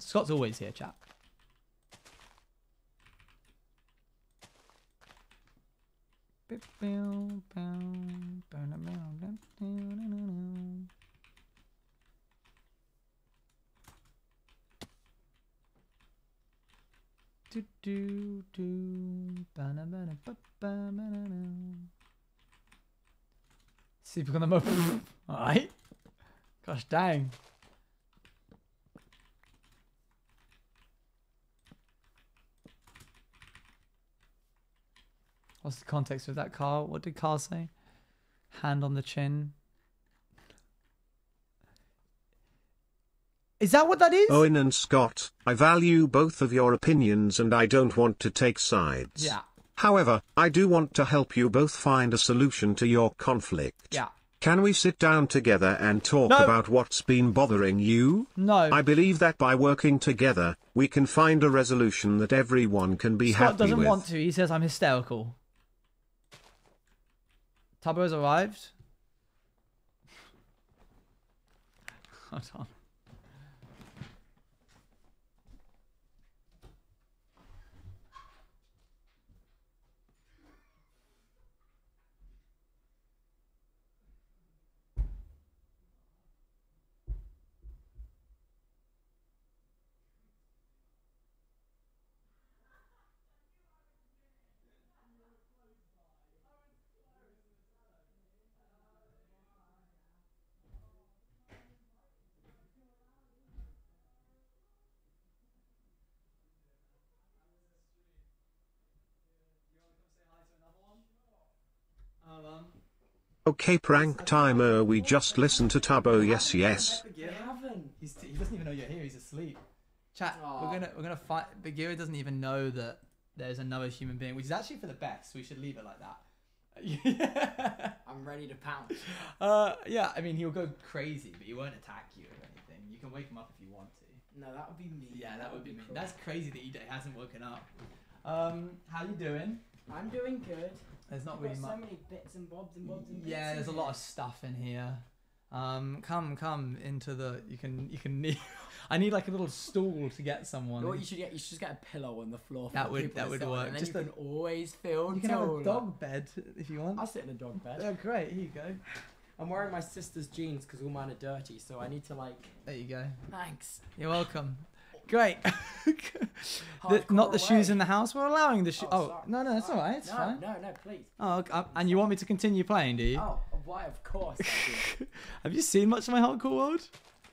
Scott's always here, chap. Bum, bum, bum, bum, bum, bum, bum, bum. Do do do. Ba-na, ba-na, ba, ba, ba-na-na. Sleeping on the mop. Alright. Gosh dang. What's the context of that, Carl? What did Carl say? Hand on the chin. Is that what that is? Owen and Scott, I value both of your opinions and I don't want to take sides. Yeah. However, I do want to help you both find a solution to your conflict. Yeah. Can we sit down together and talk No. about what's been bothering you? No. I believe that by working together, we can find a resolution that everyone can be Scott happy doesn't want to. He says I'm hysterical. Tubbo has arrived. Hold on. Okay, prank timer. We just listened to Tubbo. Yes, yes. You haven't. He doesn't even know you're here. He's asleep. Chat. We're gonna we're gonna fight. Bagheera doesn't even know that there's another human being, which is actually for the best. We should leave it like that. yeah. I'm ready to pounce. Uh, yeah. I mean, he'll go crazy, but he won't attack you or anything. You can wake him up if you want to. No, that would be me. Yeah, that would be me. cruel. That's crazy that he d- hasn't woken up. Um, how you doing? I'm doing good. There's not I've really got so much. many bits and bobs and bobs and bits Yeah, in there's a lot of stuff in here. Um, come, come into the. You can, you can. Need, I need like a little stool to get You someone. know what you should get? You should just get a pillow on the floor. For That the would- people that to would sit on, work. And then Just you a- can always feel. You can have a taller. dog bed if you want. I'll sit in a dog bed. Oh, great. Here you go. I'm wearing my sister's jeans because all mine are dirty, so I need to like. There you go. Thanks. You're welcome. Great. the, not the Hardcore shoes in the house. We're allowing the shoes. Oh, Oh, no, no, it's all right. It's no, fine. No, no, please. Oh, okay. uh, and you want me to continue playing, do you? Oh, why? Of course. Have you seen much of my hardcore world?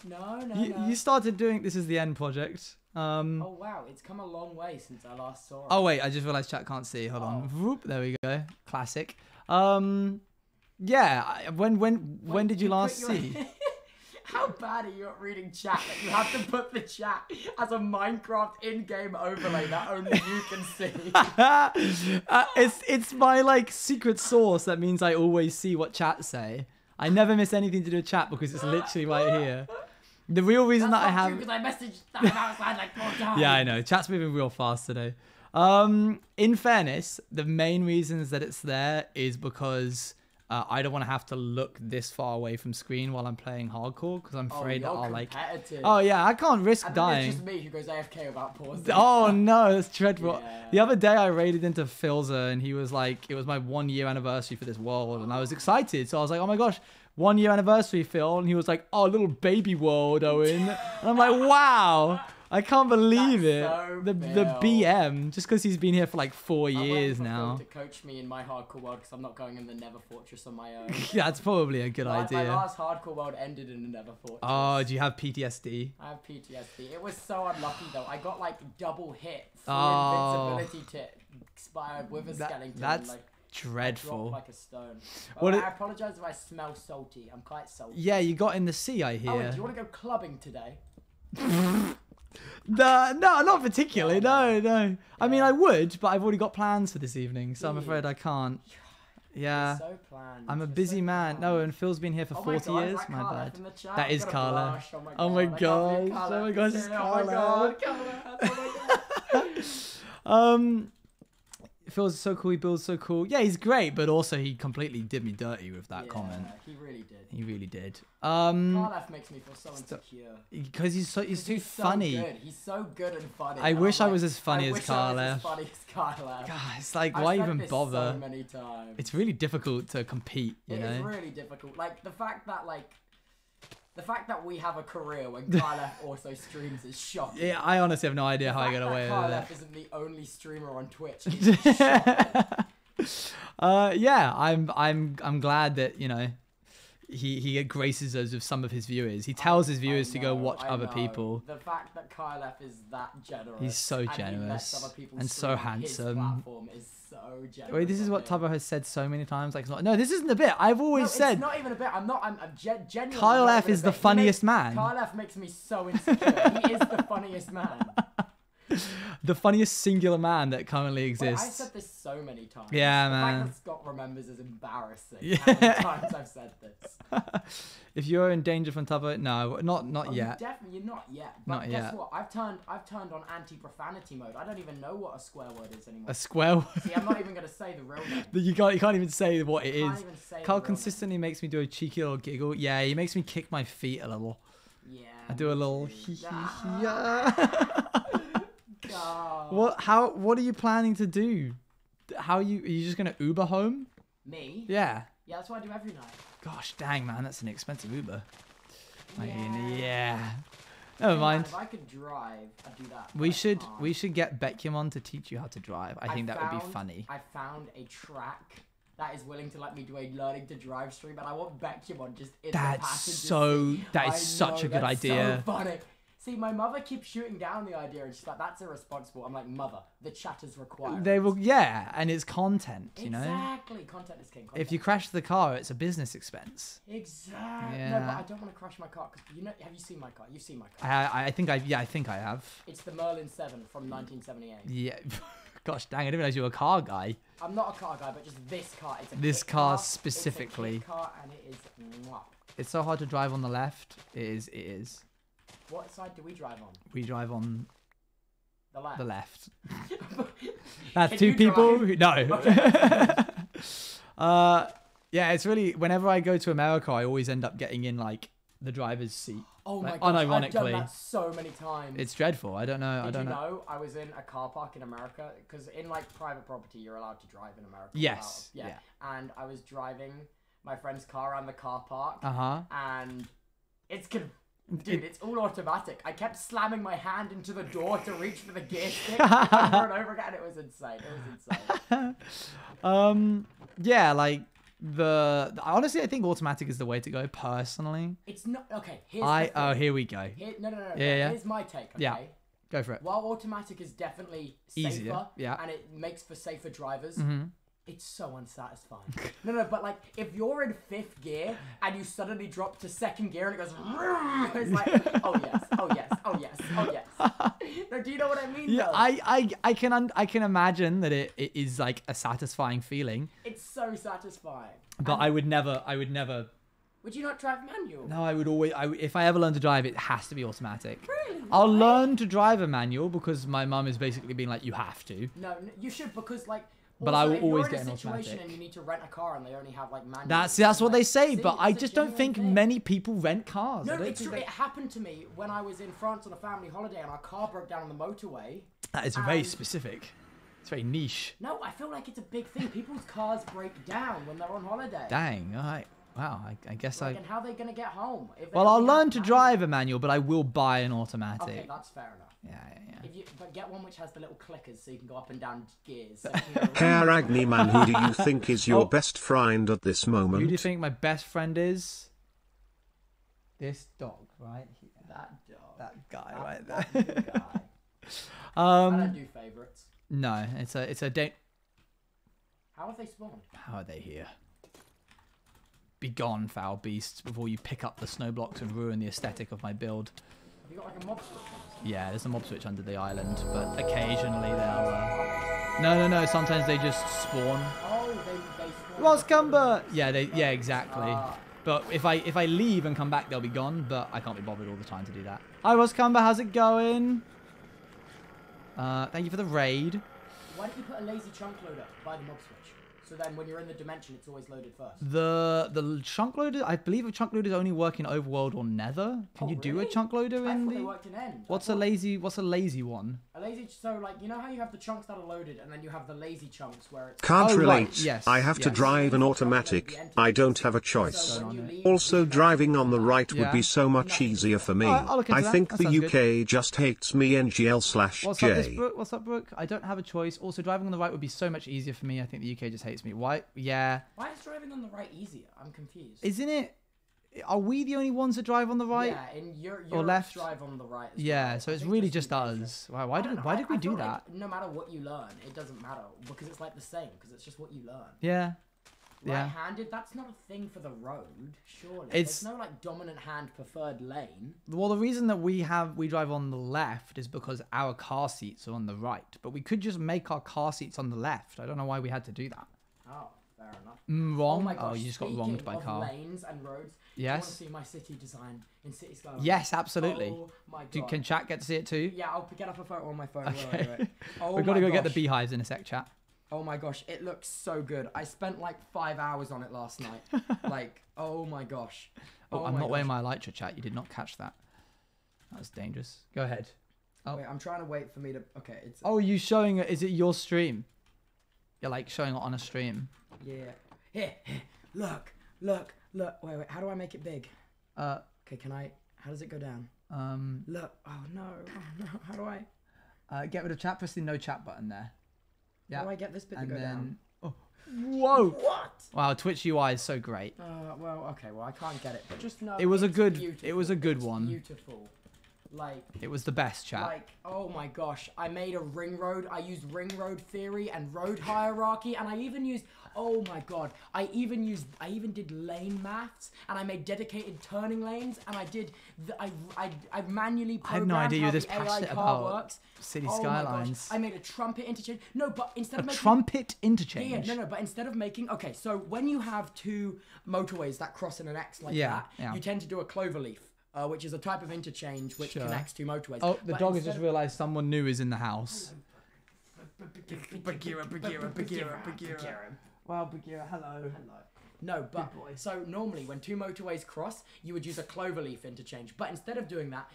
No, no, You, no. you started doing this is the end project. Um. Oh wow, it's come a long way since I last saw it. Oh wait, I just realized chat can't see. Hold on. Oh. Whoop, there we go. Classic. Um. Yeah. I- When when when did you put last see? How bad are you at reading chat that you have to put the chat as a Minecraft in-game overlay that only you can see? uh, it's it's my like secret source that means I always see what chat say. I never miss anything to do with chat because it's literally right here. The real reason that I have because I messaged that outside like four times. Yeah, I know. Chat's moving real fast today. Um, in fairness, the main reasons that it's there is because uh, I don't want to have to look this far away from screen while I'm playing hardcore because I'm Oh, afraid that I'll like. Oh yeah, I can't risk then dying. It's just me who goes AFK without pausing. Oh no, that's dreadful. Yeah. The other day I raided into Philza and he was like, it was my one year anniversary for this world and I was excited. So I was like, oh my gosh, one year anniversary, Phil. And he was like, oh, little baby world, Owen. And I'm like, wow, I can't believe That's it. so the the BM, just because he's been here for like four I'm waiting years for now. To coach me in my hardcore world because I'm not going in the Nether Fortress on my own. That's probably a good my, my last hardcore world ended in the Nether Fortress. Oh, do you have PTSD? I have PTSD. It was so unlucky though. I got like double hit, full Oh. invincibility tip, expired with a That- skeleton. that's like, Dreadful. like a stone. Oh, I apologize if I smell salty. I'm quite salty. Yeah, you got in the sea, I oh, hear. Oh, wait, do you want to go clubbing today? No, no, not particularly. No, no. I mean, I would, but I've already got plans for this evening, so I'm afraid I can't. Yeah, so planned. I'm a busy so man. planned. No, and Phil's been here for Oh 40 God, years. My Carla bad. the? That is Carla. Oh my Oh my God, I can't gosh, oh my gosh, it's here. Oh my God, Carla. Oh my God. Um, Phil's so cool. He builds so cool. Yeah, he's great, but also he completely did me dirty with that yeah, comment. He really did. He really did. Um, Carlef makes me feel so insecure. because he's so he's too He's so funny. good. He's so good and funny. I and wish I'm I was as funny I as wish I was Carlef. as funny as Carlef. God, it's like I've why even bother? So many times. It's really difficult to compete, you It is know. really difficult. Like the fact that like the fact that we have a career when Carlef also streams is shocking. Yeah, I honestly have no idea The how I that away with Carlef it. isn't the only streamer on Twitch. uh, yeah, I'm I'm I'm glad that you know he he graces us with some of his viewers. He tells his I viewers to go watch I other know. people. The fact that Kylef is that generous. He's so and generous people and so handsome. His platform is so generous. Wait, this is what. Tubbo has said so many times. Like, it's not, no, this isn't a bit. I've No, always it's said not even a bit. I'm not. I'm, I'm gen- genuinely. Kyle F is the bit. Funniest makes, man. Kyle F makes me so insecure. he is the funniest man. The funniest singular man that currently Wait, I've said this so many times. Yeah, the man. fact that Scott remembers is embarrassing. Yeah. How many times I've said this? if you're in danger from Tubbo, no, not not Oh, you yet. Definitely, you're not yet. But Not guess yet. what? I've turned. I've turned on anti-profanity mode. I don't even know what a square word is anymore. A square. Word. See, I'm not even gonna say the real name. you can't you can't even say what it Can't even say the Carl real name. consistently makes me do a cheeky little giggle. Yeah, he makes me kick my feet a little. Yeah. I do a little hee hee yeah. God. What? How? What are you planning to do? How are you? Are you just gonna Uber home? Me? Yeah. Yeah, that's what I do every night. Gosh, dang man, that's an expensive Uber. I mean, Yeah. yeah. Never Hey, man, mind. if I could drive, I'd do that. We should can't. we should get Beckham to teach you how to drive. I think that would be funny. I found a track that is willing to let me do a learning to drive stream, and I want Beckham just in the That's passenger so- that is I such a good that's idea. So funny. See, my mother keeps shooting down the idea, and she's like, "That's irresponsible." I'm like, "Mother, the chat is required." They will, yeah, and it's content, you know. Exactly. Content is king. Content If you crash the car, it's a business expense. Exactly. No, but I don't want to crash my car because you know. Have you seen my car? You've seen my car. I I think I yeah I think I have. It's the Merlin Seven from 1978. Yeah. Gosh dang, I didn't realize you were a car guy. I'm not a car guy, but just this car. It's a This car It's a specifically. kit car, and it is. Mwah. It's so hard to drive on the left. It is. It is. What side do we drive on? We drive on The left. the left. That's Can two people. Who, no. uh, yeah, it's really. Whenever I go to America, I always end up getting in like the driver's seat. Oh my Like, god! I've done unironically. that so many times. It's dreadful. I don't know. I don't you know. know I was in a car park in America? Because in like private property, you're allowed to drive in America. Yes, without- yeah. And I was driving my friend's car around the car park, Uh huh. and it's con- dude, it's all automatic. I kept slamming my hand into the door to reach for the gear stick over and over again. It was insane. It was insane. Um. Yeah. Like. the, the- honestly, I think automatic is the way to go. Personally, It's not okay. Here's I oh here we go. Here, no, no, no. Yeah, no, yeah. Here's my take. Okay? Yeah. Go for it. While automatic is definitely safer, Easier, yeah. And it makes for safer drivers, it's so unsatisfying. no, no, but like if you're in fifth gear and you suddenly drop to second gear and it goes, it's like, oh yes, oh yes, oh yes, oh yes. no, do you know what I mean? Yeah, though? I, I, I can un- I can imagine that it, it is like a satisfying feeling, It's so satisfying. but I would never, I would never. Would you not drive manual? No, I would always. I, if I ever learn to drive, it has to be automatic. Really? I'll learn to drive a manual because my mum has basically been like, you have to. No, you should because like. But I will always get an automatic. And you need to rent a car, and they only have like manual. That's that's what they say, See, but I just don't think thing. many people rent cars. No, it's true. they- It happened to me when I was in France on a family holiday, and our car broke down on the motorway. That is very specific. It's very niche. No, I feel like it's a big thing. People's cars break down when they're on holiday. Dang. All right. Wow. I, I guess Like, I. and how are they gonna get home? Well, I'll learn to drive a manual, but I will buy an automatic. Okay, that's fair enough. Yeah, yeah, yeah. If you but get one which has the little clickers so you can go up and down gears. So you Agni man, who do you think is your Oh. best friend at this moment? Who do you think my best friend is? This dog, right here. that dog. That guy that, right there. good guy. I don't um, do favorites. no, it's a, it's a. Da- How have they spawned? How are they here? Be gone, foul beasts, before you pick up the snow blocks and ruin the aesthetic of my build. Have you got like a mob switch? Yeah, there's a mob switch under the island, but occasionally they'll. Uh... No, no, no. Sometimes they just spawn. Oh, they they spawned. Ross Cumber. Yeah, they. Yeah, exactly. Ah. But if I if I leave and come back, they'll be gone. But I can't be bothered all the time to do that. Hi, Ross Cumber. How's it going? Uh, thank you for the raid. Why don't you put a lazy chunk loader by the mob switch? So then when you're in the dimension, it's always loaded first. The the chunk loader, I believe a chunk loader is only work in Overworld or Nether. Can Oh, you do a chunk loader I in thought they the? worked in end. What's a thought- lazy? What's a lazy one? A lazy, so like you know how you have the chunks that are loaded, and then you have the lazy chunks where it's. Can't Oh, right, relate. yes, I have to drive an automatic. I don't have a choice. So when you on it. leave, Also, driving on the right would be so much easier for me. Alright, I'll look into I that. think That the sounds UK just hates me NGL slash What's up, J. Brooke? What's up, Brooke? I don't have a choice. Also, driving on the right would be so much easier for me. I think the UK just hates me. Why? Yeah, Why is driving on the right easier? I'm confused. isn't it? Are we the only ones that drive on the right? Yeah, in your Or your left? drive on the right. As Yeah, well. so it's really just us. Why? Why did know, Why I- did we I do that? like no matter what you learn, it doesn't matter because it's like the same because it's just what you learn. Yeah, yeah. Right-handed, that's not a thing for the road, surely. It's- There's no like dominant hand preferred lane. Well, the reason that we have we drive on the left is because our car seats are on the right, but we could just make our car seats on the left. I don't know why we had to do that. Oh, fair enough. Mm, Oh wrong. my Oh, you just got speaking wronged by of Carl. lanes and roads. Do Yes. You want to see my city design in City Skyline? Yes, absolutely. Oh my god. Do, can chat get to see it too? Yeah, I'll get up a photo on my phone. Okay. wait, wait. Oh We've got to go get the beehives in a sec, chat. Oh my gosh, it looks so good. I spent like five hours on it last night. like, oh my gosh. Oh, Oh I'm not wearing my elytra, chat. You did not catch that. That was dangerous. Go ahead. oh. Wait, I'm trying to wait for me to. Okay, it's. Oh, you showing it? Is it your stream? You're like showing it on a stream. Yeah. Here, here. Look, look, look. Wait, wait. How do I make it big? Uh, Okay, can I? How does it go down? um, Look. Oh no. Oh no. How do I? uh, get rid of chat. Press the no chat button there. Yeah. How do I get this bit to go then. down? Oh. Whoa! What? Wow, Twitch UI is so great. Uh, well, okay. Well, I can't get it, but just know It was a good- it was a good It's one. Beautiful. Like. It was the best chat. Like, oh my gosh, I made a ring road. I used ring road theory and road hierarchy, and I even used, oh my god, I even used, I even did lane maths, and I made dedicated turning lanes, and I did, the, I, I, I manually I have no idea how you're this passionate car about works. City oh Skylines. I made a trumpet interchange. No, but instead a of making trumpet interchange. yeah, no, no, but instead of making okay, so when you have two motorways that cross in an X like Yeah, that, yeah. you tend to do a cloverleaf, uh, which is a type of interchange which Sure. connects two motorways. Oh, the But dog has just realised someone new is in the house. Bagheera, Bagheera, Bagheera, Bagheera, Bagheera. Wow, Bagheera, hello. Hello. No, but so normally when two motorways cross, you would use a cloverleaf interchange. But instead of doing that,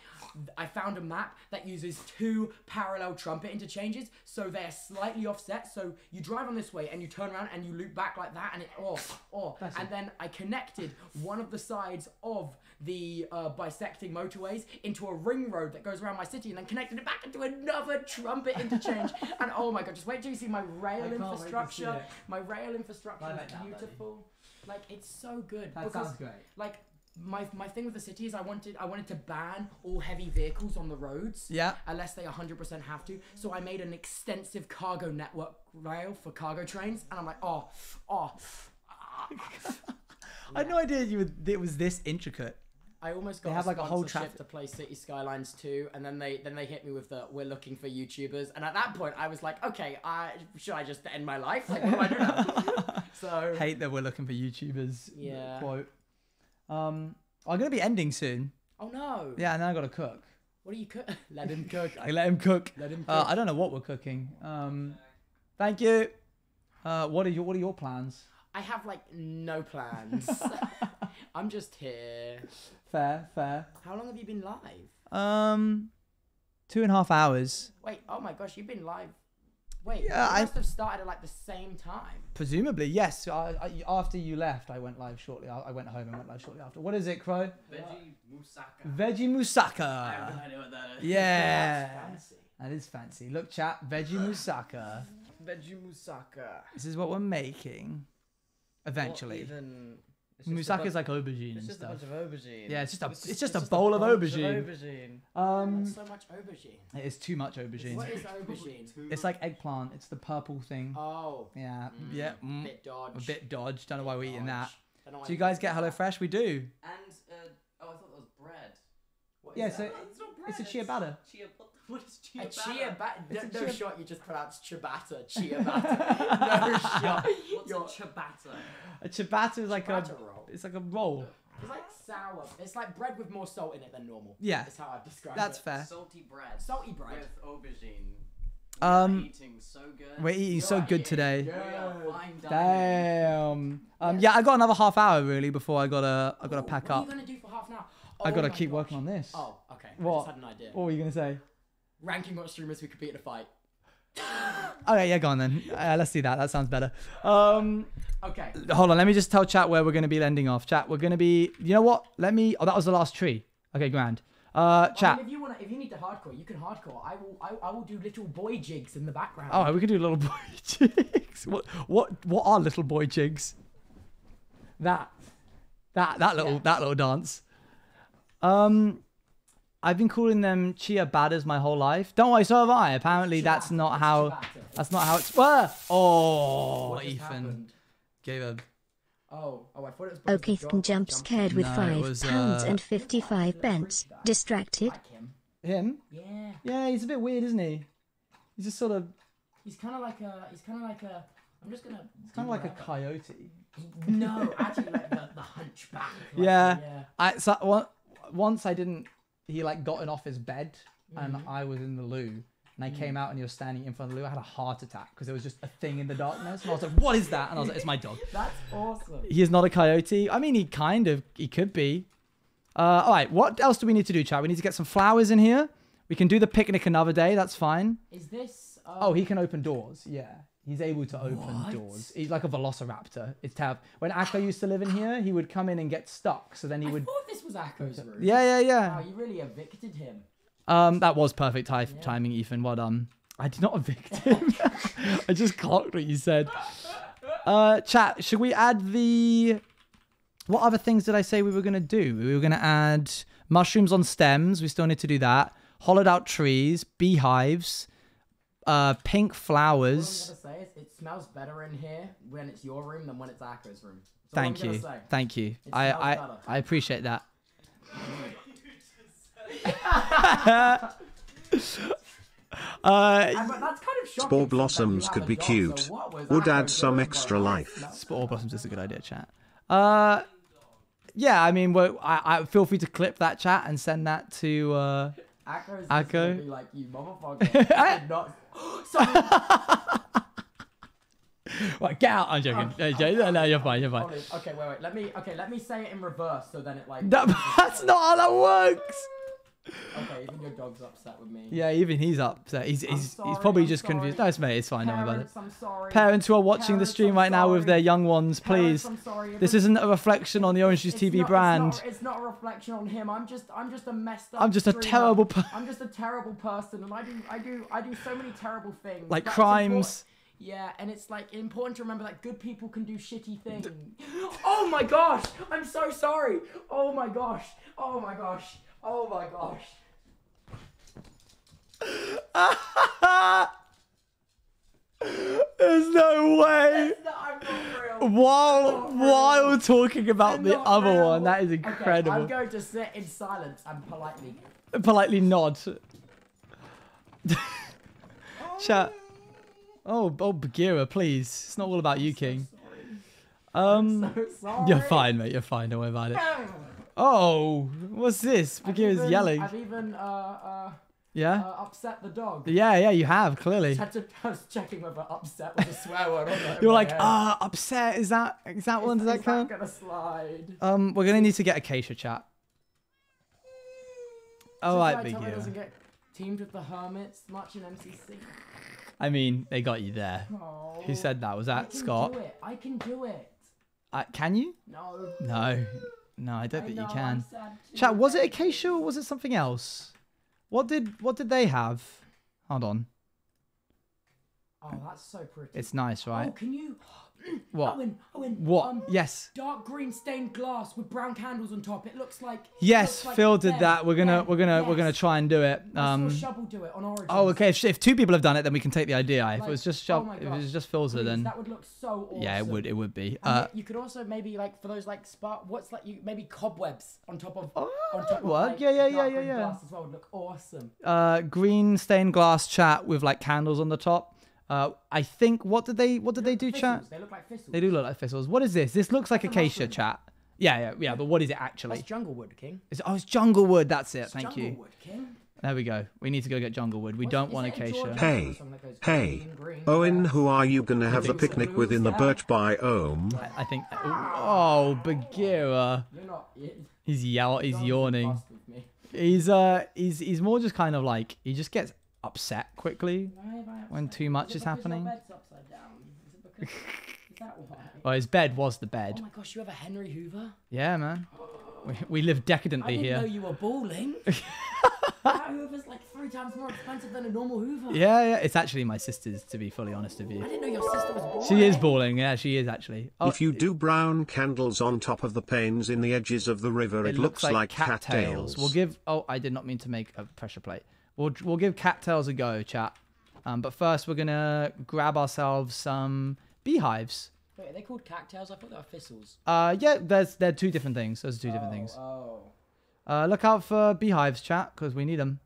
I found a map that uses two parallel trumpet interchanges, so they're slightly offset. So you drive on this way and you turn around and you loop back like that, and it oh oh. and then I connected one of the sides of the uh, bisecting motorways into a ring road that goes around my city, and then connected it back into another trumpet interchange. and oh my god, just wait till you see my rail can't wait to see infrastructure. My rail infrastructure Live is it now, buddy. beautiful. Like it's so good. That because, sounds great. Like my my thing with the city is I wanted I wanted to ban all heavy vehicles on the roads. Yeah. Unless they 100% have to. So I made an extensive cargo network rail for cargo trains, and I'm like, oh, oh. I had no idea you would, it was this intricate. I almost got have, like, a whole sponsorship traf- to play City Skylines 2, and then they then they hit me with the we're looking for YouTubers, and at that point I was like, okay, I should I just end my life? Like, what do I do now? so Hate that we're looking for YouTubers. Yeah. Quote. Um, I'm gonna be ending soon. oh no, Yeah, and then I gotta cook. what do you cook? Let him cook. I let him cook. Let him Uh, cook. I don't know what we're cooking. Um, thank you. Uh, what are your What are your plans? I have like no plans. I'm just here. Fair, fair. How long have you been live? Um, two and a half hours, Wait, oh my gosh, you've been live. Wait, Yeah, you I- must have started at like the same time. presumably. Yes. I, I, after you left, I went live shortly. I, I went home and went live shortly after. What is it, Crow? Veggie moussaka. Veggie moussaka. I know what that is. Yeah, Fancy. that is fancy. Look, chat. Veggie moussaka. Veggie moussaka. This is what we're making. Eventually, Even, moussaka is like aubergine and It's just a stuff. bunch of aubergine. Yeah, it's just a- it's just a bowl of bunch aubergine. aubergine. Um, so much aubergine. it is too much aubergine. What is aubergine? It's like eggplant. It's the purple thing. Oh, Yeah, yeah. mm, bit dodge. a bit dodge. Don't know why we're eating that. Don't know why Do you guys get that. HelloFresh? We do. And, uh, oh, I thought that was bread. What is Yeah, that? so It's not bread. it's a chia batter. Chia, what, what is chia A batter? chia batter. It's No, no chia- shot. You just pronounced ciabatta. Chia batter. no shot. What's You're- a ciabatta? A ciabatta is like a. Roll. It's like a roll. It's like sour. It's like bread with more salt in it than normal. Yeah. That's how I've described That's it. fair. Salty bread. Salty bread. With aubergine. Um, We are eating so good. We're eating You're good eating today. We are fine dining. Damn. Um, yeah, I got another half hour really before I gotta I gotta Ooh, pack what up. are you gonna do for half an hour? I Oh gotta keep gosh. working on this. Oh, okay. I What? just had an idea. What were you gonna say? Ranking what streamers we could beat in a fight. Okay, yeah, go on then. Uh, let's do that. That sounds better. Um, Okay. hold on. Let me just tell chat where we're gonna be ending off. Chat, we're gonna be. You know what? Let me. Oh, that was the last tree. Okay, grand. Uh, I mean, chat. if you wanna, if you need to hardcore, you can hardcore. I will, I, I will do little boy jigs in the background. Oh, we can do little boy jigs. What what what are little boy jigs? That that that little Yeah. that little dance. Um I've been calling them chia batters my whole life. Don't worry, so have I. Apparently that's not how ciabatta. that's not how it's Whoa! Oh What Ethan happened? gave a Oh, oh, I thought it was. supposed to Oak can jump scared with No, five was, pounds uh, and fifty-five pence. Distracted. Like him. him. Yeah. Yeah, he's a bit weird, isn't he? He's just sort of He's kind of like a. He's kind of like a. I'm just gonna. It's kind of like a coyote. No, actually, like the, the hunchback. like, Yeah. Yeah. I so one, once I didn't. He like gotten off his bed, and Mm-hmm. I was in the loo, and I came out, and he was standing in front of the loo. I had a heart attack because there was just a thing in the darkness, and I was like, "What is that?" And I was like, "It's my dog." That's awesome. He is not a coyote. I mean, he kind of, he could be. Uh, all right, what else do we need to do, chat? We need to get some flowers in here. We can do the picnic another day. That's fine. Is this? Um, Oh, he can open doors. Yeah. He's able to open What? doors. He's like a velociraptor. It's terrible. When Akko used to live in here, he would come in and get stuck. So then he I would. thought this was Akko's room. Yeah, yeah, yeah. Wow, you really evicted him. Um, that was perfect ti- timing, Ethan. Well done. I did not evict him. I just clocked what you said. Uh, chat. Should we add the? What other things did I say we were gonna do? We were gonna add mushrooms on stems. We still need to do that. Hollowed out trees, beehives, uh, pink All I'm flowers. gonna say is it smells better in here when it's your room than when it's Akko's room. That's Thank you. say. Thank you. It I, I, better. I appreciate that. uh, that's kind of. Spore since, like, you blossoms could be dog, cute. So Would add some extra by life. Spore blossoms is a good idea, chat. Uh, yeah, I mean, well, I, I feel free to clip that chat and send that to. Uh, Akko's just Akko. gonna be like, you motherfucker. I did not. Sorry. Right, get out. I'm joking. Oh, no, no, you're fine. You're fine. Okay, wait, wait. Let me. Okay, let me say it in reverse so then it like. That, that's not how that works. Okay, even your dog's upset with me. Yeah, even he's upset. He's he's, he's sorry, probably I'm just confused. No, sorry. it's mate. It's fine. Don't worry about it. Parents, I'm sorry. Parents who are watching the stream I'm right now with their young ones, Parents, please. I'm sorry. This isn't a reflection on the OwengeJuiceTV not- brand. It's not, it's not a reflection on him. I'm just, I'm just a messed up. I'm just a terrible per- I'm just a terrible person, and I do, I do, I do so many terrible things. Like That's crimes. Yeah, and it's like important to remember that good people can do shitty things. oh my gosh! I'm so sorry. Oh my gosh. Oh my gosh. Oh my gosh. There's no way. Not. While while talking about I'm the other real. one, that is Okay, incredible. I'm going to sit in silence and politely. Politely nod. Chat. Oh, oh, Bagheera, please. It's not all about you, King. Um, So you're fine, mate. You're fine. Don't worry about it. Oh, what's this? I've Bagheera's even- yelling. I've even uh, uh, Yeah. uh, upset the dog. Yeah, yeah, you have clearly. Had to, I was checking whether upset was a swear word or not. You're like, ah, upset. Is that is that one? Does that count? gonna slide? Um, we're gonna need to get Acacia chat. All right, Big doesn't get teamed with the hermits much in MCC. I mean, they got you there. Oh, Who said that? Was that I that can Scott? Do it. I can do it. Uh, can you? No. No, no, I don't I think know, you can. Chat, was it Acacia or was it something else? What did what did they have? Hold on, Oh, that's so pretty. it's nice, right? Oh, right? can you? What? Owen, Owen. What? Um, yes, Dark green stained glass with brown candles on top. It looks like. yes. looks like Phil did that. We're gonna them, we're gonna we're gonna try and do it. I Um. saw Shubble do it on Origins. Oh, okay. If, if two people have done it, then we can take the idea. If it was just oh if it was just Phil's, Please, then that would look so awesome. yeah, it would it would be. Uh, you could also maybe like for those like spark. What's like you maybe cobwebs on top of Oh, on top of like, Yeah, yeah, yeah, yeah, green yeah. glass as well would look awesome. uh, green stained glass chat with like candles on the top. Uh, I think what did they what did they do, chat? They look like thistles. They do look like thistles. What is this? This looks like That's acacia mushroom. chat. Yeah, yeah, yeah. But what is it actually? That's junglewood, King. It's, oh, it's junglewood. That's it. It's Thank you. junglewood, King. There we go. We need to go get junglewood. We What's- don't want it a George acacia. Hey, song that goes hey, green, green, Owen, grass? who are you gonna have the think so. picnic with in the Yeah. birch biome? I, I think. Oh, Bagheera. You're not. You, He's yell. He's yawning. fuss with me. He's uh. He's he's more just kind of like he just gets upset quickly. Why When too you? much it is because happening? bed's upside down? Is it because? is that why? Well, his bed was the bed. Oh bed. my gosh, you have a Henry Hoover? Yeah, man. We, we live decadently here. I didn't know here. you were balling. that Hoover's like three times more expensive than a normal Hoover. Yeah, yeah. It's actually my sister's, to be fully honest with you. I you. didn't know your sister was balling. She is balling. Yeah, she is actually. Oh, If you do brown candles on top of the panes in the edges of the river, it, looks, like, cattails. We'll give. Oh, I did not mean to make a pressure plate. We'll we'll give cattails a go, chat. Um, but first we're gonna grab ourselves some beehives. Wait, are they called cattails? I thought they were thistles. Uh, yeah, there's they're two different things. Those are two different things. Oh. Uh, look out for beehives, chat, because we need them.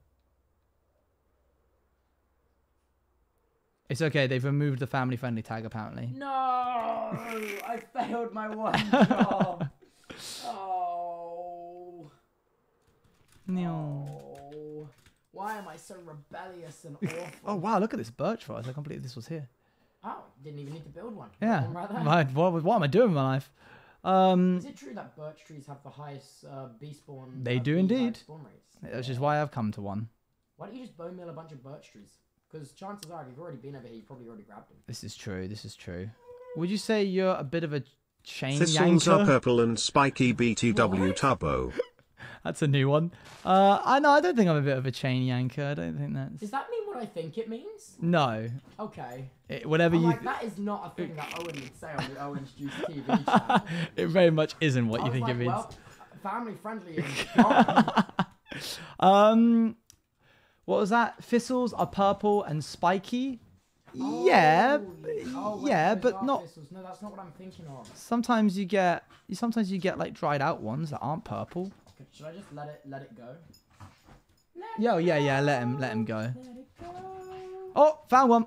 It's okay. They've removed the family-friendly tag apparently. No! I failed my one job. Oh. No. Why am I so rebellious and awful? Oh wow! Look at this birch forest. I can't believe this was here. Oh, didn't even need to build one. Yeah. One right there. Right, what, what am I doing with my life? Um, Is it true that birch trees have the highest uh, bee spawn? They uh, do indeed. Spawn rates? which is why I've come to one. Why don't you just bone meal a bunch of birch trees? Because chances are, if you've already been over here, you've probably already grabbed them. This is true. This is true. Would you say you're a bit of a chain Thistles are purple and spiky BTW Tubbo. That's a new one. Uh, I know. I don't think I'm a bit of a chain yanker. I don't think that's. Does that mean what I think it means? No. Okay. It, whatever I'm you. like, that is not a thing that Owen would say on the Owen's Juice TV channel. it very much isn't what I you think like, it means. well, family friendly. Um, what was that? Thistles are purple and spiky. yeah, Oh, b- oh, yeah, but not. thistles. No, that's not what I'm thinking of. Sometimes you get. Sometimes you get like dried out ones that aren't purple. Okay, Should I just let it let it go? Yeah, oh, yeah, yeah. Let him, let him go. Let it go. Oh, found one.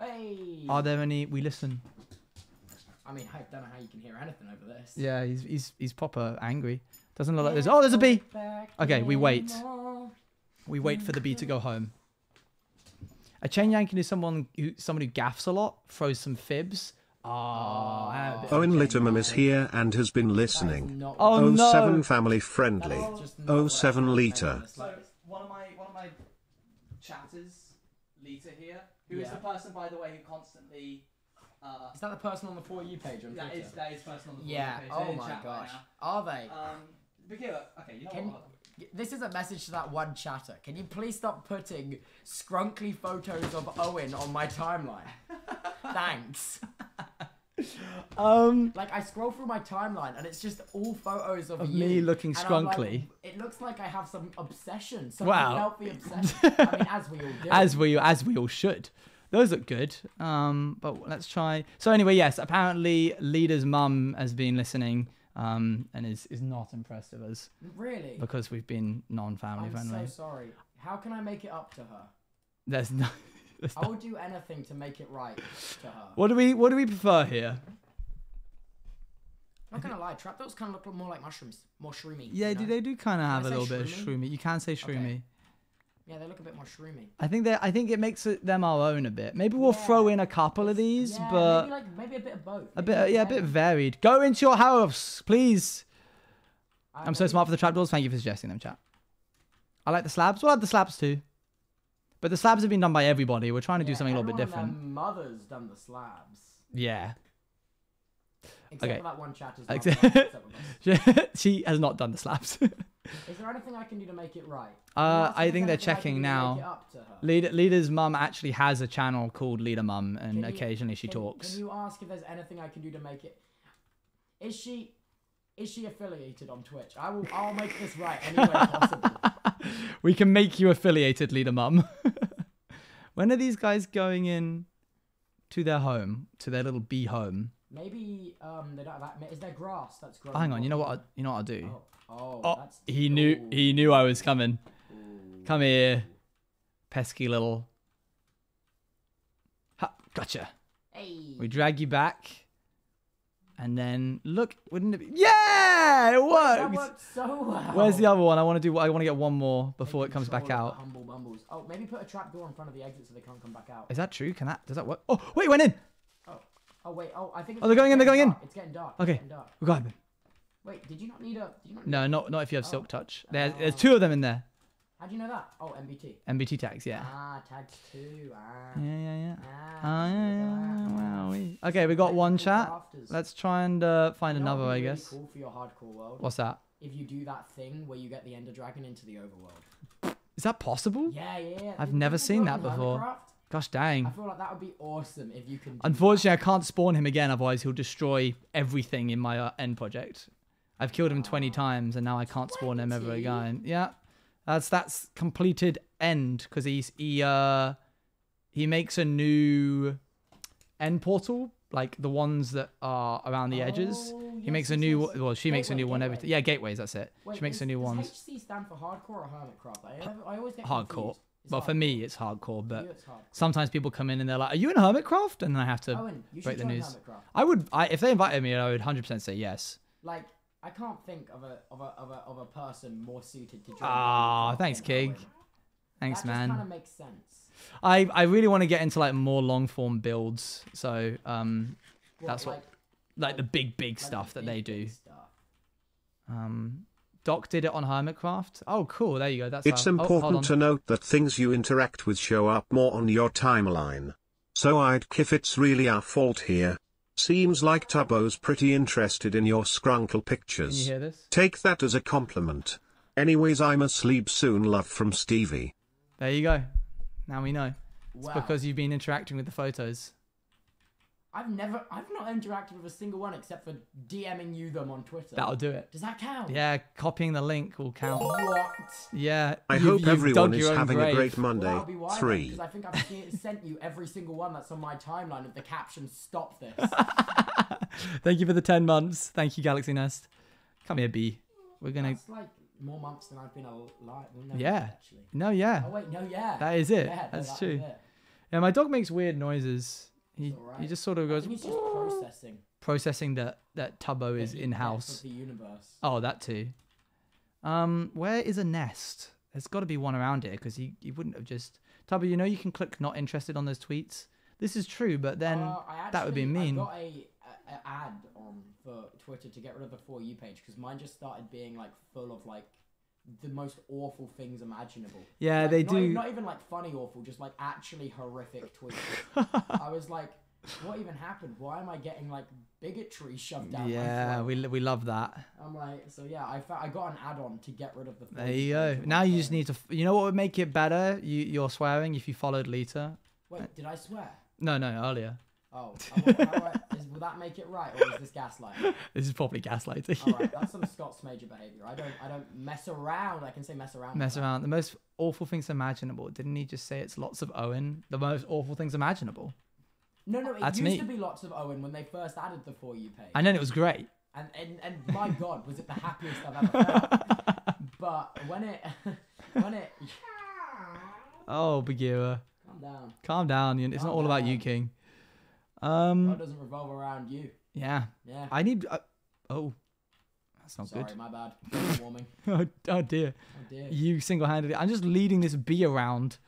Hey. Are there any? We listen. I mean, I don't know how you can hear anything over this. Yeah, he's he's he's proper angry. Doesn't look like there's. Oh, there's a bee. Okay, we wait. We wait for the bee to go home. A chain yanking is someone who someone who gaffs a lot, throws some fibs, Oh, and Owen Litterman is here and has been listening. not Oh, no. 07 family friendly. Just not 07 expected. liter. It's one of my one of my chatters, Lita here, who is Yeah. the person, by the way, who constantly. Uh, Is that the person on the For You page on that Twitter? is that is person on the yeah. page. They're Oh in my chat right gosh. now. Are they? Um, Bagheera, okay, you know Can, what? This is a message to that one chatter. Can you please stop putting scrunkly photos of Owen on my timeline? Thanks. Um, Like I scroll through my timeline and it's just all photos of, Of you, me looking I'm like, scrunkly. it looks like I have some obsession, some Wow. unhealthy obsession. I mean, as we all do. as we as we all should. Those look good. Um, but let's try. So anyway, yes. Apparently, Leader's mum has been listening. Um, and is is not impressed with us really. because we've been non-family friendly. I'm so sorry. How can I make it up to her? There's no. there's I will do anything to make it right to her. What do we what do we prefer here? Not gonna lie, trapdoors kind of look more like mushrooms, more shroomy. Yeah, you do know? they do kind of have a little say bit of shroomy? shroomy? You can say shroomy. Yeah, they look a bit more shroomy. I think that I think it makes it, them our own a bit. Maybe we'll throw in a couple of these, yeah, but maybe like maybe a bit of both. a Maybe bit yeah, a bit varied. Go into your house, please. I I'm so smart for the trapdoors. Thank you for suggesting them, chat. I like the slabs. We'll add the slabs too. But the slabs have been done by everybody. We're trying to do something a little bit different. Um, mother's done the slabs. Yeah. Except Okay. for that one chat as Ex- she has not done the slaps. Is there anything I can do to make it right? Uh, Can you ask I think they're checking I can do to now. make it up to her? Leader, Leader's mum actually has a channel called Leader Mum, and you- occasionally she can- talks. Can you ask if there's anything I can do to make it? Is she? Is she affiliated on Twitch? I will. I'll make this right any way possible. We can make you affiliated, Leader Mum. when are these guys going in to their home, to their little bee home? Maybe um they don't have that. Is there grass that's growing? Oh, hang on, you know what? I, you know what I'll do? Oh, oh, Oh, that's he knew. ooh, He knew I was coming. ooh. Come here, pesky little. Ha, gotcha. Hey. We drag you back, and then look. Wouldn't it be? Yeah, it That worked so well. Where's the other one? I want to do. I want to get one more before Take it comes back out. Humble bumbles. Oh, maybe put a trap door in front of the exit so they can't come back out. Is that true? Can that? Does that work? Oh, wait, it went in. Oh, wait. Oh, I think. It's Oh, they're going in, they're going in. It's getting dark. Okay. Getting dark. We got him. Wait, did you not need a? Did you not need No, not not if you have Oh. silk touch. There's there's Oh. two of them in there. How do you know that? Oh, NBT. NBT tags, yeah. Ah, tags two. Ah. Yeah, yeah, yeah. Ah, Ah, yeah, yeah. that. Wow. Okay, we got one Cool chat. Let's try and uh, find You know another, I really guess. Cool for your hardcore world. What's that? If you do that thing where you get the Ender Dragon into the overworld. Is that possible? Yeah, yeah. yeah. I've Didn't never seen that before. Hermitcraft? Gosh dang. I feel like that would be awesome if you can. Unfortunately, I can't spawn him again, otherwise he'll destroy everything in my uh, end project. I've killed him 20 times, and now I can't spawn him ever again. Yeah, that's that's completed end because he's he uh he makes a new end portal like the ones that are around the edges. Oh, He yes, makes a new yes. well, she makes a Gateway, new one every gateway. yeah gateways. That's it. Wait, she makes does- a new ones. HC stand for hardcore or hermitcraft? I, I always get Hardcore. confused. It's Well, for me, it's hardcore, but it's hardcore. sometimes people come in and they're like, "Are you in Hermitcraft?" And then I have to Owen, break the news. Hermitcraft. I would, I, if they invited me, I would 100% say yes. Like, I can't think of a of a of a of a person more suited to join. Ah, Hermitcraft thanks, than Kig. Thanks, that Kind man. of makes sense. I, I really want to get into like more long form builds. So, um, That's what- like, like the big, big like stuff that big, they do. Stuff. Um, Doc did it on Hermitcraft. Oh, cool. There you go. That's It's how- oh, important on. to note that things you interact with show up more on your timeline. So I'd if it's really our fault here. Seems like Tubbo's pretty interested in your scrunkle Can you pictures. hear this? Take that as a compliment. Anyways I'm asleep soon love from Stevie. There you go. Now we know. It's Wow. because you've been interacting with the photos. I've never, I've not interacted with a single one except for DMing you them on Twitter. That'll do it. Does that count? Yeah, copying the link will count. What? Yeah. I you've- hope everyone is your own having a great Monday. that'll be why 3. Because I think I've seen, sent you every single one that's on my timeline with the caption "Stop this." Thank you for the 10 months. Thank you, Galaxy Nest. Come here, B. We're going to. That's like more months than I've been alive. Well, no, Yeah. Actually. No, yeah. Oh wait, no, yeah. That is it. Yeah, no, That's that true. it. Yeah, my dog makes weird noises. He, It's he just sort of goes. just processing. processing that that Tubbo is in house. The universe. Oh, that too. Um, where is a nest? There's got to be one around here because he, he wouldn't have just Tubbo. You know you can click not interested on those tweets. This is true, but then Uh, I that would be mean. I got a, a, a ad on for Twitter to get rid of the for you page because mine just started being like full of like the most awful things imaginable. Yeah, Like, they not, do. Not even like funny awful, just like actually horrific tweets. I was like, what even happened? Why am I getting like bigotry shoved down Yeah, we we love that. I'm like, so yeah, I fa- I got an add-on to get rid of the. There you go. Now you just need to. f- You know what would make it better? You you're swearing if you followed Lita. Wait, did I swear? No, no, earlier. Oh, I wa- how I- is, will that make it right, or is this gaslighting? This is probably gaslighting. All right, that's some Scott Smajor behavior. I don't, I don't mess around. I can say mess around. Mess that. around. The most awful things imaginable. Didn't he just say it's lots of Owen? The most awful things imaginable. No, no, it That's used me. to be lots of Owen when they first added the for you page. And then it was great. And, and and my god, was it the happiest I've ever felt? but when it, when it, Oh, Bagheera. calm down. Calm down. It's not Calm all about you, down. King. God Um, doesn't revolve around you. yeah. Yeah. I need. Uh, oh, that's not Sorry, good. my bad. Warming. Oh, oh dear. Oh dear. You single-handedly. I'm just leading this bee around.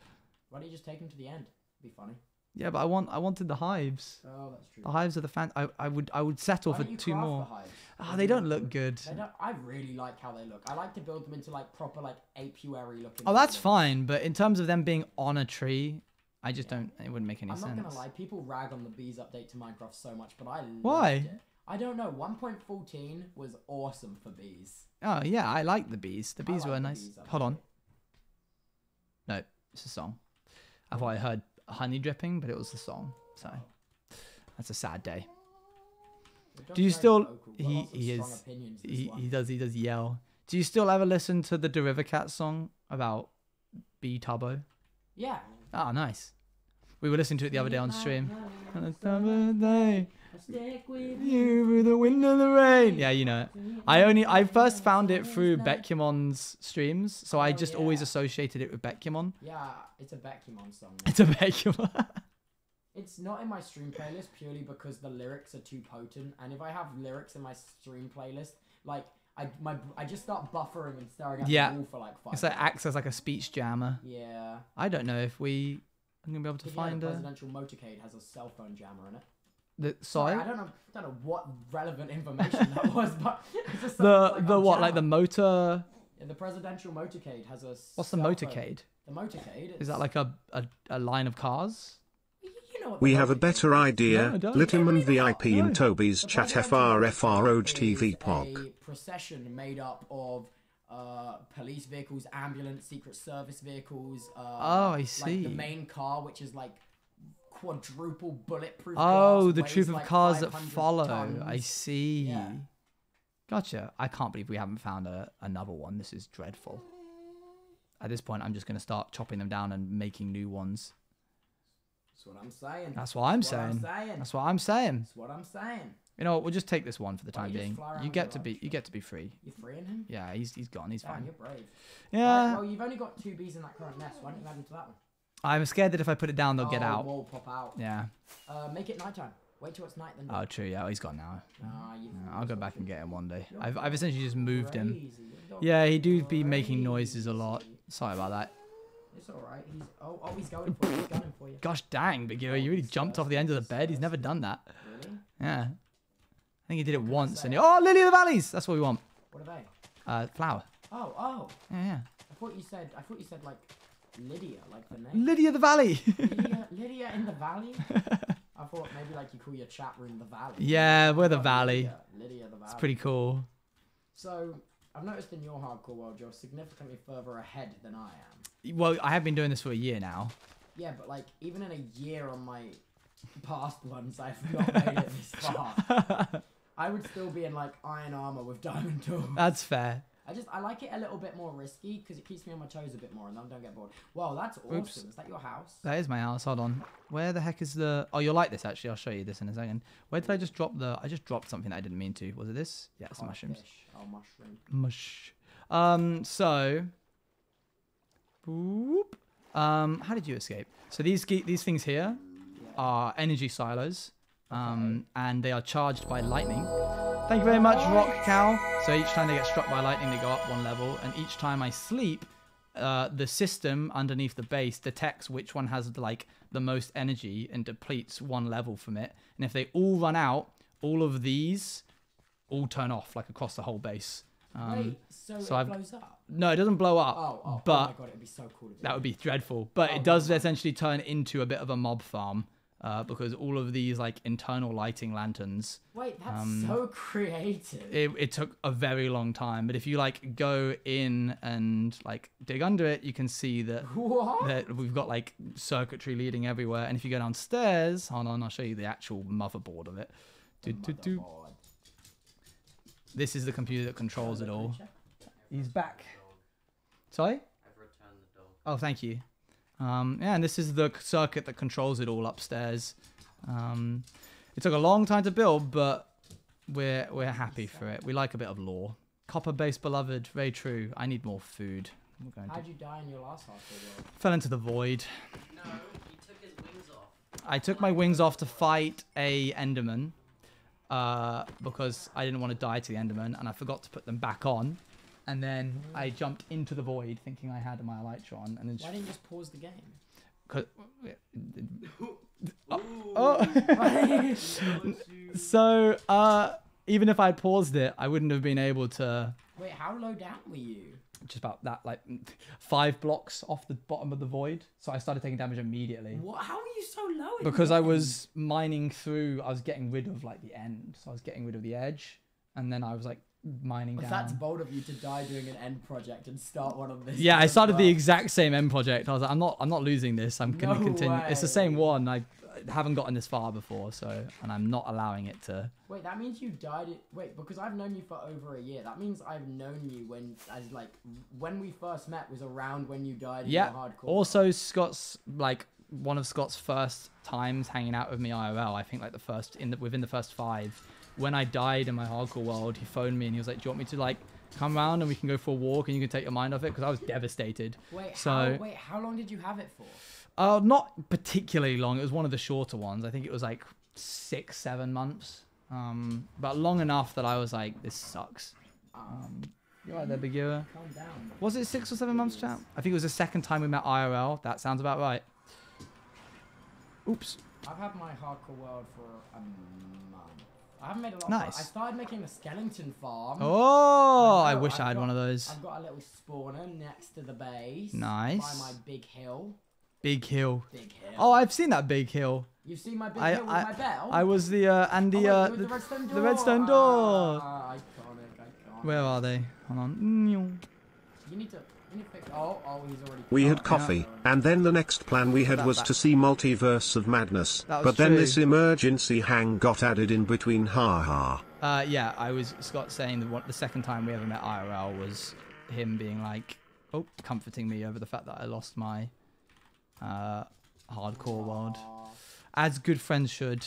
Why don't you just take him to the end? It'd Be funny. Yeah, but I want. I wanted the hives. Oh, that's true. The hives are the fan. I, I would. I would settle Why for don't you two more. The hives? Ah, Or they do don't look good. They don't, I really like how they look. I like to build them into like proper like apiary looking. Oh, that's buildings. fine. But in terms of them being on a tree, I just Yeah. don't. It wouldn't make any sense. I'm not gonna lie, people rag on the bees update to Minecraft so much, but I Why? it. I don't know. 1.14 was awesome for bees. Oh yeah, I like the bees. The bees like were the nice. bees Hold on. No, it's a song. I thought I heard honey dripping, but it was the song. So oh. that's a sad day. Do you still- he- he is- He, he does. He does yell. Do you still ever listen to the Derivakat song about Bee Tubbo? Yeah. Oh, nice. We were listening to it the other day on stream. On a summer day, I'll stick with you through the wind and the rain. Yeah, you know it. I only I first found it through Bekyamon's streams, so I Oh, just always associated it with Bekyamon. Yeah, it's a Bekyamon song. It's a Bekyamon. It's not in my stream playlist purely because the lyrics are too potent, and if I have lyrics in my stream playlist, like I my I just start buffering and staring at Yeah. the wall for like five. it's like minutes. acts as like a speech jammer. Yeah. I don't know if we I'm gonna be able to But yeah, find the a presidential motorcade has a cell phone jammer in it. the Sorry, sorry I don't know, don't know what relevant information that was, but it just the sounds like the a what like the jammer. motor Yeah, the presidential motorcade has a. what's the cell phone- motorcade? The motorcade. Is that like a, a a line of cars? You you know what We have a motorcade better No, I idea. don't. Litterman VIP No. in Toby's The chat presidential FRFROG motorcade TV is POG. A procession made up of uh, police vehicles, ambulance, secret service vehicles. Uh, Oh, I see. Like the main car, which is like quadruple bulletproof. Oh, the troop of like cars that 500 follow. I see. Yeah. Gotcha. I can't believe we haven't found a, another one. This is dreadful. At this point, I'm just going to start chopping them down and making new ones. That's what I'm saying. That's what I'm That's what. I'm saying. That's what I'm saying. That's what I'm saying. You know what? We'll just take this one for the time you being. You get to be you get to be free. You're freeing him. Yeah, he's he's gone. He's Damn, fine. you're brave. Right, Yeah. well, you've only got two bees in that current nest. Why don't you add them to that one? I'm scared that if I put it down, they'll get oh, out. Wall pop out. Yeah. Uh, make it nighttime. Wait till it's night then. Oh, true. Yeah, he's gone now. Nah, you. Yeah, I'll go back and get him one day. I've I've essentially just moved him. Yeah, he do be making noises a lot. Sorry about that. It's all right. He's oh oh he's going for you. He's gunning for you. Gosh dang, Big you really jumped off the end of the bed. He's never done that. Really? Yeah. I think he did it once and he, oh, Lily of the Valleys. That's what we want. What are they? Uh, flower. Oh oh. Yeah, yeah. I thought you said I thought you said like Lydia, like the name. Lydia the Valley. Lydia, Lydia in the valley. I thought maybe like you call your chat room the valley. Yeah, we're the valley. Lydia, Lydia the valley. it's pretty cool. So I've noticed in your hardcore world you're significantly further ahead than I am. Well, I have been doing this for a year now. Yeah, but like even in a year on my past ones, I've not made it this far. I would still be in like iron armor with diamond tools. That's fair. I just I like it a little bit more risky because it keeps me on my toes a bit more and then I don't get bored. Wow, that's awesome. Oops. Is that your house? That is my house. Hold on. Where the heck is the? Oh, you'll like this actually. I'll show you this in a second. Where did I just drop the? I just dropped something that I didn't mean to. Was it this? Yeah, it's mushrooms. Codfish. Oh, mushroom. Mush. Um. So. Boop. Um. How did you escape? So these these things here are energy silos. Um. And they are charged by lightning. Thank you very much, Rock Cow. So each time they get struck by lightning, they go up one level, and each time I sleep, uh, the system underneath the base detects which one has like the most energy and depletes one level from it. And if they all run out, all of these all turn off like across the whole base. Um, Wait, so, so it I've- blows up. no, it doesn't blow up, Oh, oh, but oh my god, it'd be so cool to do. that would be dreadful. But Oh, it does essentially turn into a bit of a mob farm uh, because all of these like internal lighting lanterns. Wait, that's um, so creative. It, it took a very long time, but if you like go in and like dig under it, you can see that what? that we've got like circuitry leading everywhere. And if you go downstairs, hold on, I'll show you the actual motherboard of it. Do, do, do. This is the computer that controls it all. Check. He's back. Sorry? Oh, thank you. Um, yeah, and this is the circuit that controls it all upstairs. Um, it took a long time to build, but we're we're happy for it. We like a bit of lore. Copper base beloved, very true. I need more food. I'm going to How'd you die in your last hardcore world? fell into the void. No, he took his wings off. I took my wings off to fight a Enderman uh, because I didn't want to die to the Enderman, and I forgot to put them back on. And then I jumped into the void thinking I had my Elytron, and then Why didn't you just pause the game? Cause, oh. so uh, even if I paused it, I wouldn't have been able to. Wait, how low down were you? Just about that, like five blocks off the bottom of the void. So I started taking damage immediately What? How are you so low? because I was mining through. I was getting rid of like the end, so I was getting rid of the edge, and then I was like mining down. That's bold of you to die doing an end project and start one of this. Yeah, I started the exact same end project. I was like, I'm not, I'm not losing this. I'm gonna No continue. It's the same one. I haven't gotten this far before, so and I'm not allowing it to. Wait, that means you died. It. Wait, because I've known you for over a year. That means I've known you when, as like, when we first met was around when you died. in Yeah. hardcore. Also, Scott's like one of Scott's first times hanging out with me IRL. I think like the first in the within the first five. When I died in my hardcore world, he phoned me and he was like, "Do you want me to like come around and we can go for a walk and you can take your mind off it?" Because I was devastated. Wait, so- how, wait, how long did you have it for? Uh, not particularly long. It was one of the shorter ones. I think it was like six, seven months. Um, but long enough that I was like, "This sucks." Um, you right there, Bagheera? Calm down. Was it six or seven months, chat? I think it was the second time we met IRL. That sounds about right. Oops. I've had my hardcore world for a month. I haven't made a lot. Nice. Of, I started making a skeleton farm. Oh, I know, wish I had got- one of those. I've got a little spawner next to the base. Nice. By my big hill. Big hill. Big hill. Oh, I've seen that big hill. You've seen my big I- hill with I- my bell? I was the uh, and Oh, the wait, uh, the, the redstone door. the redstone door. Ah, iconic, iconic. Where are they? Hold on. You need to. You need to fix. He's already. We had coffee, and then the next plan we had was to see Multiverse of Madness, but then true. this emergency hang got added in between ha ha. Uh, yeah, I was Scott saying that what the second time we ever met IRL was him being like, oh, comforting me over the fact that I lost my uh, hardcore world, as good friends should.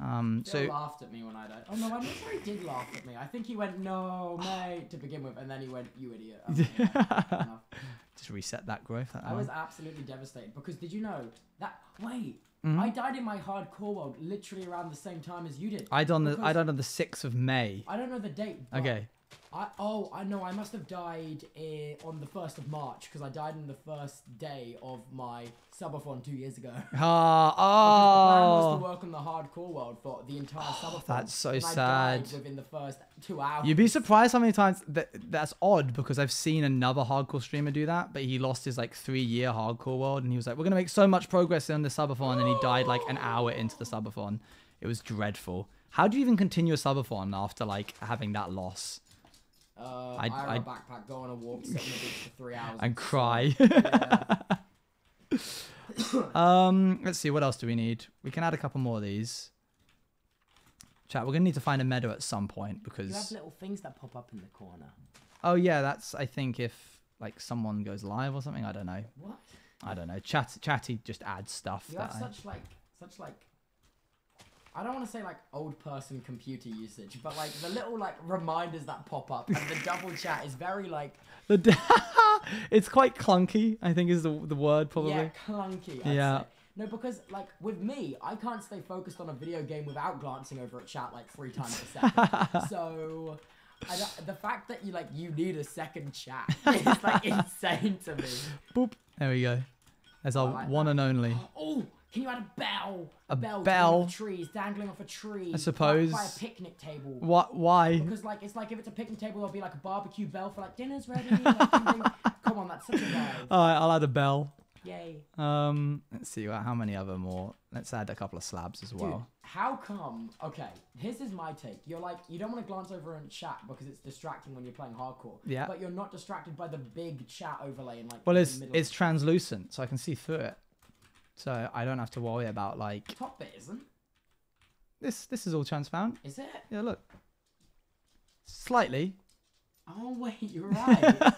Um, Phil so laughed at me when I died. Oh no, I'm not sure he did laugh at me. I think he went, "No, mate," to begin with, and then he went, "You idiot." Like, just reset that growth. That I was absolutely devastated because did you know that? Wait, Mhm. I died in my hardcore world literally around the same time as you did. I done the I died on the sixth of May. I don't know the date. but Okay. I oh I know I must have died eh, on the first of March because I died on the first day of my subathon two years ago. Ah, Because the plan was to oh. work on the hardcore world for the entire subathon. that's so and I died sad. within the first two hours. You'd be surprised how many times that that's odd because I've seen another hardcore streamer do that, but he lost his like three year hardcore world and he was like, We're gonna make so much progress in the subathon and he died like an hour into the subathon. It was dreadful. How do you even continue a subathon after like having that loss Uh, I'd- I, I'd- a backpack, go on a walk, sit on the beach for three hours, and cry? Yeah. um let's see, what else do we need? We can add a couple more of these. Chat, we're gonna need to find a meadow at some point you have because little things that pop up in the corner. Oh yeah, that's I think if like someone goes live or something, I don't know. What? I don't know. Chat chatty just adds stuff You that have I- such like, such like. I don't want to say like old person computer usage, but like the little like reminders that pop up and the double chat is very like The d- it's quite clunky. I think is the the word probably. yeah clunky. I'd Yeah. say. No, because like with me, I can't stay focused on a video game without glancing over at chat like three times a second. so I the fact that you like you need a second chat is like insane to me. Boop. There we go. There's our like one and only. Oh, can you add a bell? A bell, bell? off trees, dangling off a tree. I suppose. By a picnic table. What? Why? Because like it's like if it's a picnic table, there'll be like a barbecue bell for like dinner's ready. like. Come on, that's such a vibe. All right, I'll add a bell. Yay. Um, let's see how many other more. Let's add a couple of slabs as well. Dude, how come? Okay, here's is my take. You're like you don't want to glance over and chat because it's distracting when you're playing hardcore. Yeah. But you're not distracted by the big chat overlay and like. Well, it's it's translucent, so I can see through it. So I don't have to worry about like top bit isn't. this. This is all transparent. Is it? Yeah, look. Slightly. Oh wait, you're right.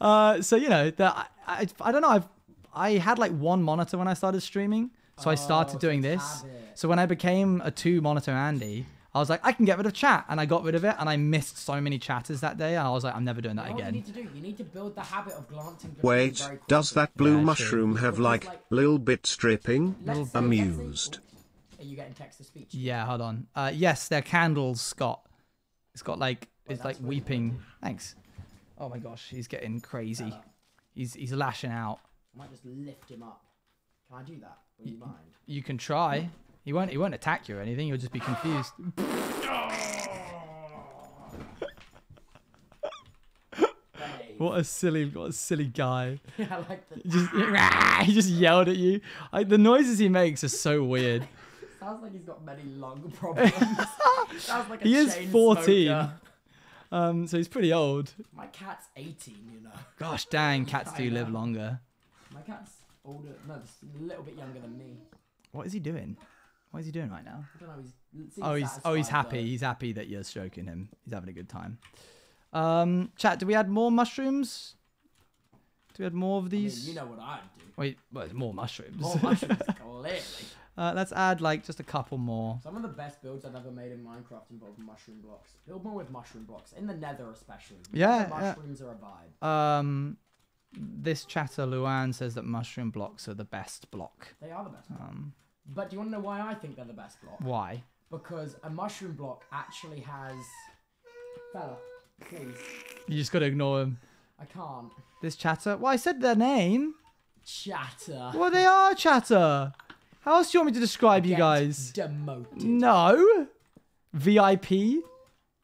Uh, so you know, the, I, I, I don't know. I've I had like one monitor when I started streaming, so I started Oh, doing this. habit. So when I became a two monitor Andy, I was like, I can get rid of chat, and I got rid of it, and I missed so many chatters that day, and I was like, I'm never doing that What you again. need to do, you need to build the habit of glancing. between Wait, very does that blue Yeah, true. mushroom have like little bit stripping? Let's say- let's say- Amused. Are you getting text to speech? Yeah, hold on. Uh, yes, they're candles, Scott. It's got like it's like weeping. Thanks. Oh my gosh, he's getting crazy. He's he's lashing out. I might just lift him up. Can I do that? Would you mind? You can try. He won't he won't attack you or anything. You'll just be confused. What a silly what a silly guy. Yeah, I like the. He just he just yelled at you. Like the noises he makes are so weird. Sounds like he's got many lung problems. Sounds like a He is 14. smoker. Um, so he's pretty old. My cat's 18, you know. Gosh dang, cats do live longer. My cat's older. No, just a little bit younger than me. What is he doing? What is he doing right now? I don't know. He's. Oh, he's oh he's happy. though. He's happy that you're stroking him. He's having a good time. Um, chat. Do we add more mushrooms? Do we add more of I mean, these? you know what I'd do. Wait, well, more mushrooms. More mushrooms, clearly. uh, let's add like just a couple more. Some of the best builds I've ever made in Minecraft involve mushroom blocks. Build more with mushroom blocks in the Nether, especially. Yeah, The yeah. mushrooms are a vibe. Um, this chatter Luan says that mushroom blocks are the best block. They are the best. Um, But do you want to know why I think they're the best block? why? Because a mushroom block actually has. Fella, please. You just gotta ignore him. I can't. This chatter. Well, I said their name. Chatter. Well, they are chatter. How else do you want me to describe you guys? Demoted. No. VIP. of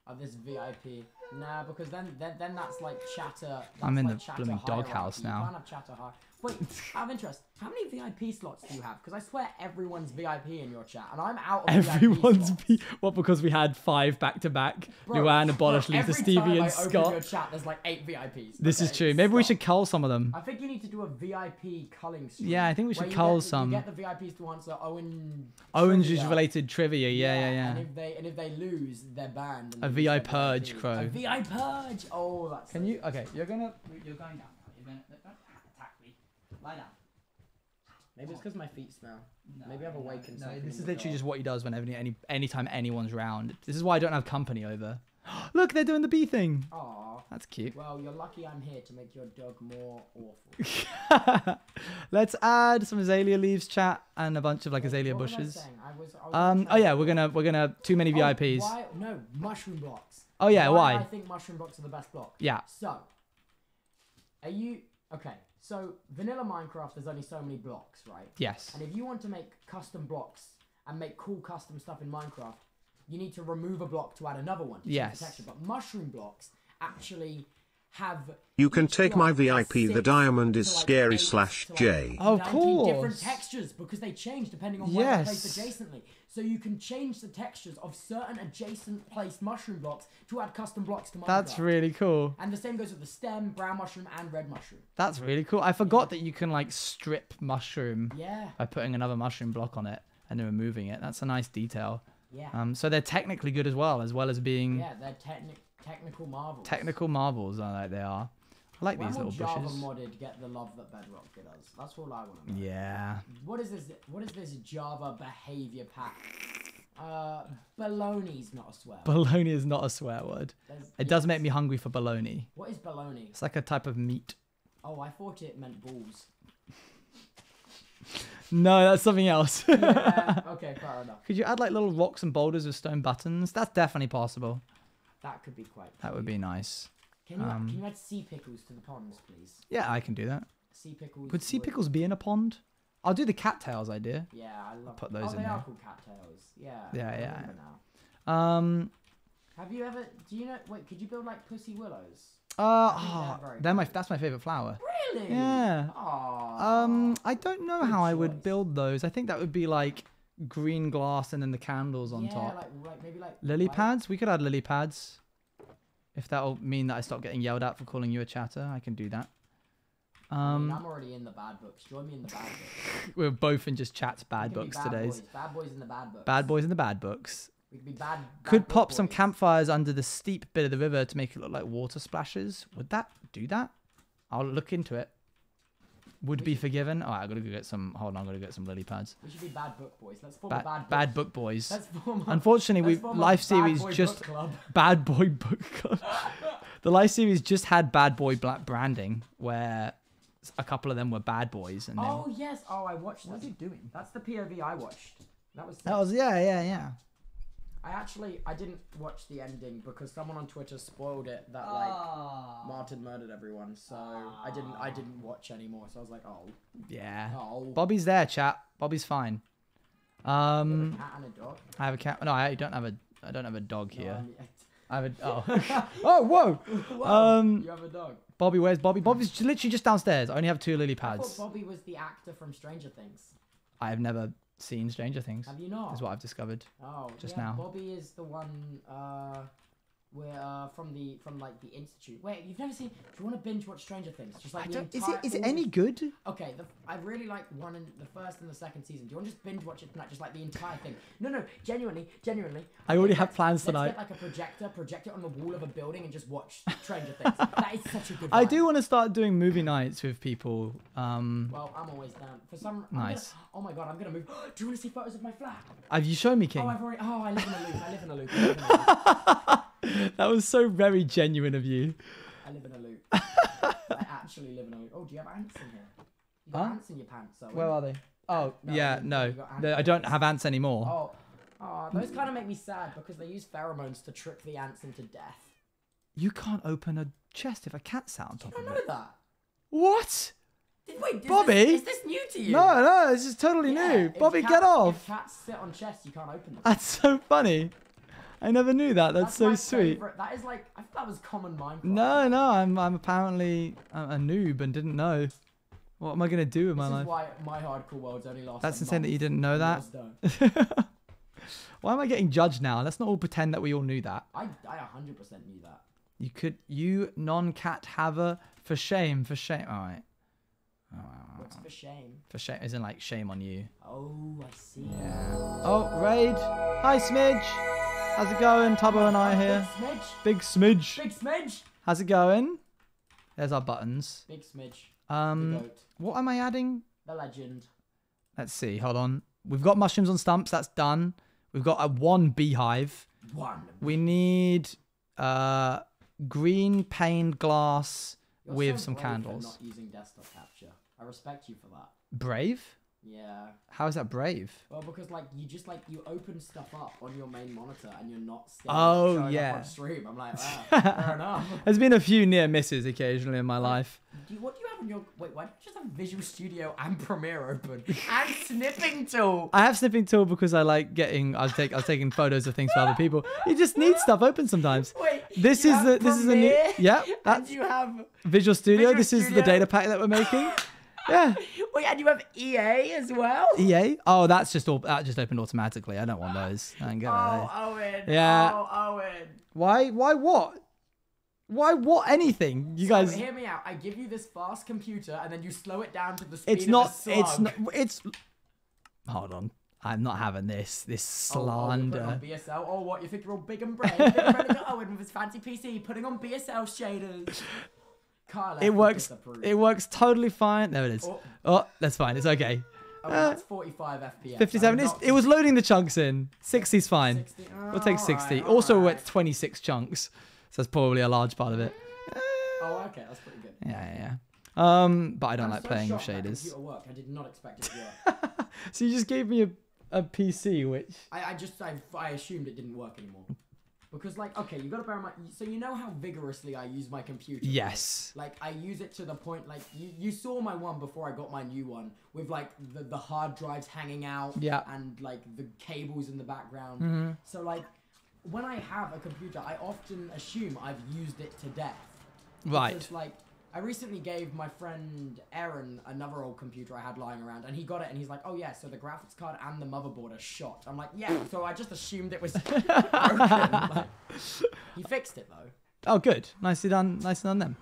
oh, this VIP. Nah, because then then, then that's like chatter. That's I'm in like the blooming doghouse now. You can't have chatter high. Wait, out of interest, how many VIP slots do you have? Because I swear everyone's VIP in your chat, and I'm out of Everyone's VIP slots. what because we had five back to back. Luan abolished Lisa Stevie time and I open Scott. Your chat, there's like eight VIPs. This is true. Maybe we should cull some of them. I think you need to do a VIP culling stream. Yeah, I think we should cull get, some. You get the VIPs to answer Owen. Owen's trivia. related trivia. Yeah, yeah, yeah. And if they and if they lose, they're banned. A they lose their VI purge, VIP. Crow. A VI purge. Oh, that's. Can you? Okay, you're gonna. You're going down. You're gonna don't attack me. Lie down. Maybe it's because my feet smell. Maybe I've awakened No, something. this is literally just what he does whenever any anytime anyone's round. This is why I don't have company over. Look, they're doing the bee thing. Aw. That's cute. Well, you're lucky I'm here to make your dog more awful. Let's add some azalea leaves, chat, and a bunch of like Wait, azalea I bushes. I was, I was Um. Oh yeah, we're gonna we're gonna too many Oh, VIPs. Why? No, mushroom blocks. Oh yeah, why? I think mushroom blocks are the best block. Yeah. So, are you okay? So vanilla Minecraft, there's only so many blocks, right? Yes. And if you want to make custom blocks and make cool custom stuff in Minecraft, you need to remove a block to add another one. To Yes. Texture. But mushroom blocks actually. You can take my block has VIP, the diamond is to, like, scary slash J. Of 90 course. different textures because they change depending on where they're placed Yes. adjacently. So you can change the textures of certain adjacent placed mushroom blocks to add custom blocks to Minecraft. That's really cool. And the same goes with the stem, brown mushroom, and red mushroom. That's really cool. I forgot that you can like strip mushroom Yeah, by putting another mushroom block on it and then removing it. That's a nice detail. yeah, Um, so they're technically good as well, as well as being yeah. They're technic technical marvels. technical marvels. I like they are. I like When these little Java bushes. modded get the love that Bedrock did us? That's all I want to know. Yeah. What is this? What is this Java behavior pack? Uh, baloney's not a swear. word. Bologna is not a swear word. There's- It does make me hungry for baloney. What is baloney? It's like a type of meat. Oh, I thought it meant balls. No, that's something else. Yeah, okay, fair enough. Could you add like little rocks and boulders with stone buttons? That's definitely possible. That could be quite. That would be nice. Can you, um, can you add sea pickles to the ponds, please? Yeah, I can do that. Sea pickles. Could sea would- pickles be in a pond? I'll do the cattails idea. Yeah, I love. put those oh, in they are there. called cattails. Yeah. Yeah, yeah. Now. Um, Have you ever? Do you know? Wait, could you build like pussy willows? uh, oh, they're they're my that's my favorite flower. Really? Yeah. Aww. Um, I don't know Good how I would build those. I think that would be like green glass and then the candles on yeah, top. like like maybe like Lily white- pads? We could add lily pads. If that'll mean that I stop getting yelled at for calling you a chatter, I can do that. I mean, Um, I'm already in the bad books. Join me in the bad books. we're both in just chats bad books bad today. Boys. Bad boys in the bad books. Bad boys in the bad books. We could be bad. bad Could pop some campfires under the steep bit of the river to make it look like water splashes. Would that do that? I'll look into it. Would be forgiven. Oh, I gotta go get some. Hold on, I gotta get some lily pads. We should be bad book boys. Let's form a Bad, bad bad, book. boys. Let's form a, Unfortunately, we life series just. Bad Boy Book Club. the life series just had Bad Boy Black branding, where a couple of them were bad boys, and Oh yes. Oh, I watched What that. is he doing? That's the POV I watched. That was. that was yeah, yeah, yeah. I actually I didn't watch the ending because someone on Twitter spoiled it that like Ah. Martin murdered everyone. So I didn't I didn't watch anymore. So I was like, oh, Yeah. oh. Bobby's there, chat. Bobby's fine. You have Um, a cat and a dog. I have a cat. No, I don't have a. I don't have a dog No, here. I I have a. Oh. oh, whoa. Whoa, Um, you have a dog. Bobby, where's Bobby? Bobby's literally just downstairs. I only have two lily I thought pads. Bobby was the actor from Stranger Things. I have never seen Stranger Things. Have you not? Is what I've discovered. Oh, just yeah, now. Bobby is the one uh, where uh, from the from like the institute. Wait, you've never seen? Do you want to binge watch Stranger Things? Just like I the don't, is it is it any good? Okay, the, I really like one and the first and the second season. Do you want to just binge watch it tonight? Just like the entire thing? No, no, genuinely, genuinely. I already have plans let's tonight. Get like a projector, project it on the wall of a building, and just watch Stranger Things. That is such a good. I vibe. do want to start doing movie nights with people. Um, Well, I'm always down. For some. I'm gonna- Nice. oh my god, I'm gonna move. do you want to see photos of my flat? have you shown me, King? Oh, I've already. Oh, I live in a loop. I live in a loop. I live in a loop. That was so very genuine of you. I live in a loop. I actually live in a loop. Oh, do you have ants in here? You got Huh? ants in your pants, so. Where are they? Oh, No, yeah, no. No, I don't have ants anymore. Oh, oh, those kind of make me sad because they use pheromones to trick the ants into death. You can't open a chest if a cat sat on I top of know it. that. What? Did, wait, Bobby? This, is this new to you? No, no, this is totally Yeah, new. Bobby, cat- get off. If cats sit on chests, you can't open them. That's so funny. I never knew that. That's, so my sweet. favourite- That is like I thought that was common Minecraft. No, no, I'm I'm apparently a, noob and didn't know. What am I gonna do with This my is life? why my hardcore worlds only last. That's insane that you didn't know that. Why am I getting judged now? Let's not all pretend that we all knew that. I I 100% knew that. You could, you non-cat haver, for shame, for shame. All right, What's for shame? for shame, isn't like shame on you. Oh, I see. Oh, raid. Hi, Smidge. How's it going? Tubbo and I here. Big smidge. Big Smidge. Big smidge. How's it going? There's our buttons. Big smidge. Um, what am I adding? The legend. Let's see. Hold on. We've got mushrooms on stumps. That's done. We've got a one beehive. One. We need uh green paned glass You're with so some brave for candles. Not using desktop capture. I respect you for that. Brave? Yeah. How is that brave? Well, because like you just like you open stuff up on your main monitor and you're not still Oh, showing yeah. up on stream. I'm like, ah, fair enough. There's been a few near misses occasionally in my life. Do you, what do you have on your wait? Why do you just have Visual Studio and Premiere open and Snipping Tool? I have snipping tool because I like getting. I was take. I was taking photos of things for other people. You just need stuff open sometimes. Wait, This is the. This is a new. Yeah, And that's you have Visual Studio. Visual this is the data pack that we're making. Yeah. wait, and you have EA as well. EA. Oh, that's just all. That just opened automatically. I don't want those. I ain't getting Oh. Owen. Yeah. Oh, Owen. Why? Why what? Why what? Anything? You So, guys. hear me out. I give you this fast computer, and then you slow it down to the speed It's of not. a slug. It's not. It's. Hold on. I'm not having this. This Oh, oh, you're putting slander. on BSL. Oh, what? You think you're all big and brave? big and brave Owen with his fancy PC, putting on BSL shaders. It works. It works totally fine. There it is. Oh. Oh, that's fine. It's okay. Oh, that's 45 FPS. 57. I'm not- it was loading the chunks in. 60's fine. 60. We'll take Oh, 60. alright, also, we're at 26 chunks, so that's probably a large part of it. Oh, okay, that's pretty good. Yeah, yeah. yeah. Um, but I don't I'm like so playing with shaders. computer. I did not expect it to work. So you just gave me a, a PC, which I, I just I, I assumed it didn't work anymore. Because like okay, you gotta bear in mind. So you know how vigorously I use my computer. right? yes, Like I use it to the point like you, you saw my one before I got my new one with like the, the hard drives hanging out Yeah. and like the cables in the background. Mhm. So like when I have a computer, I often assume I've used it to death. right. Because, like, I recently gave my friend Aaron another old computer I had lying around, and he got it, and he's like, "Oh yeah, so the graphics card and the motherboard are shot." I'm like, "Yeah." So I just assumed it was broken. Like, he fixed it though. Oh, good. Nicely done. Nicely done them.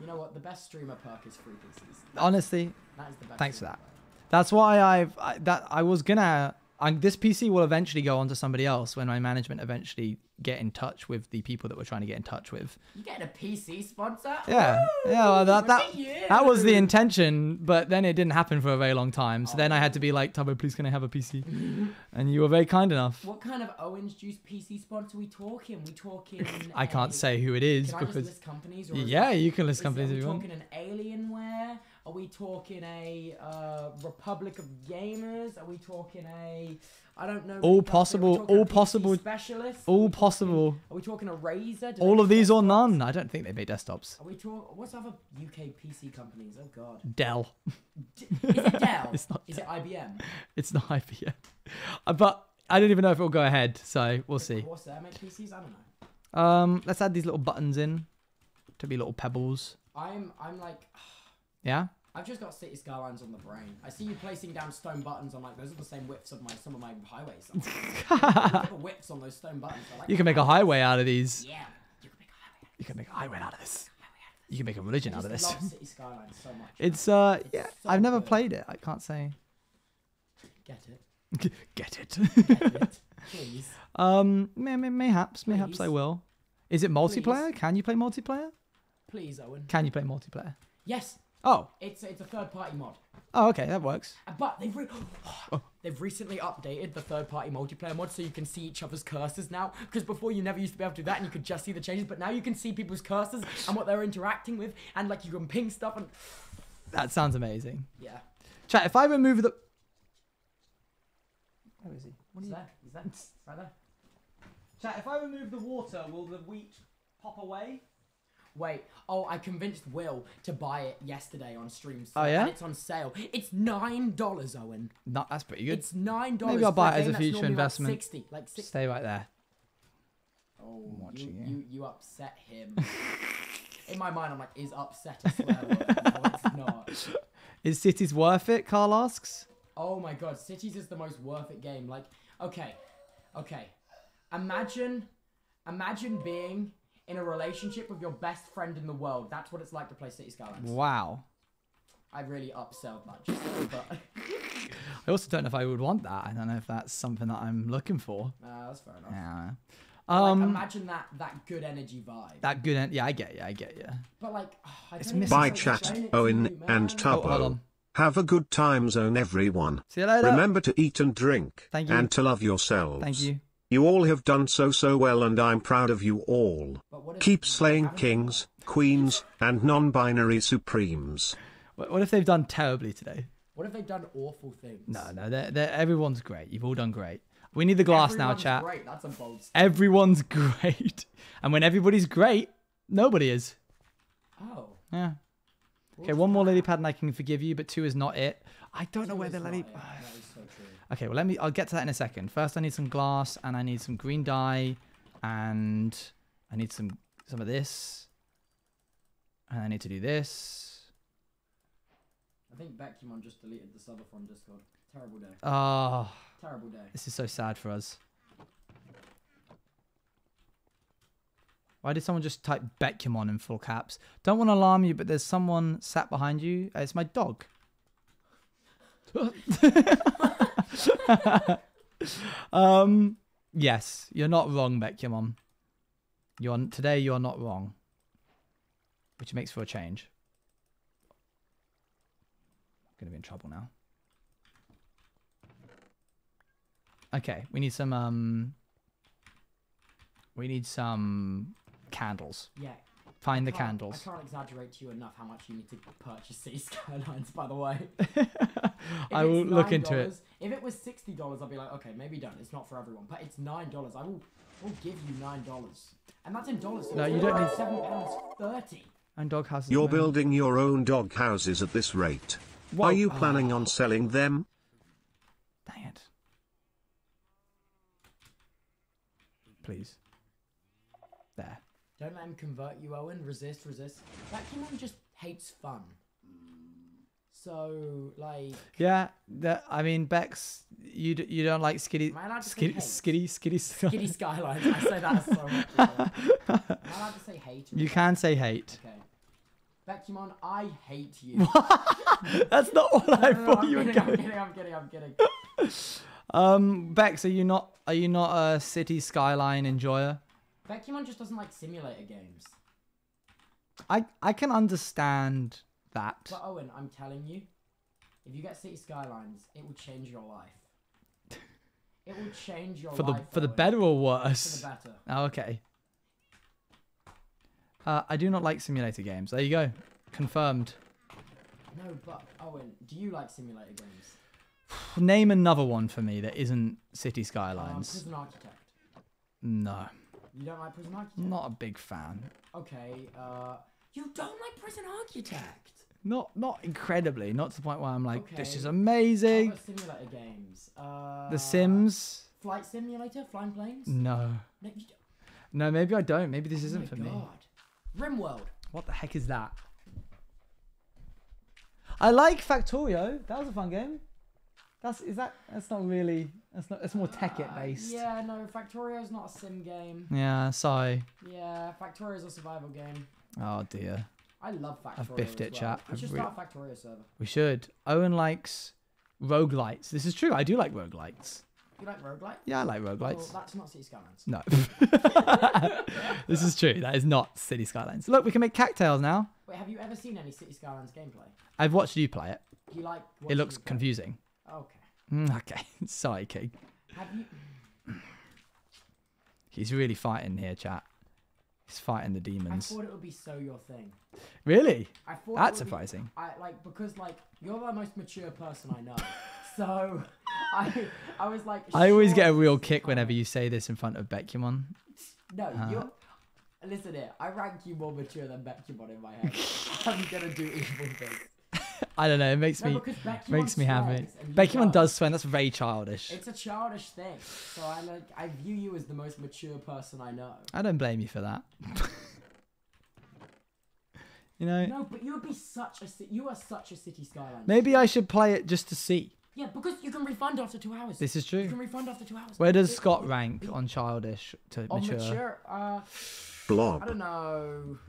You know what? The best streamer perk is free PCs. Honestly, That is the best. Thanks for that. perk. That's why I've I, that I was gonna. I, this PC will eventually go on to somebody else when my management eventually get in touch with the people that we're trying to get in touch with. You getting a PC sponsor? Yeah, Woo! yeah. Well, that that that was the intention, but then it didn't happen for a very long time. So then I had to be oh. like, Tubbo, please can I have a PC? and you were very kind enough. What kind of OwengeJuice PC sponsor we talking? We talking? I can't a- say who it is Can I just because list companies? Or yeah, you can list Is- companies if you want. talking an Alienware? Are we talking a uh, Republic of Gamers? Are we talking a I don't know. All Are possible- talking all possible- Specialist? Are All talking- possible. Are we talking a Razer? Do All of these or none. I don't think they make desktops. Are we talking? What's other UK PC companies? Oh God. Dell. D- is it Dell? It's not Is it IBM? It's not IBM. Uh, But I don't even know if it will go ahead. So we'll see. Corsair make PCs? I don't know. Um, let's add these little buttons in to be little pebbles. I'm I'm like Yeah. I've just got City Skylines on the brain. I see you placing down stone buttons. I'm like, those are the same widths of my some of my highways. Like, Look at the widths on those stone buttons. Like You can make a highway out of these. Yeah, you can make a highway. You can make a highway out of this. You can make a religion out of this. love City Skylines so much. It's uh yeah. so I've never good. played it. I can't say. Get it, Get it. get it, please. um, may, may, mayhaps, mayhaps I will. Is it multiplayer? Can you play multiplayer? Please, Owen. Can you play multiplayer? Yes, Oh, it's it's a third party mod. oh, okay, that works. Uh, But they've re- they've recently updated the third party multiplayer mod so you can see each other's cursors now. Because before you never used to be able to do that and you could just see the changes, but now you can see people's cursors and what they're interacting with, and like you can ping stuff and That sounds amazing. yeah. Chat. If I remove the. Where is he? What is that? Is that right there? Chat. If I remove the water, will the wheat pop away? Wait, oh, I convinced Will to buy it yesterday on stream. Oh, yeah? And it's on sale. It's nine dollars, Owen. No, that's pretty good. It's nine dollars. I'll buy it as a future investment. Like Sixty, like sixty. Stay right there. Oh, watching you, you. you you upset him. In my mind, I'm like, is upset a swear word? No, it's not. Is cities worth it? Carl asks. Oh my god, Cities is the most worth it game. Like, okay, okay. Imagine, imagine being in a relationship with your best friend in the world. That's what it's like to play City Skylines. Wow. I really upselled that just then, but I also don't know if I would want that. I don't know if that's something that I'm looking for. nah, that's fair enough. Yeah. Like, Um, imagine that that good energy vibe. that good. En- yeah, I get you. I get you. but like, oh, I It's don't even missing know Bye chat, explain it to Owen you, and man. Oh, hold on. Have a good time zone everyone. See you later. Remember to eat and drink. Thank you. And to love yourselves. Thank you. You all have done so so well and I'm proud of you all. But what if Keep slaying kings, queens, and non-binary supremes. What, what if they've done terribly today? What if they've done awful things? No, no. They're, they're, everyone's great. You've all done great. We need the glass now, Everyone's chat. Great. That's a bold. Statement. Everyone's great. And when everybody's great, nobody is. Oh. Yeah. Okay, what's one more lily pad and I can forgive you, but two is not it. I don't know Two where is the not lily. Okay, well let me. I'll get to that in a second. First, I need some glass and I need some green dye, and I need some some of this, and I need to do this. I think Bekyamon just deleted the server from Discord. Terrible day. Oh, Terrible day. this is so sad for us. Why did someone just type Bekyamon in full caps? Don't want to alarm you, but there's someone sat behind you. Uh, It's my dog. um, yes, you're not wrong, Bekyamon. You're today. You're not wrong, which makes for a change. I'm gonna be in trouble now. Okay, we need some um. We need some candles. Yeah. Find the candles. I can't exaggerate to you enough how much you need to purchase City Skylines. By the way, I will look into it. If it was sixty dollars, I'd be like, okay, maybe don't. It's not for everyone, but it's nine dollars. I will, will give you nine dollars, and that's in dollars. so No, you don't need- seven pounds thirty. And dog houses. You're at the moment. building your own dog houses at this rate. Whoa. Are you planning on selling them? Dang it. Please. Don't let him convert you, Owen. Resist, resist. That Kimon just hates fun. So, like, Yeah, that, I mean, Bex, you d- you don't like skitty, Am I allowed to say skitty, hate? skitty, skitty, Skylines. I say that so much. Am I allowed to say hate? You can say hate. Okay. Bekyamon, I hate you. That's not what I No, no, no, thought I'm you were kidding, I'm going. kidding, I'm kidding, I'm kidding. Um, Bex, are you not are you not a city skyline enjoyer? Bekyamon just doesn't like simulator games. I I can understand that. But Owen, I'm telling you, if you get City Skylines, it will change your life. It will change your For the life. for the better or worse. For the better. Oh, okay. Uh, I do not like simulator games. There you go. Confirmed. No, but Owen, do you like simulator games? Name another one for me that isn't City Skylines. Um, Skylines. Prison Architect. No, You don't like Prison Architect? not a big fan. Okay, uh, you don't like Prison Architect? Not not incredibly. Not to the point where I'm like, this Okay. is How amazing. simulator games? Uh, The Sims. Flight Simulator? Flying planes? No. No, No, maybe I don't. Maybe this oh isn't for me. God. RimWorld. What the heck is that? I like Factorio. That was a fun game. That's is that that's not really that's not it's more tech it Uh, based. Yeah, no, Factorio's not a sim game. Yeah, sorry. Yeah, Factorio's a survival game. Oh dear. I love Factorio. I've biffed as it, well. chat. We should re- start a Factorio server. We should. Owen likes roguelites. This is true. I do like roguelites. You like roguelike? Yeah, I like Well, roguelites. that's not City Skylines. No. this is true. That is not City Skylines. Look, we can make cattails now. Wait, have you ever seen any City Skylines gameplay? I've watched you play it. Do you like? It looks play? confusing. Okay. Mm, okay. Sorry, King. He's really fighting here, chat. He's fighting the demons. I thought it would be so your thing. Really? I thought That's would be- surprising. I like because like you're the most mature person I know, so I I was like. I always get a real kick whenever you say this in front of Bekyamon. No, Uh, you're. Listen here, I rank you more mature than Bekyamon in my head. I'm gonna do evil things. I don't know. It makes No, me makes me happy. swears and you Bekyamon don't. does swear. That's very childish. It's a childish thing, so I like I view you as the most mature person I know. I don't blame you for that. you know, No, but you would be such a you are such a city skyline. maybe I should play it just to see. Yeah, because you can refund after two hours. This is true. You can refund after two hours. Where does It- Scott rank it- on childish to on mature? mature? Uh, I don't know.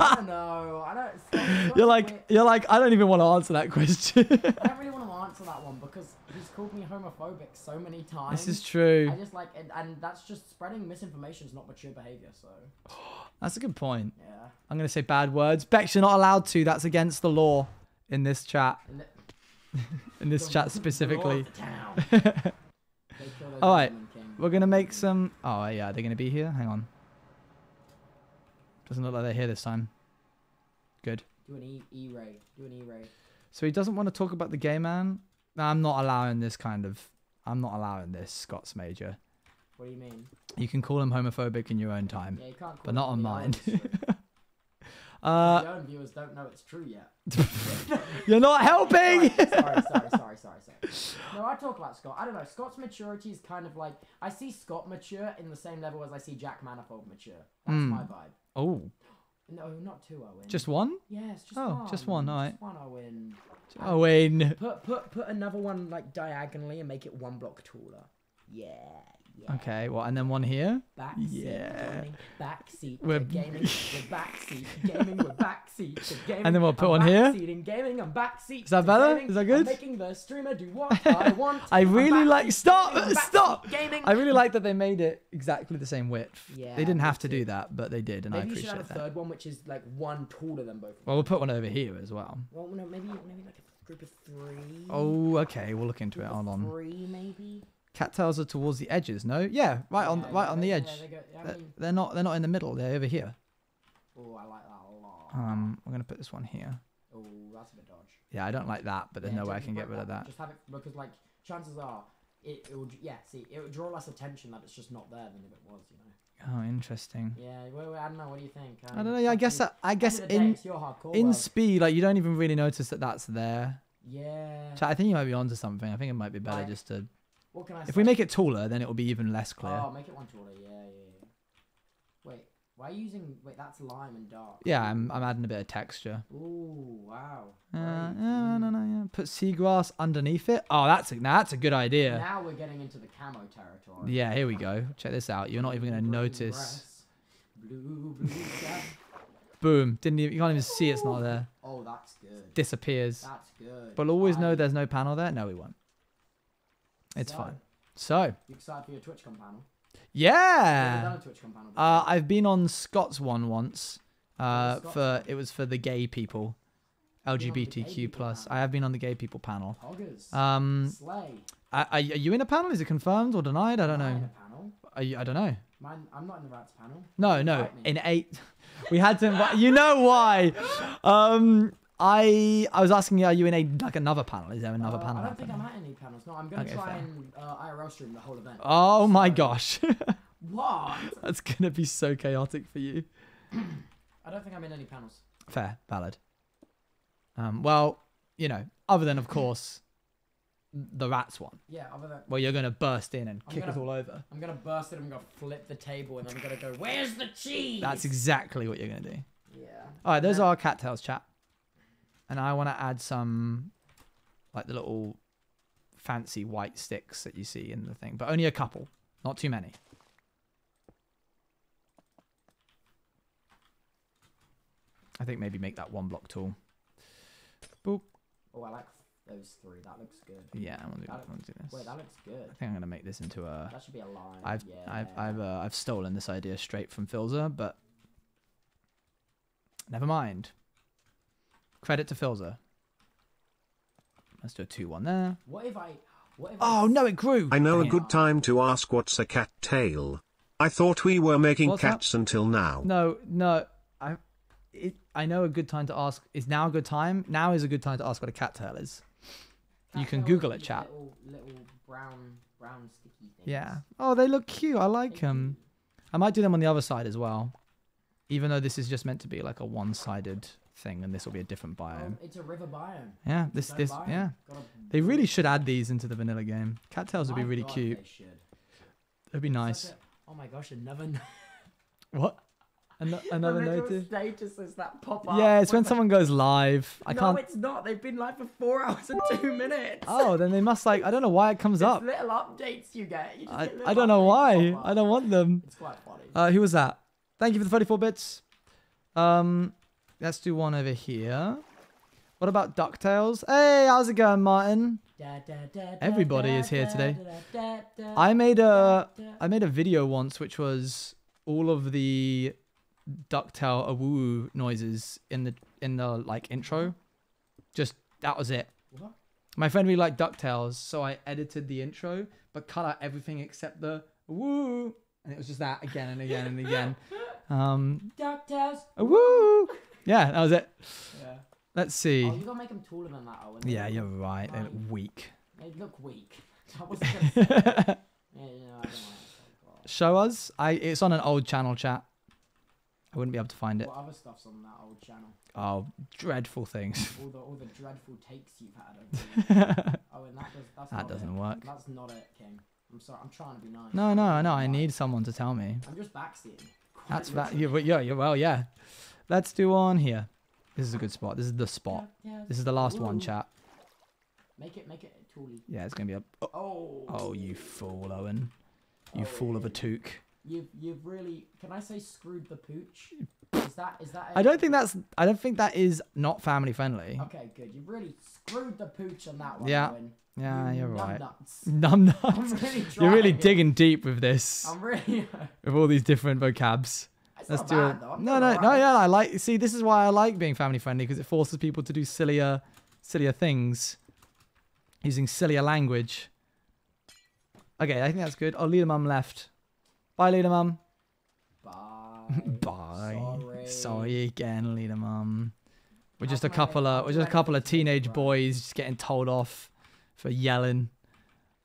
I don't know. I don't. You're like, weird. you're like, I don't even want to answer that question. I don't really want to answer that one because he's called me homophobic so many times. this is true. I just like, and, and that's just spreading misinformation is not mature behavior. So That's a good point. yeah. I'm gonna say bad words. Bex, you're not allowed to. That's against the law in this chat. In this chat specifically. of the town. They kill those All right. We're gonna make some. Oh yeah, they're gonna be here. Hang on. Doesn't look like they're here this time. Good. Do an E E ray. Do an E ray. So he doesn't want to talk about the gay man. No, I'm not allowing this kind of. I'm not allowing this, Scott Smajor. What do you mean? You can call him homophobic in your own time, Yeah, you can't. Call but not on mine. uh, Your own viewers don't know it's true yet. you're not helping. sorry, sorry, sorry, sorry, sorry, sorry. No, I talk about Scott. I don't know. Scott's maturity is kind of like I see Scott mature in the same level as I see Jack Manifold mature. That's Hmm. my vibe. Oh, No, not two Owen. just one? yes, just Oh, one. just one, alright. Just one Owen. Wait. Put put put another one like diagonally and make it one block taller. Yeah, yeah. Okay, well, and then one here. Back seat, Yeah. gaming, back seat, We're- gaming, we're back seat, gaming, we're back seat, to gaming. And then we'll put I'm one here. Seating, gaming, I'm back seat. Is that better? gaming, Is that I'm good? making the streamer do what I want. I really like. Stop! gaming, Stop! Gaming. I really like that they made it exactly the same width. Yeah, they didn't have to do that, but they did, and I Maybe you should appreciate have a that. third one, which is like one taller than both. Well, we'll put one over here as well. Well, no, maybe maybe like a group of three. Oh, okay. We'll look into it. Hold on. Three maybe. Cattails are towards the edges. No, yeah, right on, Yeah, right on the edge. they go- I They're, mean, they're not. They're not in the middle. They're over here. Oh, I like that a lot. Um, we're gonna put this one here. oh, that's a bit dodge. Yeah, I don't like that, but there's Yeah, no way I can get rid of that. Just have it because like chances are it, it would yeah see it would draw less attention that it's just not there than if it was you know. Oh, interesting. Yeah, wait, wait, I don't know. What do you think? I don't know. Yeah, I guess that. I, I guess the day, in in world. speed, like you don't even really notice that that's there. yeah. So I think you might be onto something. I think it might be better Like, just to. What can I? If we make it taller, then it will be even less clear. Oh, make it one taller. Yeah, yeah, yeah. Wait, why are you using? Wait, that's lime and dark. Yeah, I'm I'm adding a bit of texture. Ooh, wow. Uh, yeah, no, no, yeah. Put seagrass underneath it. Oh, that's a, now that's a good idea. Now we're getting into the camo territory. Yeah, here we go. Check this out. You're not even gonna notice. Blue, blue. Boom. Didn't even, you can't even see it's not there. Oh, that's good. Disappears. That's good. But always know there's no panel there. No, we won't. It's So, fine. So You excited for your TwitchCon panel? Have yeah. done a TwitchCon panel? Uh. I've been on Scott's one once. Uh, Scott's for one? it was for the gay people, on the gay LGBTQ plus. I have been on the gay people panel. Poggers. Um, Slay. are, are you in a panel? Is it confirmed or denied? I don't Am I know. in a panel? Are you, I don't know. Mine, I'm not in the rats panel. No, no. In eight, we had to. Invite, you know why? Um, I I was asking you, are you in a like another panel? Is there another Uh, panel? I don't think I'm at any panels. No, I'm gonna Okay, try fair. and uh, IRL stream the whole event. Oh my gosh, What? that's gonna be so chaotic for you. I don't think I'm in any panels. Fair, valid. Um, well, you know, other than of course the rats one, Yeah, other than well, you're gonna burst in and I'm kick us gonna- all over. I'm gonna burst it. I'm gonna flip the table, and I'm gonna go. Where's the cheese? That's exactly what you're gonna do. Yeah. All right, those then- are our cattails, chat. And I want to add some, like the little fancy white sticks that you see in the thing, but only a couple, not too many. I think maybe make that one block tool. Boop. Oh, I like those three. That looks good. Yeah, I want to do, That- I wanna do this. Wait, that looks good. I think I'm gonna make this into a. That should be a line. I've yeah. I've I've uh, I've stolen this idea straight from Philza, but never mind. Credit to Philza. Let's do a two-one there. What if I? What if Oh s- no, it grew. I know a Dang it. good time to ask what's a cat tail. I thought we were making What's that? cats until now. No, no. I it, I know a good time to ask. Is now a good time? Now is a good time to ask what a cat tail is. You can cattails Google it, just chat. Little, little brown, brown sticky things. Yeah. Oh, they look cute. I like them. I might do them on the other side as well. Even though this is just meant to be like a one-sided thing, and this will be a different biome. Um, it's a river biome. Yeah, this this biome. yeah. They really should add these into the vanilla game. Cattails would be really God, cute. They should. It'd be It's nice. a- oh my gosh, another. What? An- another the little notice? that pop up. Yeah, it's when someone goes live. I no, can't. No, it's not. They've been live for four hours and two minutes. Oh, then they must like. I don't know why it comes It's up. little updates you get. You I, get I don't know why. I don't want them. It's quite funny. Uh, who was that? Thank you for the 34 bits. Um, let's do one over here. What about Ducktales? Hey, how's it going, Martin? Da, da, da, da, Everybody is here today. da, da, da, I made a. I made a video once which was all of the ducktail awoo noises in the in the like intro. Just that was it. What? My friend really liked DuckTales, so I edited the intro but cut out everything except the woo, and it was just that again and again and again. Um, DuckTales. woo. Yeah, that was it. Yeah. Let's see. Oh, you gotta make them taller than that, Owen. Yeah, you're right. They look um, weak. They look weak. I wasn't gonna say that. Yeah, yeah, I don't like that. Show us. I. It's on an old channel chat. I wouldn't be able to find it. What other stuff's on that old channel? Oh, dreadful things. All the all the dreadful takes you've had. Oh, and that does that's That doesn't it. work. That's not it, King. I'm sorry. I'm trying to be nice. No, no, no. I need someone to tell me. I'm just backseating. That's that. literally. Yeah, yeah. Well, yeah. Let's do one here. This is a good spot. This is the spot. DuckTales. This is the last one, Ooh. chat. Make it, make it tooly. Yeah, it's gonna be a. Oh, Oh. oh you fool, Owen. You Oh, fool of a yeah. toque. You've you've really. Can I say screwed the pooch? Is that is that? I a- don't think that's. I don't think that is not family friendly. Okay, good. You've really screwed the pooch on that one. Yeah. Owen. Yeah, You you're right. numbnuts. Numb I'm nuts. really You're really digging deep with this, I'm really. with all these different vocabs. It's Let's do bad, it. though. I'm No, doing no, no. Yeah, I like. See, this is why I like being family friendly because it forces people to do sillier, sillier things, using sillier language. Okay, I think that's good. Oh, Leader Mum left. Bye, Leader Mum. Bye. Bye. Sorry. Sorry. Again, Lena Mum. We're just a can I make- couple of we're just a couple of teenage boys just getting told off for yelling.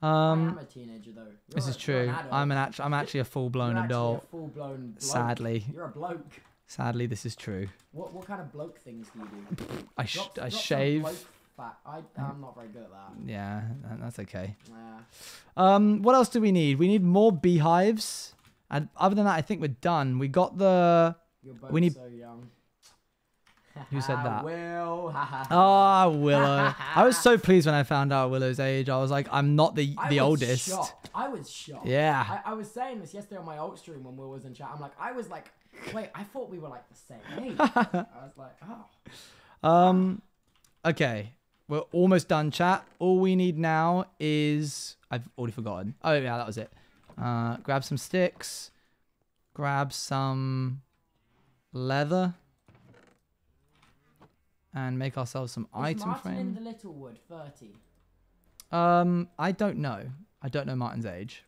I am Um, a teenager though. this You're is a- you're true. an. I'm an actual I'm actually a full blown actually adult. full-blown. Sadly, You're a bloke. sadly, this is true. What what kind of bloke things do you do? I sh- Drop- I drop shave. I I'm not very good at that. Yeah, that- that's okay. Nah. Um, what else do we need? We need more beehives. And other than that, I think we're done. We got the You're both We need- so young. Who said that? Will. Ah Willow. I was so pleased when I found out Willow's age. I was like, I'm not the I the was oldest. Shocked. I was shocked. Yeah. I, I was saying this yesterday on my alt stream when Will was in chat. I'm like, I was like, wait, I thought we were like the same age. I was like, oh. Um, okay, we're almost done, chat. All we need now is I've already forgotten. Oh yeah, that was it. Uh, grab some sticks, grab some leather, and make ourselves some Is item Martin in the frame. Littlewood 30? Um, I don't know. I don't know Martin's age,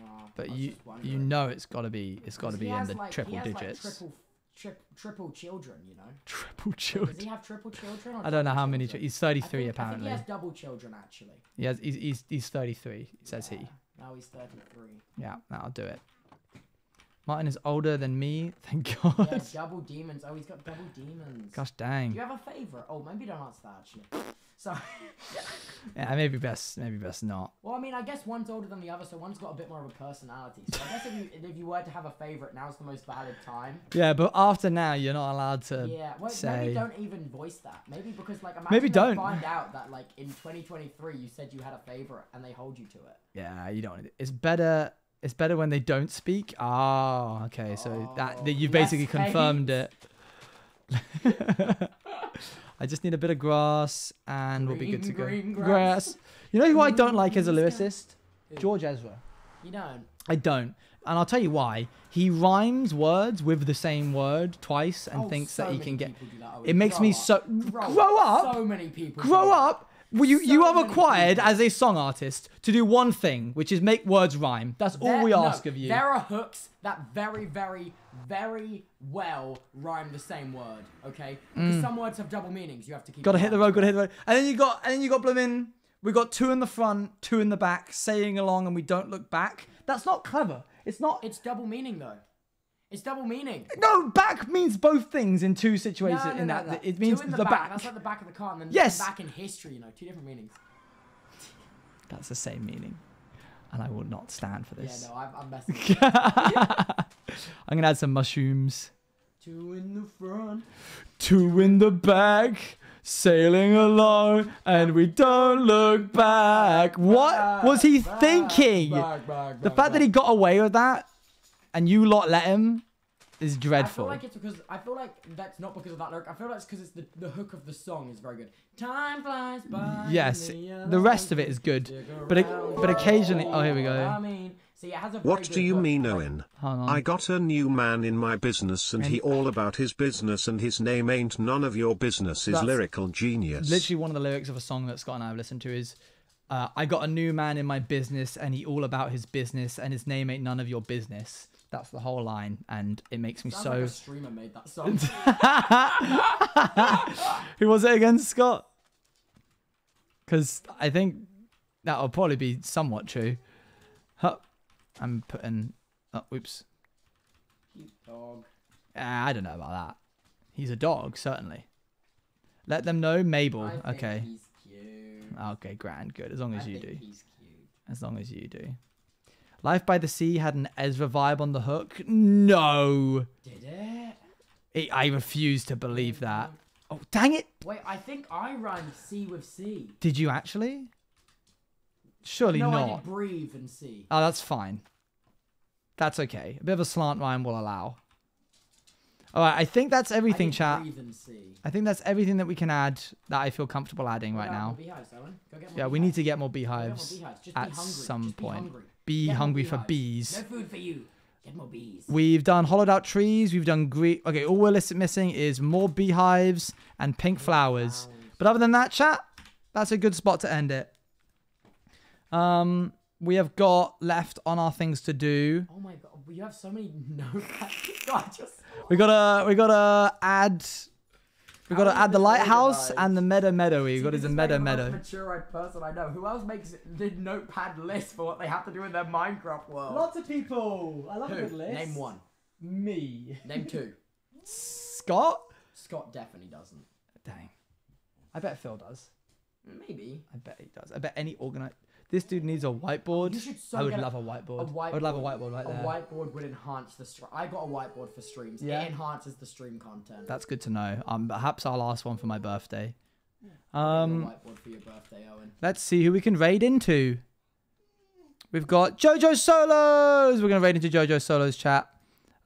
Oh, but you you know it's got to be it's got to be in the like- triple has, like, digits. triple, trip, triple children, you know. triple children. Does he have triple children? I don't know how many. He's 33 think- I think apparently. he has double children actually. He has. He's he's, he's 33. Says he. Now he's 33. Yeah, that'll do it. Martin is older than me. Thank Yeah, God. double demons. Oh, he's got double demons. Gosh dang. Do you have a favorite? Oh, maybe don't answer that actually. Sorry. Yeah, maybe best. Maybe best not. Well, I mean, I guess one's older than the other, so one's got a bit more of a personality. So I guess if you if you were to have a favorite, now's the most valid time. Yeah, but after now, you're not allowed to. Yeah, well, say- maybe don't even voice that. Maybe because like imagine Maybe don't. find out that like in 2023 you said you had a favorite and they hold you to it. Yeah, you don't. It's better. It's better when they don't speak. Ah, okay. So that, that you've Oh, basically confirmed it. I just need a bit of grass, and we'll be good to go. Green, green grass. You know who I don't like as a lyricist? George Ezra. You don't. I don't. And I'll tell you why. He rhymes words with the same word twice and Oh, thinks so that he can get. It makes Grow me up. so. Grow, Grow up? So many people. Grow up. Well, you, you So have many acquired people. as a song artist to do one thing, which is make words rhyme. That's all There- we no, ask of you. There are hooks that very, very, very well rhyme the same word. Okay, because mm. some words have double meanings. You have to keep. Gotta hit the road, gotta hit the road. And then you got, and then you got blooming. We got two in the front, two in the back, saying along, and we don't look back. That's not clever. It's not. It's double meaning though. It's double meaning. no, back means both things in two situations. no, in no, that, no. it means the, the, back. That's like the back of the car, and then Yes. back in history. You know, two different meanings. That's the same meaning, and I will not stand for this. Yeah, no, I'm, I'm messing. I'm gonna add some mushrooms. two in the front. Two in the back, sailing along, and we don't look back. What was he Back, thinking? back, back, The back, fact that he got away with that, and you lot let him, is dreadful. I feel like it's because I feel like that's not because of that lyric. I feel like it's because it's the, the hook of the song is very good. Time flies by. Yes, and the rest of it is good, but it- but occasionally- oh, here we go. I mean, see, it has a What do you hook. mean, Like, Owen? Hold on. I got a new man in my business and he all about his business and his name ain't none of your business is lyrical genius. Literally, one of the lyrics of a song that Scott and I have listened to is, uh, "I got a new man in my business, and he all about his business, and his name ain't none of your business." That's the whole line, and it makes me Sounds so. like a streamer made that song. Who was it again, Scott? Because I think that'll probably be somewhat true. Huh. I'm putting. Oh, oops. Cute dog. Ah, I don't know about that. He's a dog, certainly. Let them know, Mabel. I Okay. Okay, grand, good. As long I as you think do. He's cute. As long as you do. Life by the Sea had an Ezra vibe on the hook. No, Did it? it, I refuse to believe that. Mm-hmm. Oh, dang it! Wait, I think I rhymed C with C. Did you actually? Surely no, I not. did breathe and C. Oh, that's fine. That's okay. A bit of a slant rhyme will allow. All right, I think that's everything, did chat. Breathe and C. I think that's everything that we can add that I feel comfortable adding right now. beehives, Go get more Yeah, we need to get more Go get more beehives beehives. At some point. Be Get hungry for bees. No food for you. Get more bees. We've done hollowed out trees. We've done green. Okay, all we're missing is more beehives and pink flowers. flowers. But other than that, chat, that's a good spot to end it. Um, we have got left on our things to do. Oh my god, you have so many notepads. God, just We gotta we gotta add we gotta add the lighthouse organized? and the meadow meadowy. We See, got this is a is meadow like the most meadow. mature person I know. Who else makes the notepad list for what they have to do in their Minecraft world? Lots of people. I love Who? Name one. Me. Name two. Scott? Scott definitely doesn't. Dang. I bet Phil does. Maybe. I bet he does. I bet any organize. This dude needs a whiteboard. You should so I would love a whiteboard. A whiteboard. I would love a whiteboard right a there. whiteboard would enhance the stream. I got a whiteboard for streams. Yeah. It enhances the stream content. That's good to know. Um, perhaps I'll ask one for my birthday. a Um, whiteboard for your birthday, Owen. let's see who we can raid into. We've got JoJo Solos. We're gonna raid into JoJo Solos chat.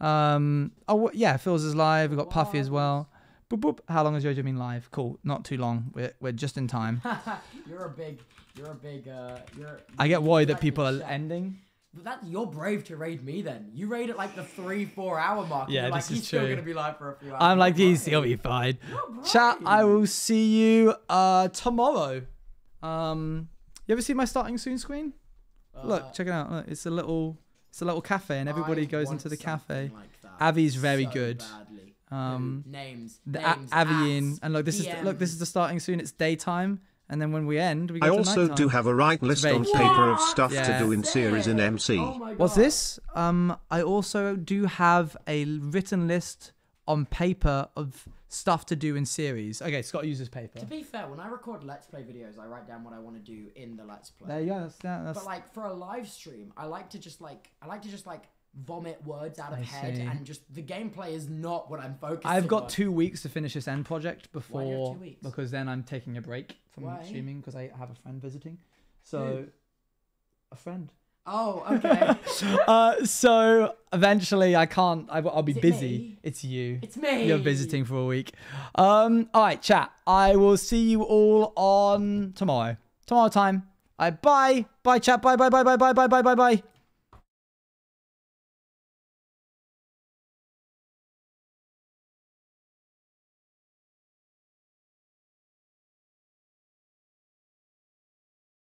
Um, oh yeah, Phil's is live. We've got Puffy as well. Boop boop. How long has JoJo been live? Cool, not too long. We're we're just in time. You're a big. You're a big. Uh, you're. I get worried that people are ending. But that you're brave to raid me then. You raid at like the three, four hour mark. Yeah, like, this is he's still true. gonna be live for a few hours. I'm like these. He'll be fine. Chat. I will see you uh tomorrow. Um, you ever see my starting soon screen? Uh, Look, check it out. Look, it's a little, it's a little cafe, and everybody I goes into the cafe. like Avi's very so good. badly. Um, Who? names. The A- names, Avian, ads, and look, this is the, look, this is the starting soon. It's daytime, and then when we end, we go I to also nighttime. do have a right list on cute. paper of stuff Yeah. to do in series in MC. Oh What's this? Um, I also do have a written list on paper of stuff to do in series. Okay, Scott uses paper. To be fair, when I record Let's Play videos, I write down what I want to do in the Let's Play. There you go. That's, yeah, that's But like for a live stream, I like to just like I like to just like vomit words out of I head, see. and just the gameplay is not what I'm focusing. I've got on. two weeks to finish this end project Why do you have before because then I'm taking a break from Why? streaming because I have a friend visiting. So, a friend. Oh, okay. uh, so eventually I can't. I, will be it busy. me? It's you. it's me. You're visiting for a week. Um. All right, chat. I will see you all on tomorrow. Tomorrow time. I bye. Bye, chat. Bye. Bye. Bye. Bye. Bye. Bye. Bye. Bye. Bye.